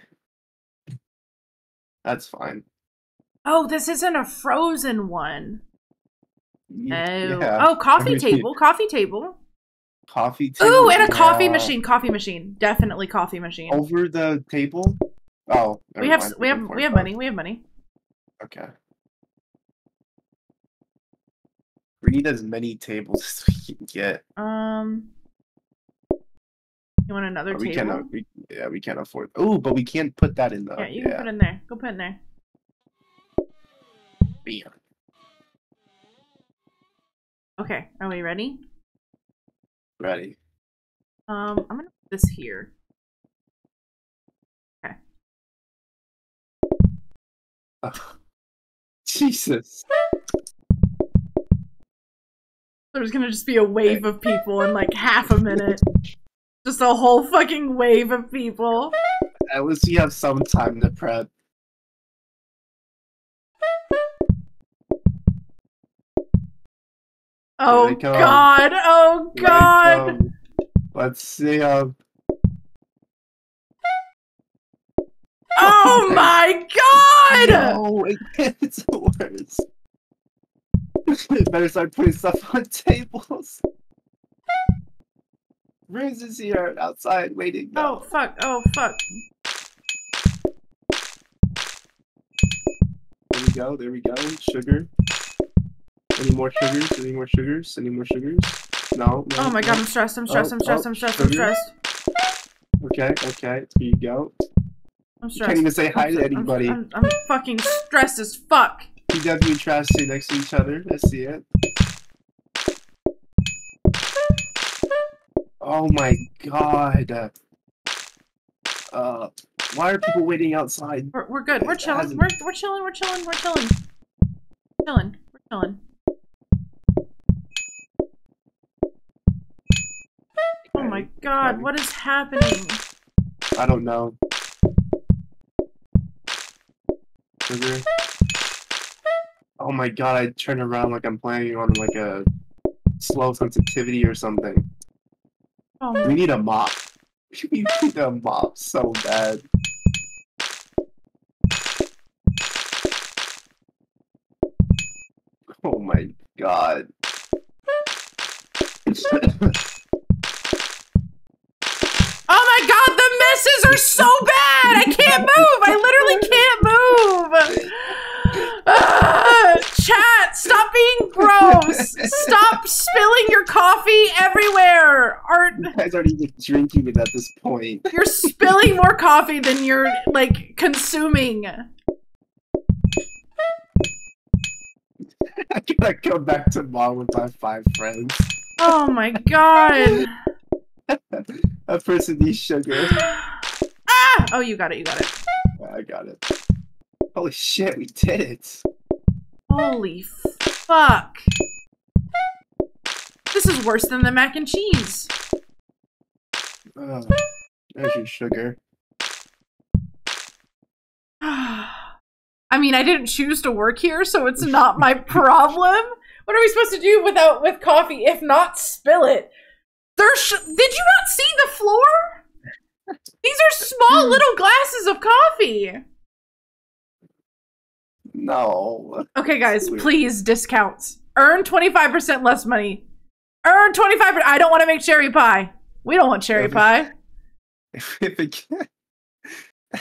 that's fine. Oh, this isn't a frozen one. Oh, yeah. oh, coffee table, coffee table. coffee. Ooh, table, and a coffee machine, coffee machine, definitely coffee machine. over the table. Oh, we have mind, we have we have money. We have money. Okay. We need as many tables as we can get. Um, you want another But we table? can't. We, yeah, we can't afford. Oh, but we can't put that in the. yeah, you yeah. can put it in there. Go put it in there. Bam. Okay, are we ready? Ready. Um, I'm gonna put this here. Ugh. Jesus. There's gonna just be a wave of people in like half a minute. Just a whole fucking wave of people. At least you have some time to prep. Oh god! Oh god! let's see. Oh my god! no, it gets worse. Better start putting stuff on tables. Riz is here outside waiting. Oh fuck! Oh fuck! There we go. There we go. Sugar. Any more sugars? Any more sugars? Any more sugars? No. no Oh my god! I'm stressed. I'm stressed. I'm Oh, stressed. oh, I'm stressed. I'm stressed. Okay. Okay. Here you go. I'm You stressed. can't even say hi to I'm- anybody. I'm, I'm fucking stressed as fuck. PW and Trash sit next to each other. I see it. Oh my god. Uh, why are people waiting outside? We're, we're good. We're chilling. We're, we're chilling. We're chilling. We're chilling. Chilling. We're chilling. Oh my god, what is happening? I don't know. Sugar. Oh my god, I turn around like I'm playing on like a slow sensitivity or something. Oh We need a mop. We need a mop so bad. Oh my god. are so bad! I can't move! I literally can't move! Ah, chat, stop being gross! Stop spilling your coffee everywhere! Art, you guys aren't even drinking it at this point. you're spilling more coffee than you're, like, consuming. I gotta go back to mom with my five friends. Oh my god. That person needs sugar. Ah! Oh, you got it, you got it. I got it. Holy shit, we did it. Holy fuck. This is worse than the mac and cheese. Oh, there's your sugar. I mean, I didn't choose to work here, so it's not my problem. What are we supposed to do without with coffee if not spill it? There's sh- Did you not see the floor? These are small hmm. little glasses of coffee. No. Okay, guys, please discounts. Earn 25% less money. Earn 25 I don't want to make cherry pie. We don't want cherry Okay. pie. If, if it can...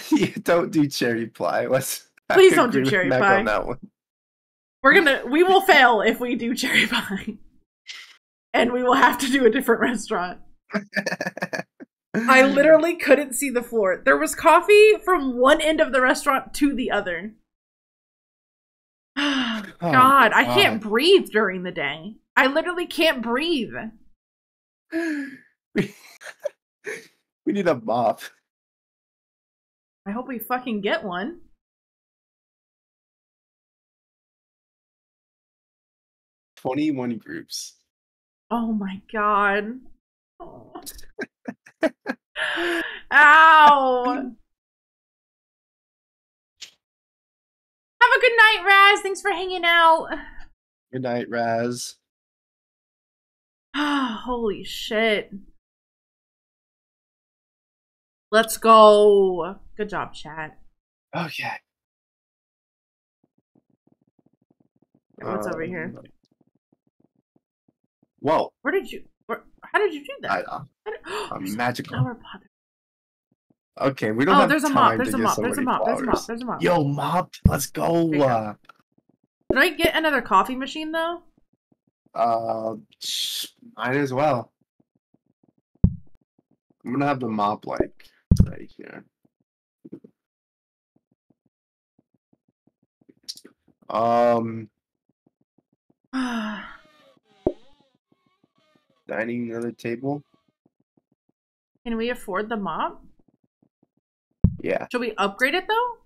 you don't do cherry pie. Let's. Please don't do cherry pie. On that one. We're gonna we will fail if we do cherry pie. And we will have to do a different restaurant. I literally couldn't see the floor. There was coffee from one end of the restaurant to the other. Oh, God, I can't breathe during the day. I literally can't breathe. we, we need a mop. I hope we fucking get one. Twenty-one groups. Oh my god. Oh. Ow. Have a good night, Raz. Thanks for hanging out. Good night, Raz. Holy shit. Let's go. Good job, chat. Okay. What's over here? Um, Whoa. Where did you? Where, how did you do that? I, did- I'm There's magical. Okay, we don't Oh, have there's a time mop. to There's a give mop. There's a mop. There's a mop. There's a mop. Yo, mop, let's go. Go. Uh, Did I get another coffee machine though? uh, might as well. I'm gonna have the mop like right here. Um, dining another table. Can we afford the mop? Yeah. Should we upgrade it though?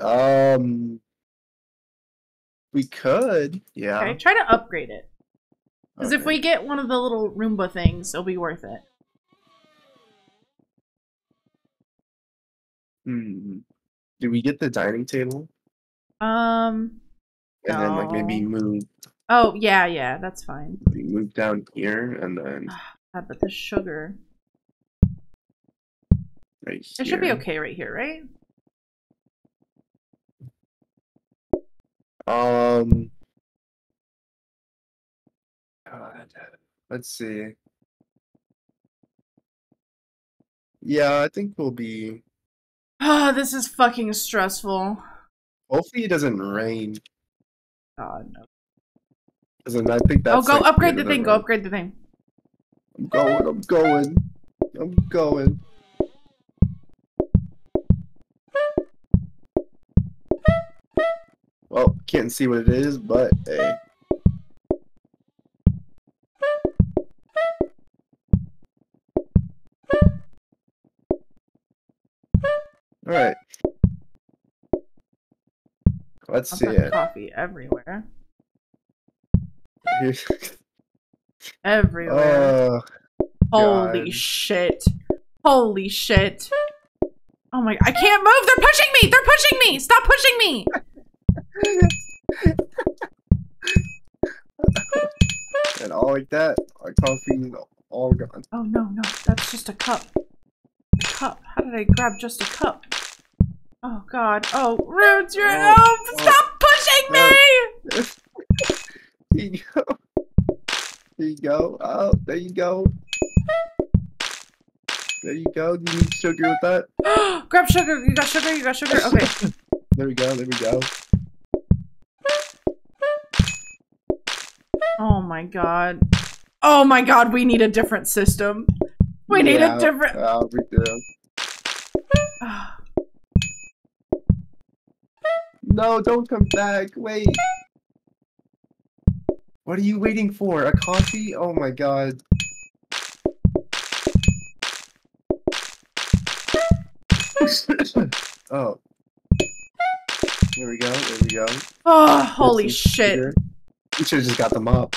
Um, we could. Yeah. Okay, try to upgrade it. Because if we get one of the little Roomba things, it'll be worth it. Hmm. Do we get the dining table Um. and then like maybe move Oh yeah, yeah, that's fine. we move down here and then God, but the sugar. right here. It should be okay right here, right? Um. God, let's see. Yeah, I think we'll be. Oh, this is fucking stressful. Hopefully, it doesn't rain. God. No. And I think oh, that's. Oh, go upgrade the thing. Go upgrade the thing. I'm going. I'm going. I'm going. Well, can't see what it is, but hey. All right. Let's I'll see it. Coffee everywhere. Everywhere. Oh, Holy God. shit. Holy shit. Oh my I can't move. They're pushing me. They're pushing me. Stop pushing me. and all like that. Our coffee all gone. Oh no, no. That's just a cup. A cup. How did I grab just a cup? Oh god. Oh, Roots, you're Oh, oh, oh, stop pushing me! There you go. There you go. Oh, there you go. There you go. Do you need sugar with that? grab sugar. You got sugar? You got sugar? Okay. There we go. There we go. Oh my god. Oh my god, we need a different system. We need Yeah, a different uh, we do. No, don't come back. Wait. What are you waiting for? A coffee? Oh my god. oh. There we go. There we go. Oh, holy shit. sugar. We should have just got them up.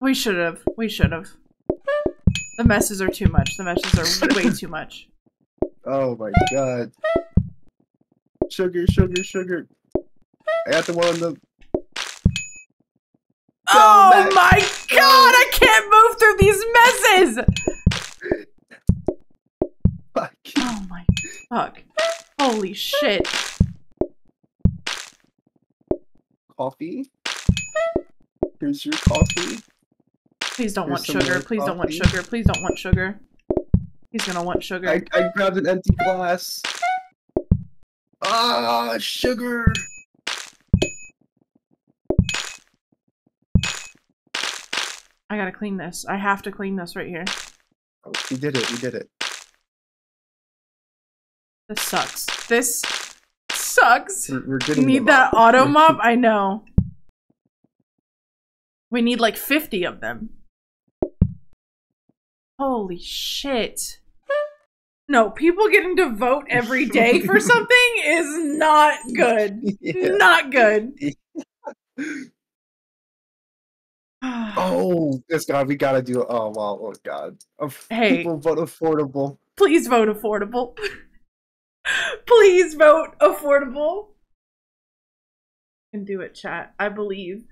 We should have. We should have. The messes are too much. The messes are way too much. Oh my god. Sugar, sugar, sugar. I got the one on the. Oh back. my god, I can't move through these messes! Fuck. Oh my fuck. Holy shit. Coffee. Here's your coffee. Please don't Here's want sugar. Please don't want sugar. Please don't want sugar. He's gonna want sugar. I, I grabbed an empty glass. Ah, sugar. I gotta clean this. I have to clean this right here. Oh, we did it. We did it. This sucks. This sucks. We're, we're We need that up. auto mop? I know. We need like 50 of them. Holy shit. No, people getting to vote every day for something is not good. Yeah. Not good. Oh, this God, we gotta do. Oh wow, oh God. Hey. people vote affordable. Please vote affordable. Please vote affordable. Can do it, chat. I believe.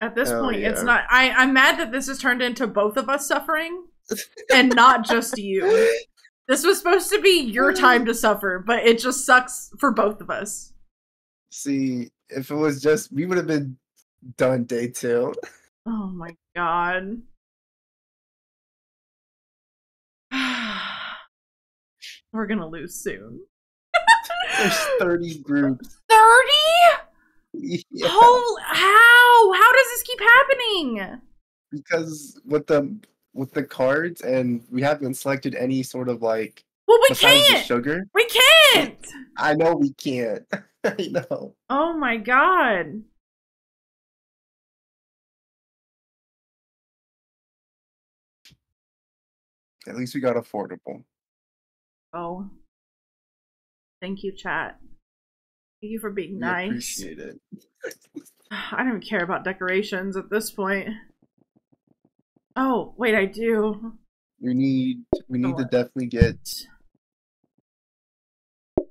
At this Hell point, it's not. I, I'm mad that this has turned into both of us suffering and not just you. This was supposed to be your time to suffer, but it just sucks for both of us. See, if it was just, we would have been done day two. Oh my god. We're gonna lose soon. There's 30 groups. 30? Yeah, Oh, how? How does this keep happening? because with the with the cards, and we haven't selected any sort of like Well, we can't. sugar. We can't. I know we can't. I know. Oh my god. At least we got affordable. Oh. Thank you, chat. Thank you for being We nice. appreciate it. I don't even care about decorations at this point. Oh, wait, I do. We need we need to definitely get.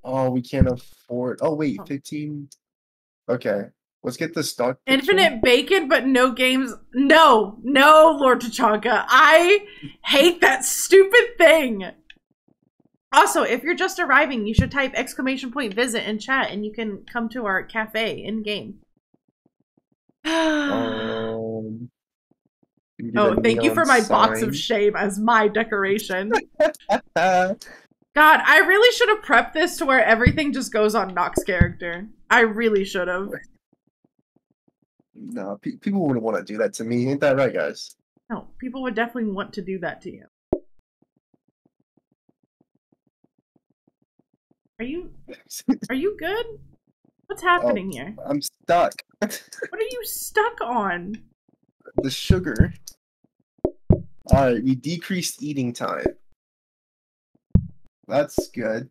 Oh, we can't afford. Oh wait, Oh. fifteen. Okay, let's get the stock. picture. Infinite bacon, but no games. No, no, Lord Tachanka. I hate that stupid thing. Also, if you're just arriving, you should type exclamation point visit in chat and you can come to our cafe in game. oh, Um, we can get a thank you for my neon box of shame as my decoration. God, I really should have prepped this to where everything just goes on Knock's character. I really should have. no, pe- people wouldn't want to do that to me. Ain't that right, guys? No, people would definitely want to do that to you. Are you are you good? What's oh, happening here? I'm stuck. What are you stuck on? the sugar. All right, we decreased eating time. That's good.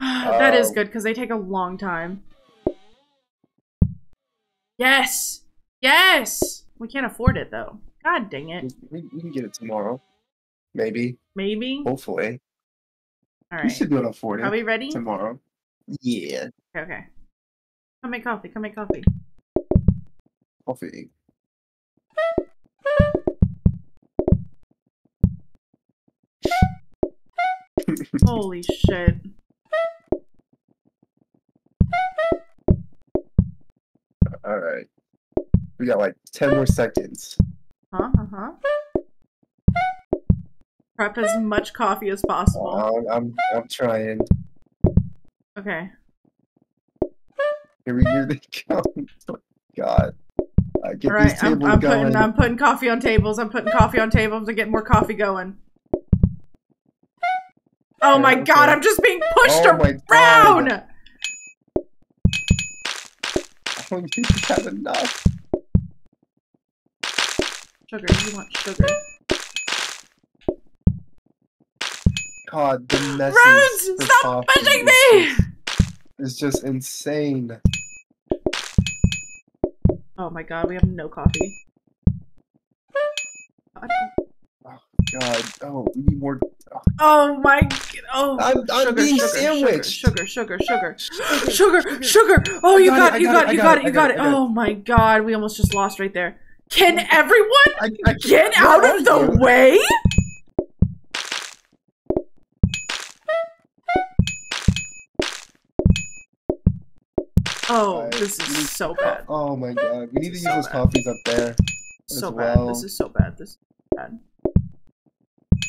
that is Oh. good because they take a long time. Yes! Yes! We can't afford it though. God dang it. We, we can get it tomorrow. Maybe. Maybe? Hopefully. All right. We should be able to afford it. Are we ready? Tomorrow. Yeah. okay. Come make coffee, come make coffee. Coffee. Holy shit. All right. We got like 10 more seconds. Uh huh. Prep as much coffee as possible. Oh, I'm, I'm trying. Okay. Here we here they come. Oh, God. Uh, get All right. these I'm, tables I'm going. putting I'm putting coffee on tables. I'm putting coffee on tables to get more coffee going. Oh my god! I'm just being oh pushed Oh around. I don't think we have enough. Sugar, you want sugar? God, the message. Rose, stop pushing me! Is just insane. Oh my god, we have no coffee. God. God, oh, we need more. Oh my! Oh, I'm, I'm sugar, being sugar, sandwiched. Sugar, sugar, sugar, sugar, sugar, sugar. Oh, you got got it, it, you got got it, it, you got got it, you got it. got it. Oh my god, we almost just lost right there. Can everyone I, I, get Where out of the you? way? Oh, this is need- so bad. Oh my god, we need to use those bad. coffees up there. as So bad. well. This is so bad. This is bad.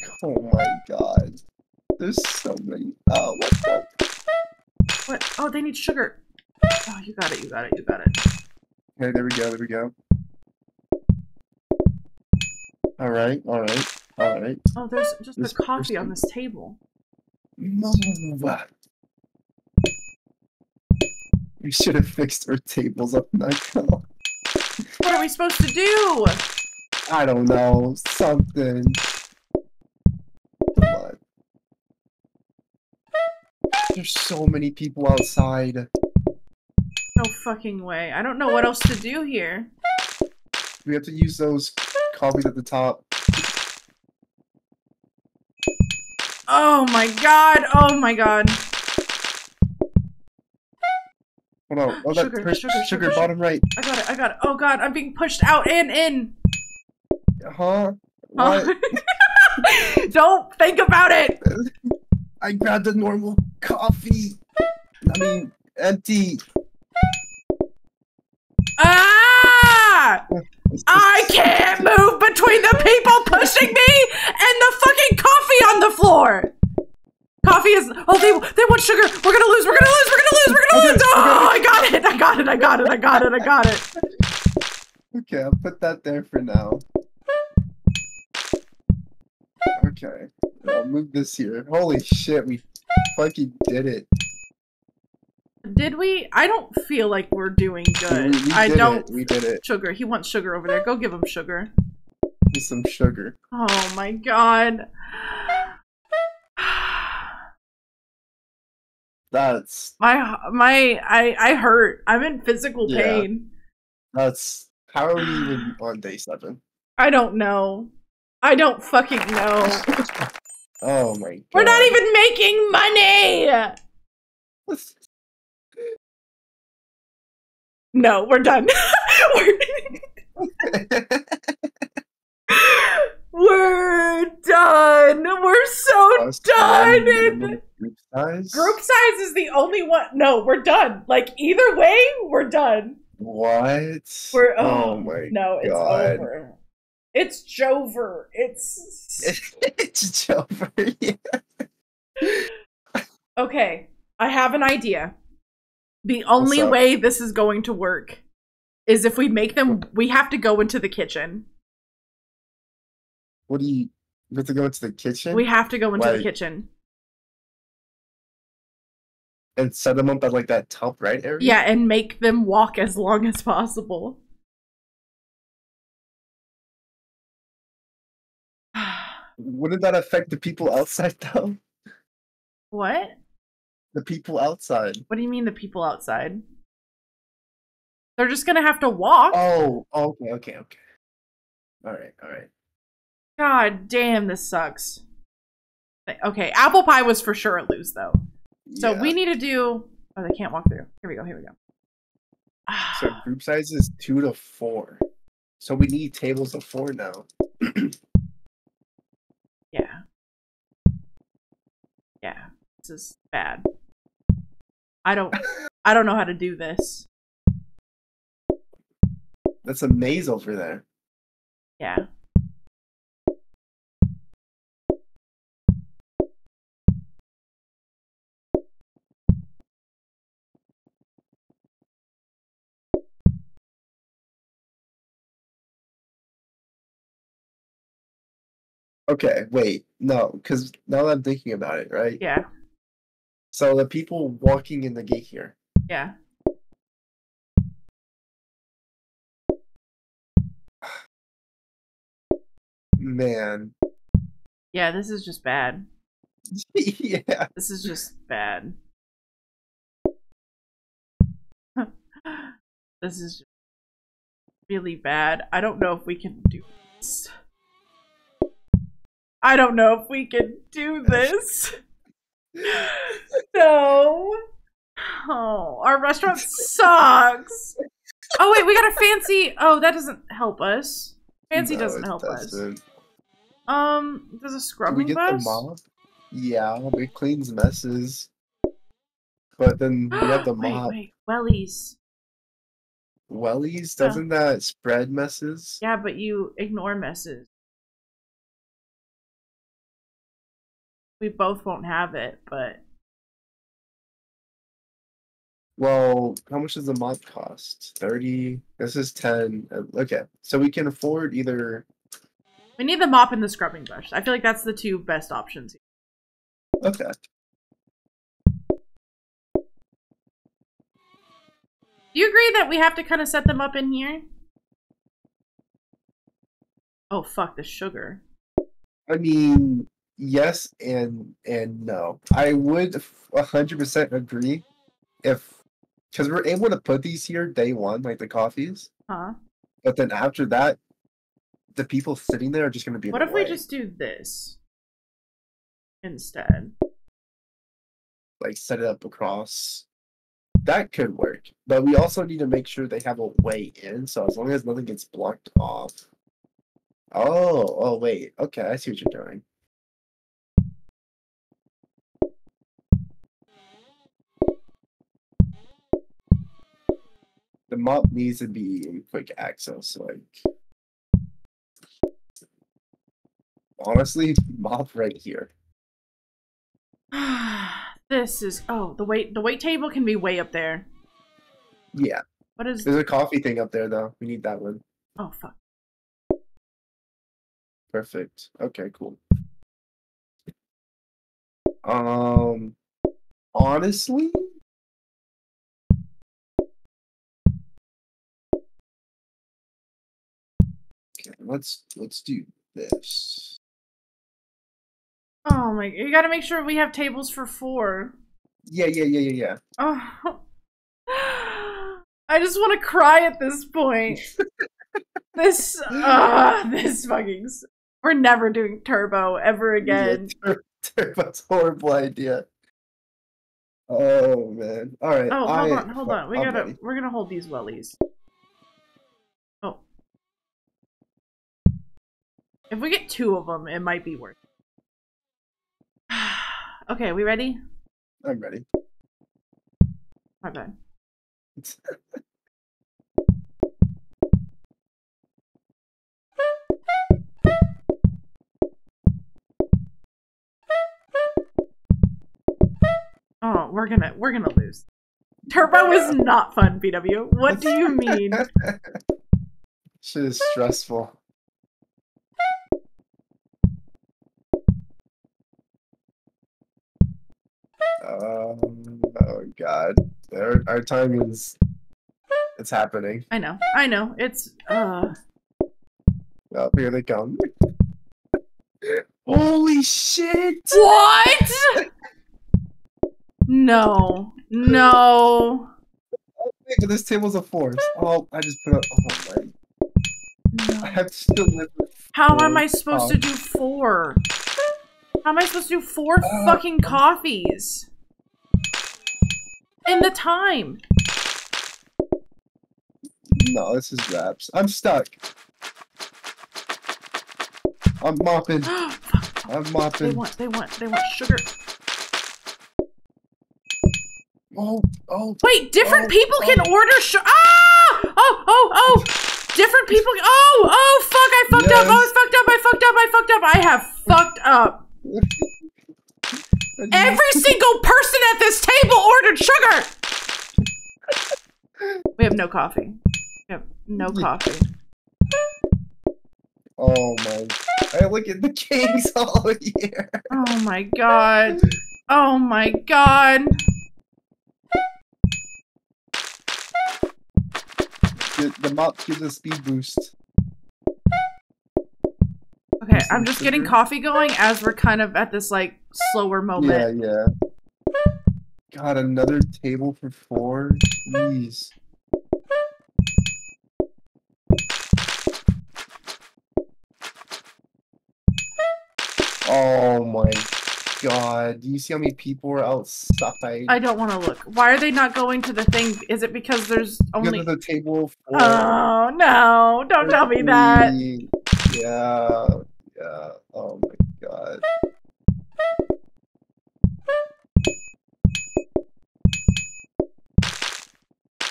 Oh my god. There's so many. Oh, what the? What? Oh, they need sugar. Oh, you got it. You got it. You got it. Okay, there we go, there we go. Alright, alright, alright. Oh, there's just the This coffee on this table. Move. We should have fixed our tables up go. What are we supposed to do? I don't know, something. There's so many people outside. No fucking way. I don't know what else to do here. We have to use those coffees at the top. Oh my god. Oh my god. Hold on. Oh, that Sugar, sugar, sugar, sugar, sugar, bottom right. I got it. I got it. Oh god, I'm being pushed out and in. Huh? What? don't think about it. I grabbed the normal coffee. I mean, empty. Ah! I can't move between the people pushing me and the fucking coffee on the floor. Coffee is. Oh, they they want sugar. We're gonna lose. We're gonna lose. We're gonna lose. We're gonna lose. Oh, I got it. I got it. I got it. I got it. I got it. Okay, I'll put that there for now. Okay, I'll move this here. Holy shit, we fucking did it. Did we? I don't feel like we're doing good. we I don't. it. We did it. Sugar. He wants sugar over there. Go give him sugar. With some sugar. Oh my god. That's My my I I hurt. I'm in physical Yeah. pain. that's. How are we even on day seven? I don't know. I don't fucking know. Oh my god. We're not even making money. No, we're done. we're, we're done. We're so done. Group size. Group size is the only one. No, we're done. Like either way, we're done. What? We're oh, oh, my no, it's God. over. It's Jover. It's it's Jover. Yeah. okay. I have an idea. The only way this is going to work is if we make them. We have to go into the kitchen. What do you? We have to go into the kitchen We have to go into the kitchen. and set them up at like that top right area. Yeah, and make them walk as long as possible. Wouldn't that affect the people outside though? What? The people outside. What do you mean the people outside? They're just gonna have to walk. Oh, okay, okay, okay. All right, all right. God damn, this sucks. Okay, apple pie was for sure a lose though. So Yeah. we need to do. Oh, they can't walk through. Here we go. Here we go. So group size is two to four. So we need tables of four now. yeah. Yeah. This is bad. I don't. I don't know how to do this. That's a maze over there. Yeah. Okay, wait, no, because now that I'm thinking about it, right? Yeah. So the people walking in the gate here. Yeah. Man. Yeah. This is just bad. yeah. This is just bad. this is really bad. I don't know if we can do this. I don't know if we can do this. no. Oh, our restaurant sucks. Oh wait, we got a fancy. Oh, that doesn't help us. Fancy No, doesn't help us. doesn't. Um, there's a Do we scrubbing get bus. the mop? Yeah, it cleans messes. But then we have the mop. wait, wellies. Wellies, Yeah. doesn't that spread messes? Yeah, but you ignore messes. We both won't have it, but Well, how much does the mop cost? 30. This is 10. Uh, Okay, so we can afford either. we need the mop and the scrubbing brush. I feel like that's the two best options. Okay. Do you agree that we have to kind of set them up in here? Oh fuck, the sugar. I mean, yes and and no. I would f- 100% agree if. Because we're able to put these here day one, like the coffees. Huh? But then after that, the people sitting there are just going to be. What if we just do this instead? like set it up across. That could work, but we also need to make sure they have a way in. So as long as nothing gets blocked off. Oh, oh wait. Okay, I see what you're doing. The mop needs to be in quick access. Like, honestly, mop right here. this is oh the wait the wait table can be way up there. Yeah, What is there's a coffee thing up there though. We need that one. oh fuck. Perfect. Okay, cool. Um honestly let's let's do this. Oh my you gotta make sure we have tables for four. Yeah, yeah, yeah, yeah, yeah. Oh I just wanna cry at this point. this uh this fucking we're never doing turbo ever again. Yeah, tur- Turbo's horrible idea. Oh man. Alright. Oh, hold I- on, hold on. We I'm gotta ready. we're gonna hold these wellies. If we get two of them, it might be worth it. okay, we ready? I'm ready. My bad. Oh, we're gonna we're gonna lose. Turbo is not fun, BW. What do you mean? Shit is stressful. Um, oh god, our, our time is it's happening. I know, I know. It's uh Oh, here they come. Holy shit! What? No. No. This table's a force. Oh, I just put up. Oh my! I no. have to deliver. How am I supposed to do four? How am I supposed to do four Uh, fucking coffees? In the time. No, this is raps. I'm stuck. I'm mopping. I'm mopping. they want they want they want sugar. Oh, oh. Wait, different Oh, people can oh. order sugar. Ah! Oh, oh, oh! Different people. Oh, oh, fuck! I fucked up. Oh, I Yes. fucked up. I fucked up. I fucked up. I have fucked up. Every single person at this table ordered sugar. We have no coffee. We have no coffee. Oh my! I look at the kings all here. Oh my god. Oh my god. The, the mop gives a speed boost. Okay, I'm just getting coffee going as we're kind of at this like slower moment. Yeah, yeah. God, another table for four. Jeez. Oh my god. Do you see how many people are outside? I don't want to look. Why are they not going to the thing? Is it because there's Because only of the table for Oh no, don't tell me that. Yeah, yeah. Oh my god.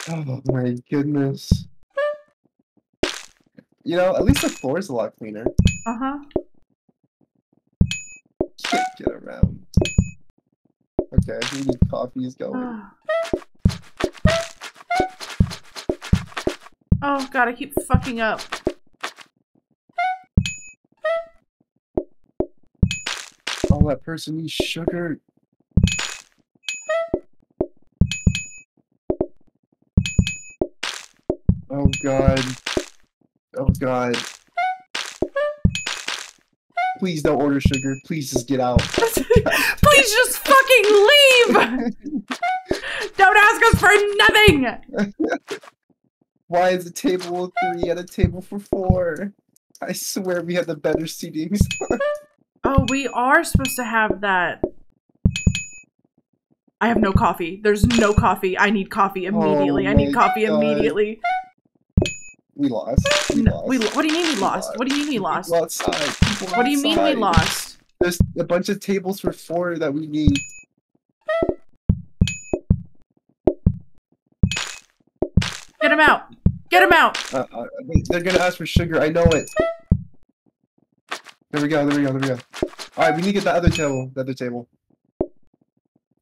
Oh my goodness. You know, at least the floor is a lot cleaner. Uh-huh. Can't get around. Okay, we need coffees going. Oh god, I keep fucking up. That person needs sugar. Oh god. Oh god. Please don't order sugar. Please just get out. Please just fucking leave! Don't ask us for nothing! Why is a table of three at a table for four? I swear we had the better seatings. Oh, we are supposed to have that. I have no coffee. There's no coffee. I need coffee immediately. I need coffee God. immediately. we lost. We No, lost. we, what do you mean we We lost? What do you mean we lost? Outside. People What do you mean we lost? There's a bunch of tables for four that we need. Get him out! Get him out! Uh, uh, they're gonna ask for sugar. I know it. There we go. There we go. There we go. All right, we need to get the other table. The other table.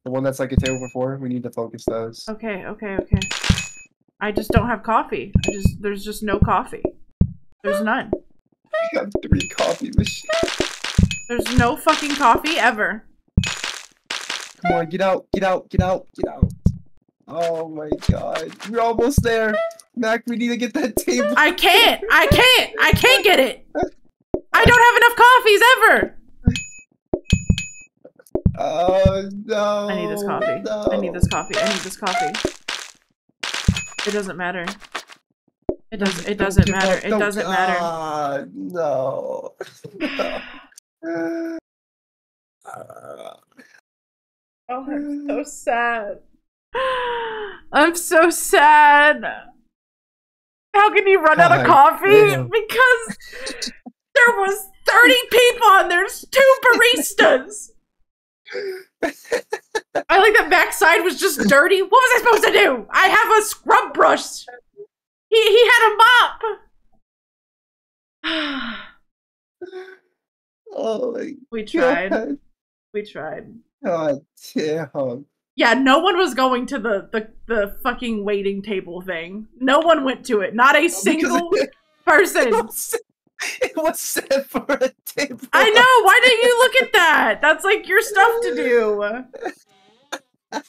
The one that's like a table before. We need to focus those. Okay, okay, okay. I just don't have coffee. I just there's just no coffee. There's none. We have three coffee machines. There's no fucking coffee ever. Come on, get out, get out, get out, get out. Oh my god. We're almost there. Mac, we need to get that table. I can't. I can't. I can't get it. I don't have enough coffees ever. Oh no. I need this coffee. No. I need this coffee. I need this coffee. It doesn't matter. It does. It Don't doesn't matter. It doesn't matter. Ah, no. Ah. Oh, I'm so sad. I'm so sad. How can you run out of coffee? Because there was 30 people and there's two baristas. I like that backside was just dirty. What was I supposed to do? I have a scrub brush. He he had a mop. oh my we tried. god. We tried. God damn. Yeah, no one was going to the, the the fucking waiting table thing. No one went to it. Not a single person. it was set for a table. I know. Why didn't you look at that? That's like your stuff to do.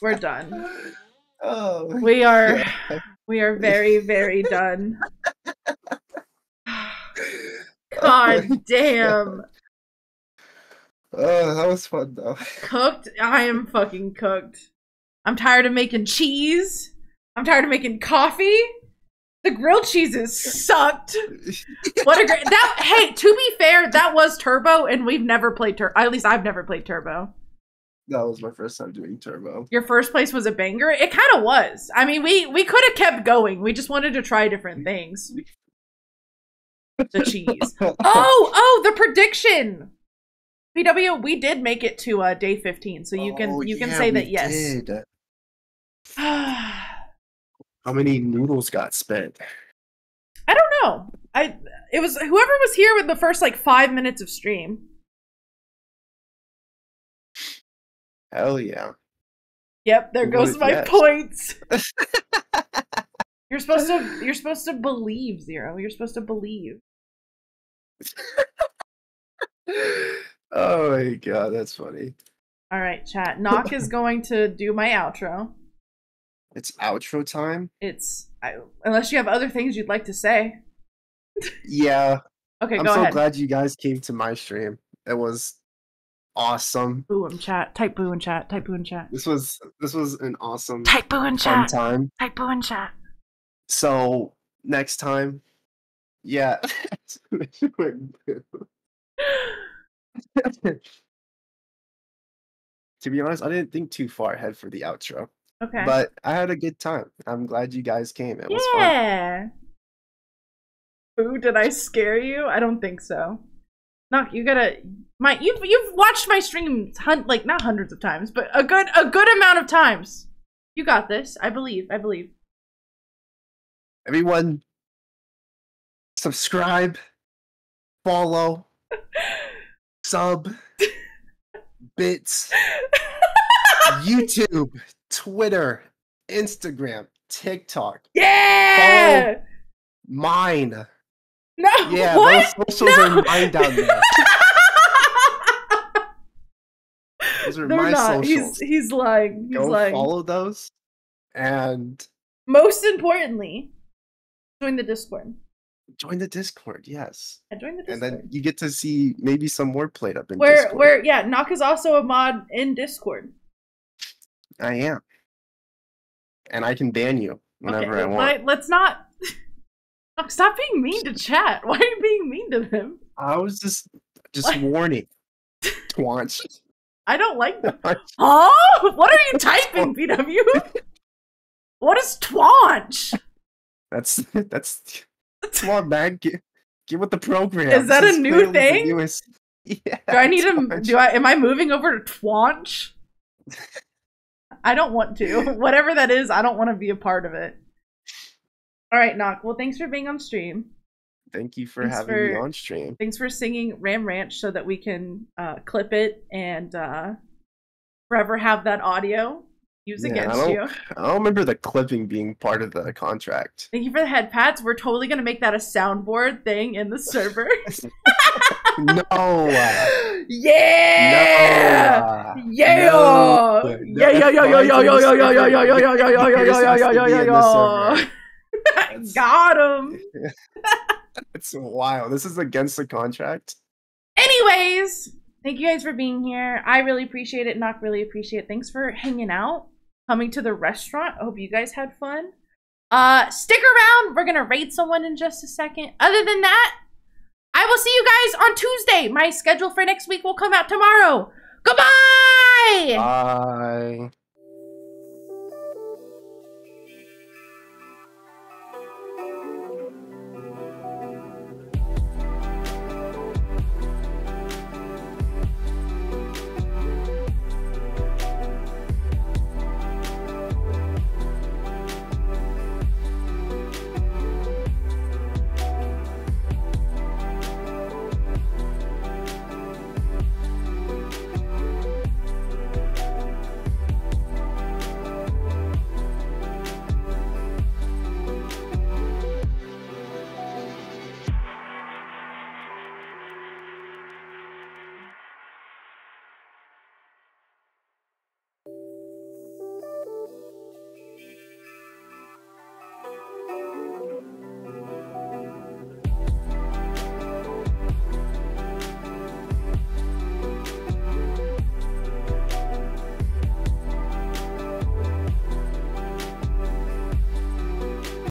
We're done. Oh. We are God. we are very very done. God damn. Uh, that was fun though. Cooked. I am fucking cooked. I'm tired of making cheese. I'm tired of making coffee. The grilled cheeses sucked. What a great that. Hey, to be fair, that was Turbo, and we've never played Turbo. At least I've never played Turbo. That was my first time doing turbo. Your first place was a banger. It kind of was. I mean, we we could have kept going. We just wanted to try different things. The cheese. Oh, oh, the prediction. PW, we did make it to uh, day 15, so you can Oh, you can yeah, say that yes. How many noodles got spent? I don't know. I it was whoever was here with the first like five minutes of stream. Hell yeah. Yep, there goes my points. You're supposed to you're supposed to believe, Zero. You're supposed to believe. oh my god, that's funny. All right, chat. Knock is going to do my outro. It's outro time. It's I, unless you have other things you'd like to say. Yeah, Okay, I'm so ahead. glad you guys came to my stream. It was awesome. Boo in chat. Type boo in chat. Type boo in chat. This was this was an awesome Type boo in chat. time. Type boo in chat. So next time, yeah. to be honest, I didn't think too far ahead for the outro, Okay. but I had a good time. I'm glad you guys came. It was fun. yeah. Boo, did I scare you? I don't think so. Knock, you gotta my you've you've watched my streams hun- like not hundreds of times, but a good a good amount of times. You got this. I believe. I believe. Everyone, subscribe, follow, sub, bits, YouTube, Twitter, Instagram, TikTok, Yeah. mine. No. Yeah, what? those socials No. are mine down there. Those are They're my not. He's socials. he's lying. He's Go lying. follow those, and Most importantly, join the Discord. join the Discord. Yes, Yeah, join the and then you get to see maybe some more Plate Up in where Discord. where yeah, Knock is also a mod in Discord. I am, and I can ban you whenever okay, I want. let- let's not. Stop being mean to chat. Why are you being mean to them? I was just just What? warning. Twanch. I don't like them. Oh, what are you typing, BW? What is twanch? That's that's. Come on, man. Get get with the program. Is that This a new thing? Yeah. Do I need to? Do I? Am I moving over to twanch? I don't want to. Whatever that is, I don't want to be a part of it. All right, Knock. Well, thanks for being on stream. Thank you for Thanks having me on stream. Thanks for singing Ram Ranch so that we can uh, clip it and uh, forever have that audio used Yeah, against don't- you. I don't remember the clipping being part of the contract. Thank you for the head pats. We're totally gonna make that a soundboard thing in the server. no. yeah. No. Yeah! No. Yeah, yeah, yeah, yeah, yeah, yeah, yeah, yeah, yeah, yeah, yeah, yeah, yeah, yeah, yeah, Yours yeah, has yeah, to yeah, be yeah, in the yeah. server. That's- Got him. It's wild. This is against the contract. Anyways, thank you guys for being here. I really appreciate it. Knock really appreciate it. Thanks for hanging out, coming to the restaurant. I hope you guys had fun. Uh, stick around. We're gonna rate someone in just a second. Other than that, I will see you guys on Tuesday. My schedule for next week will come out tomorrow. Goodbye. Bye.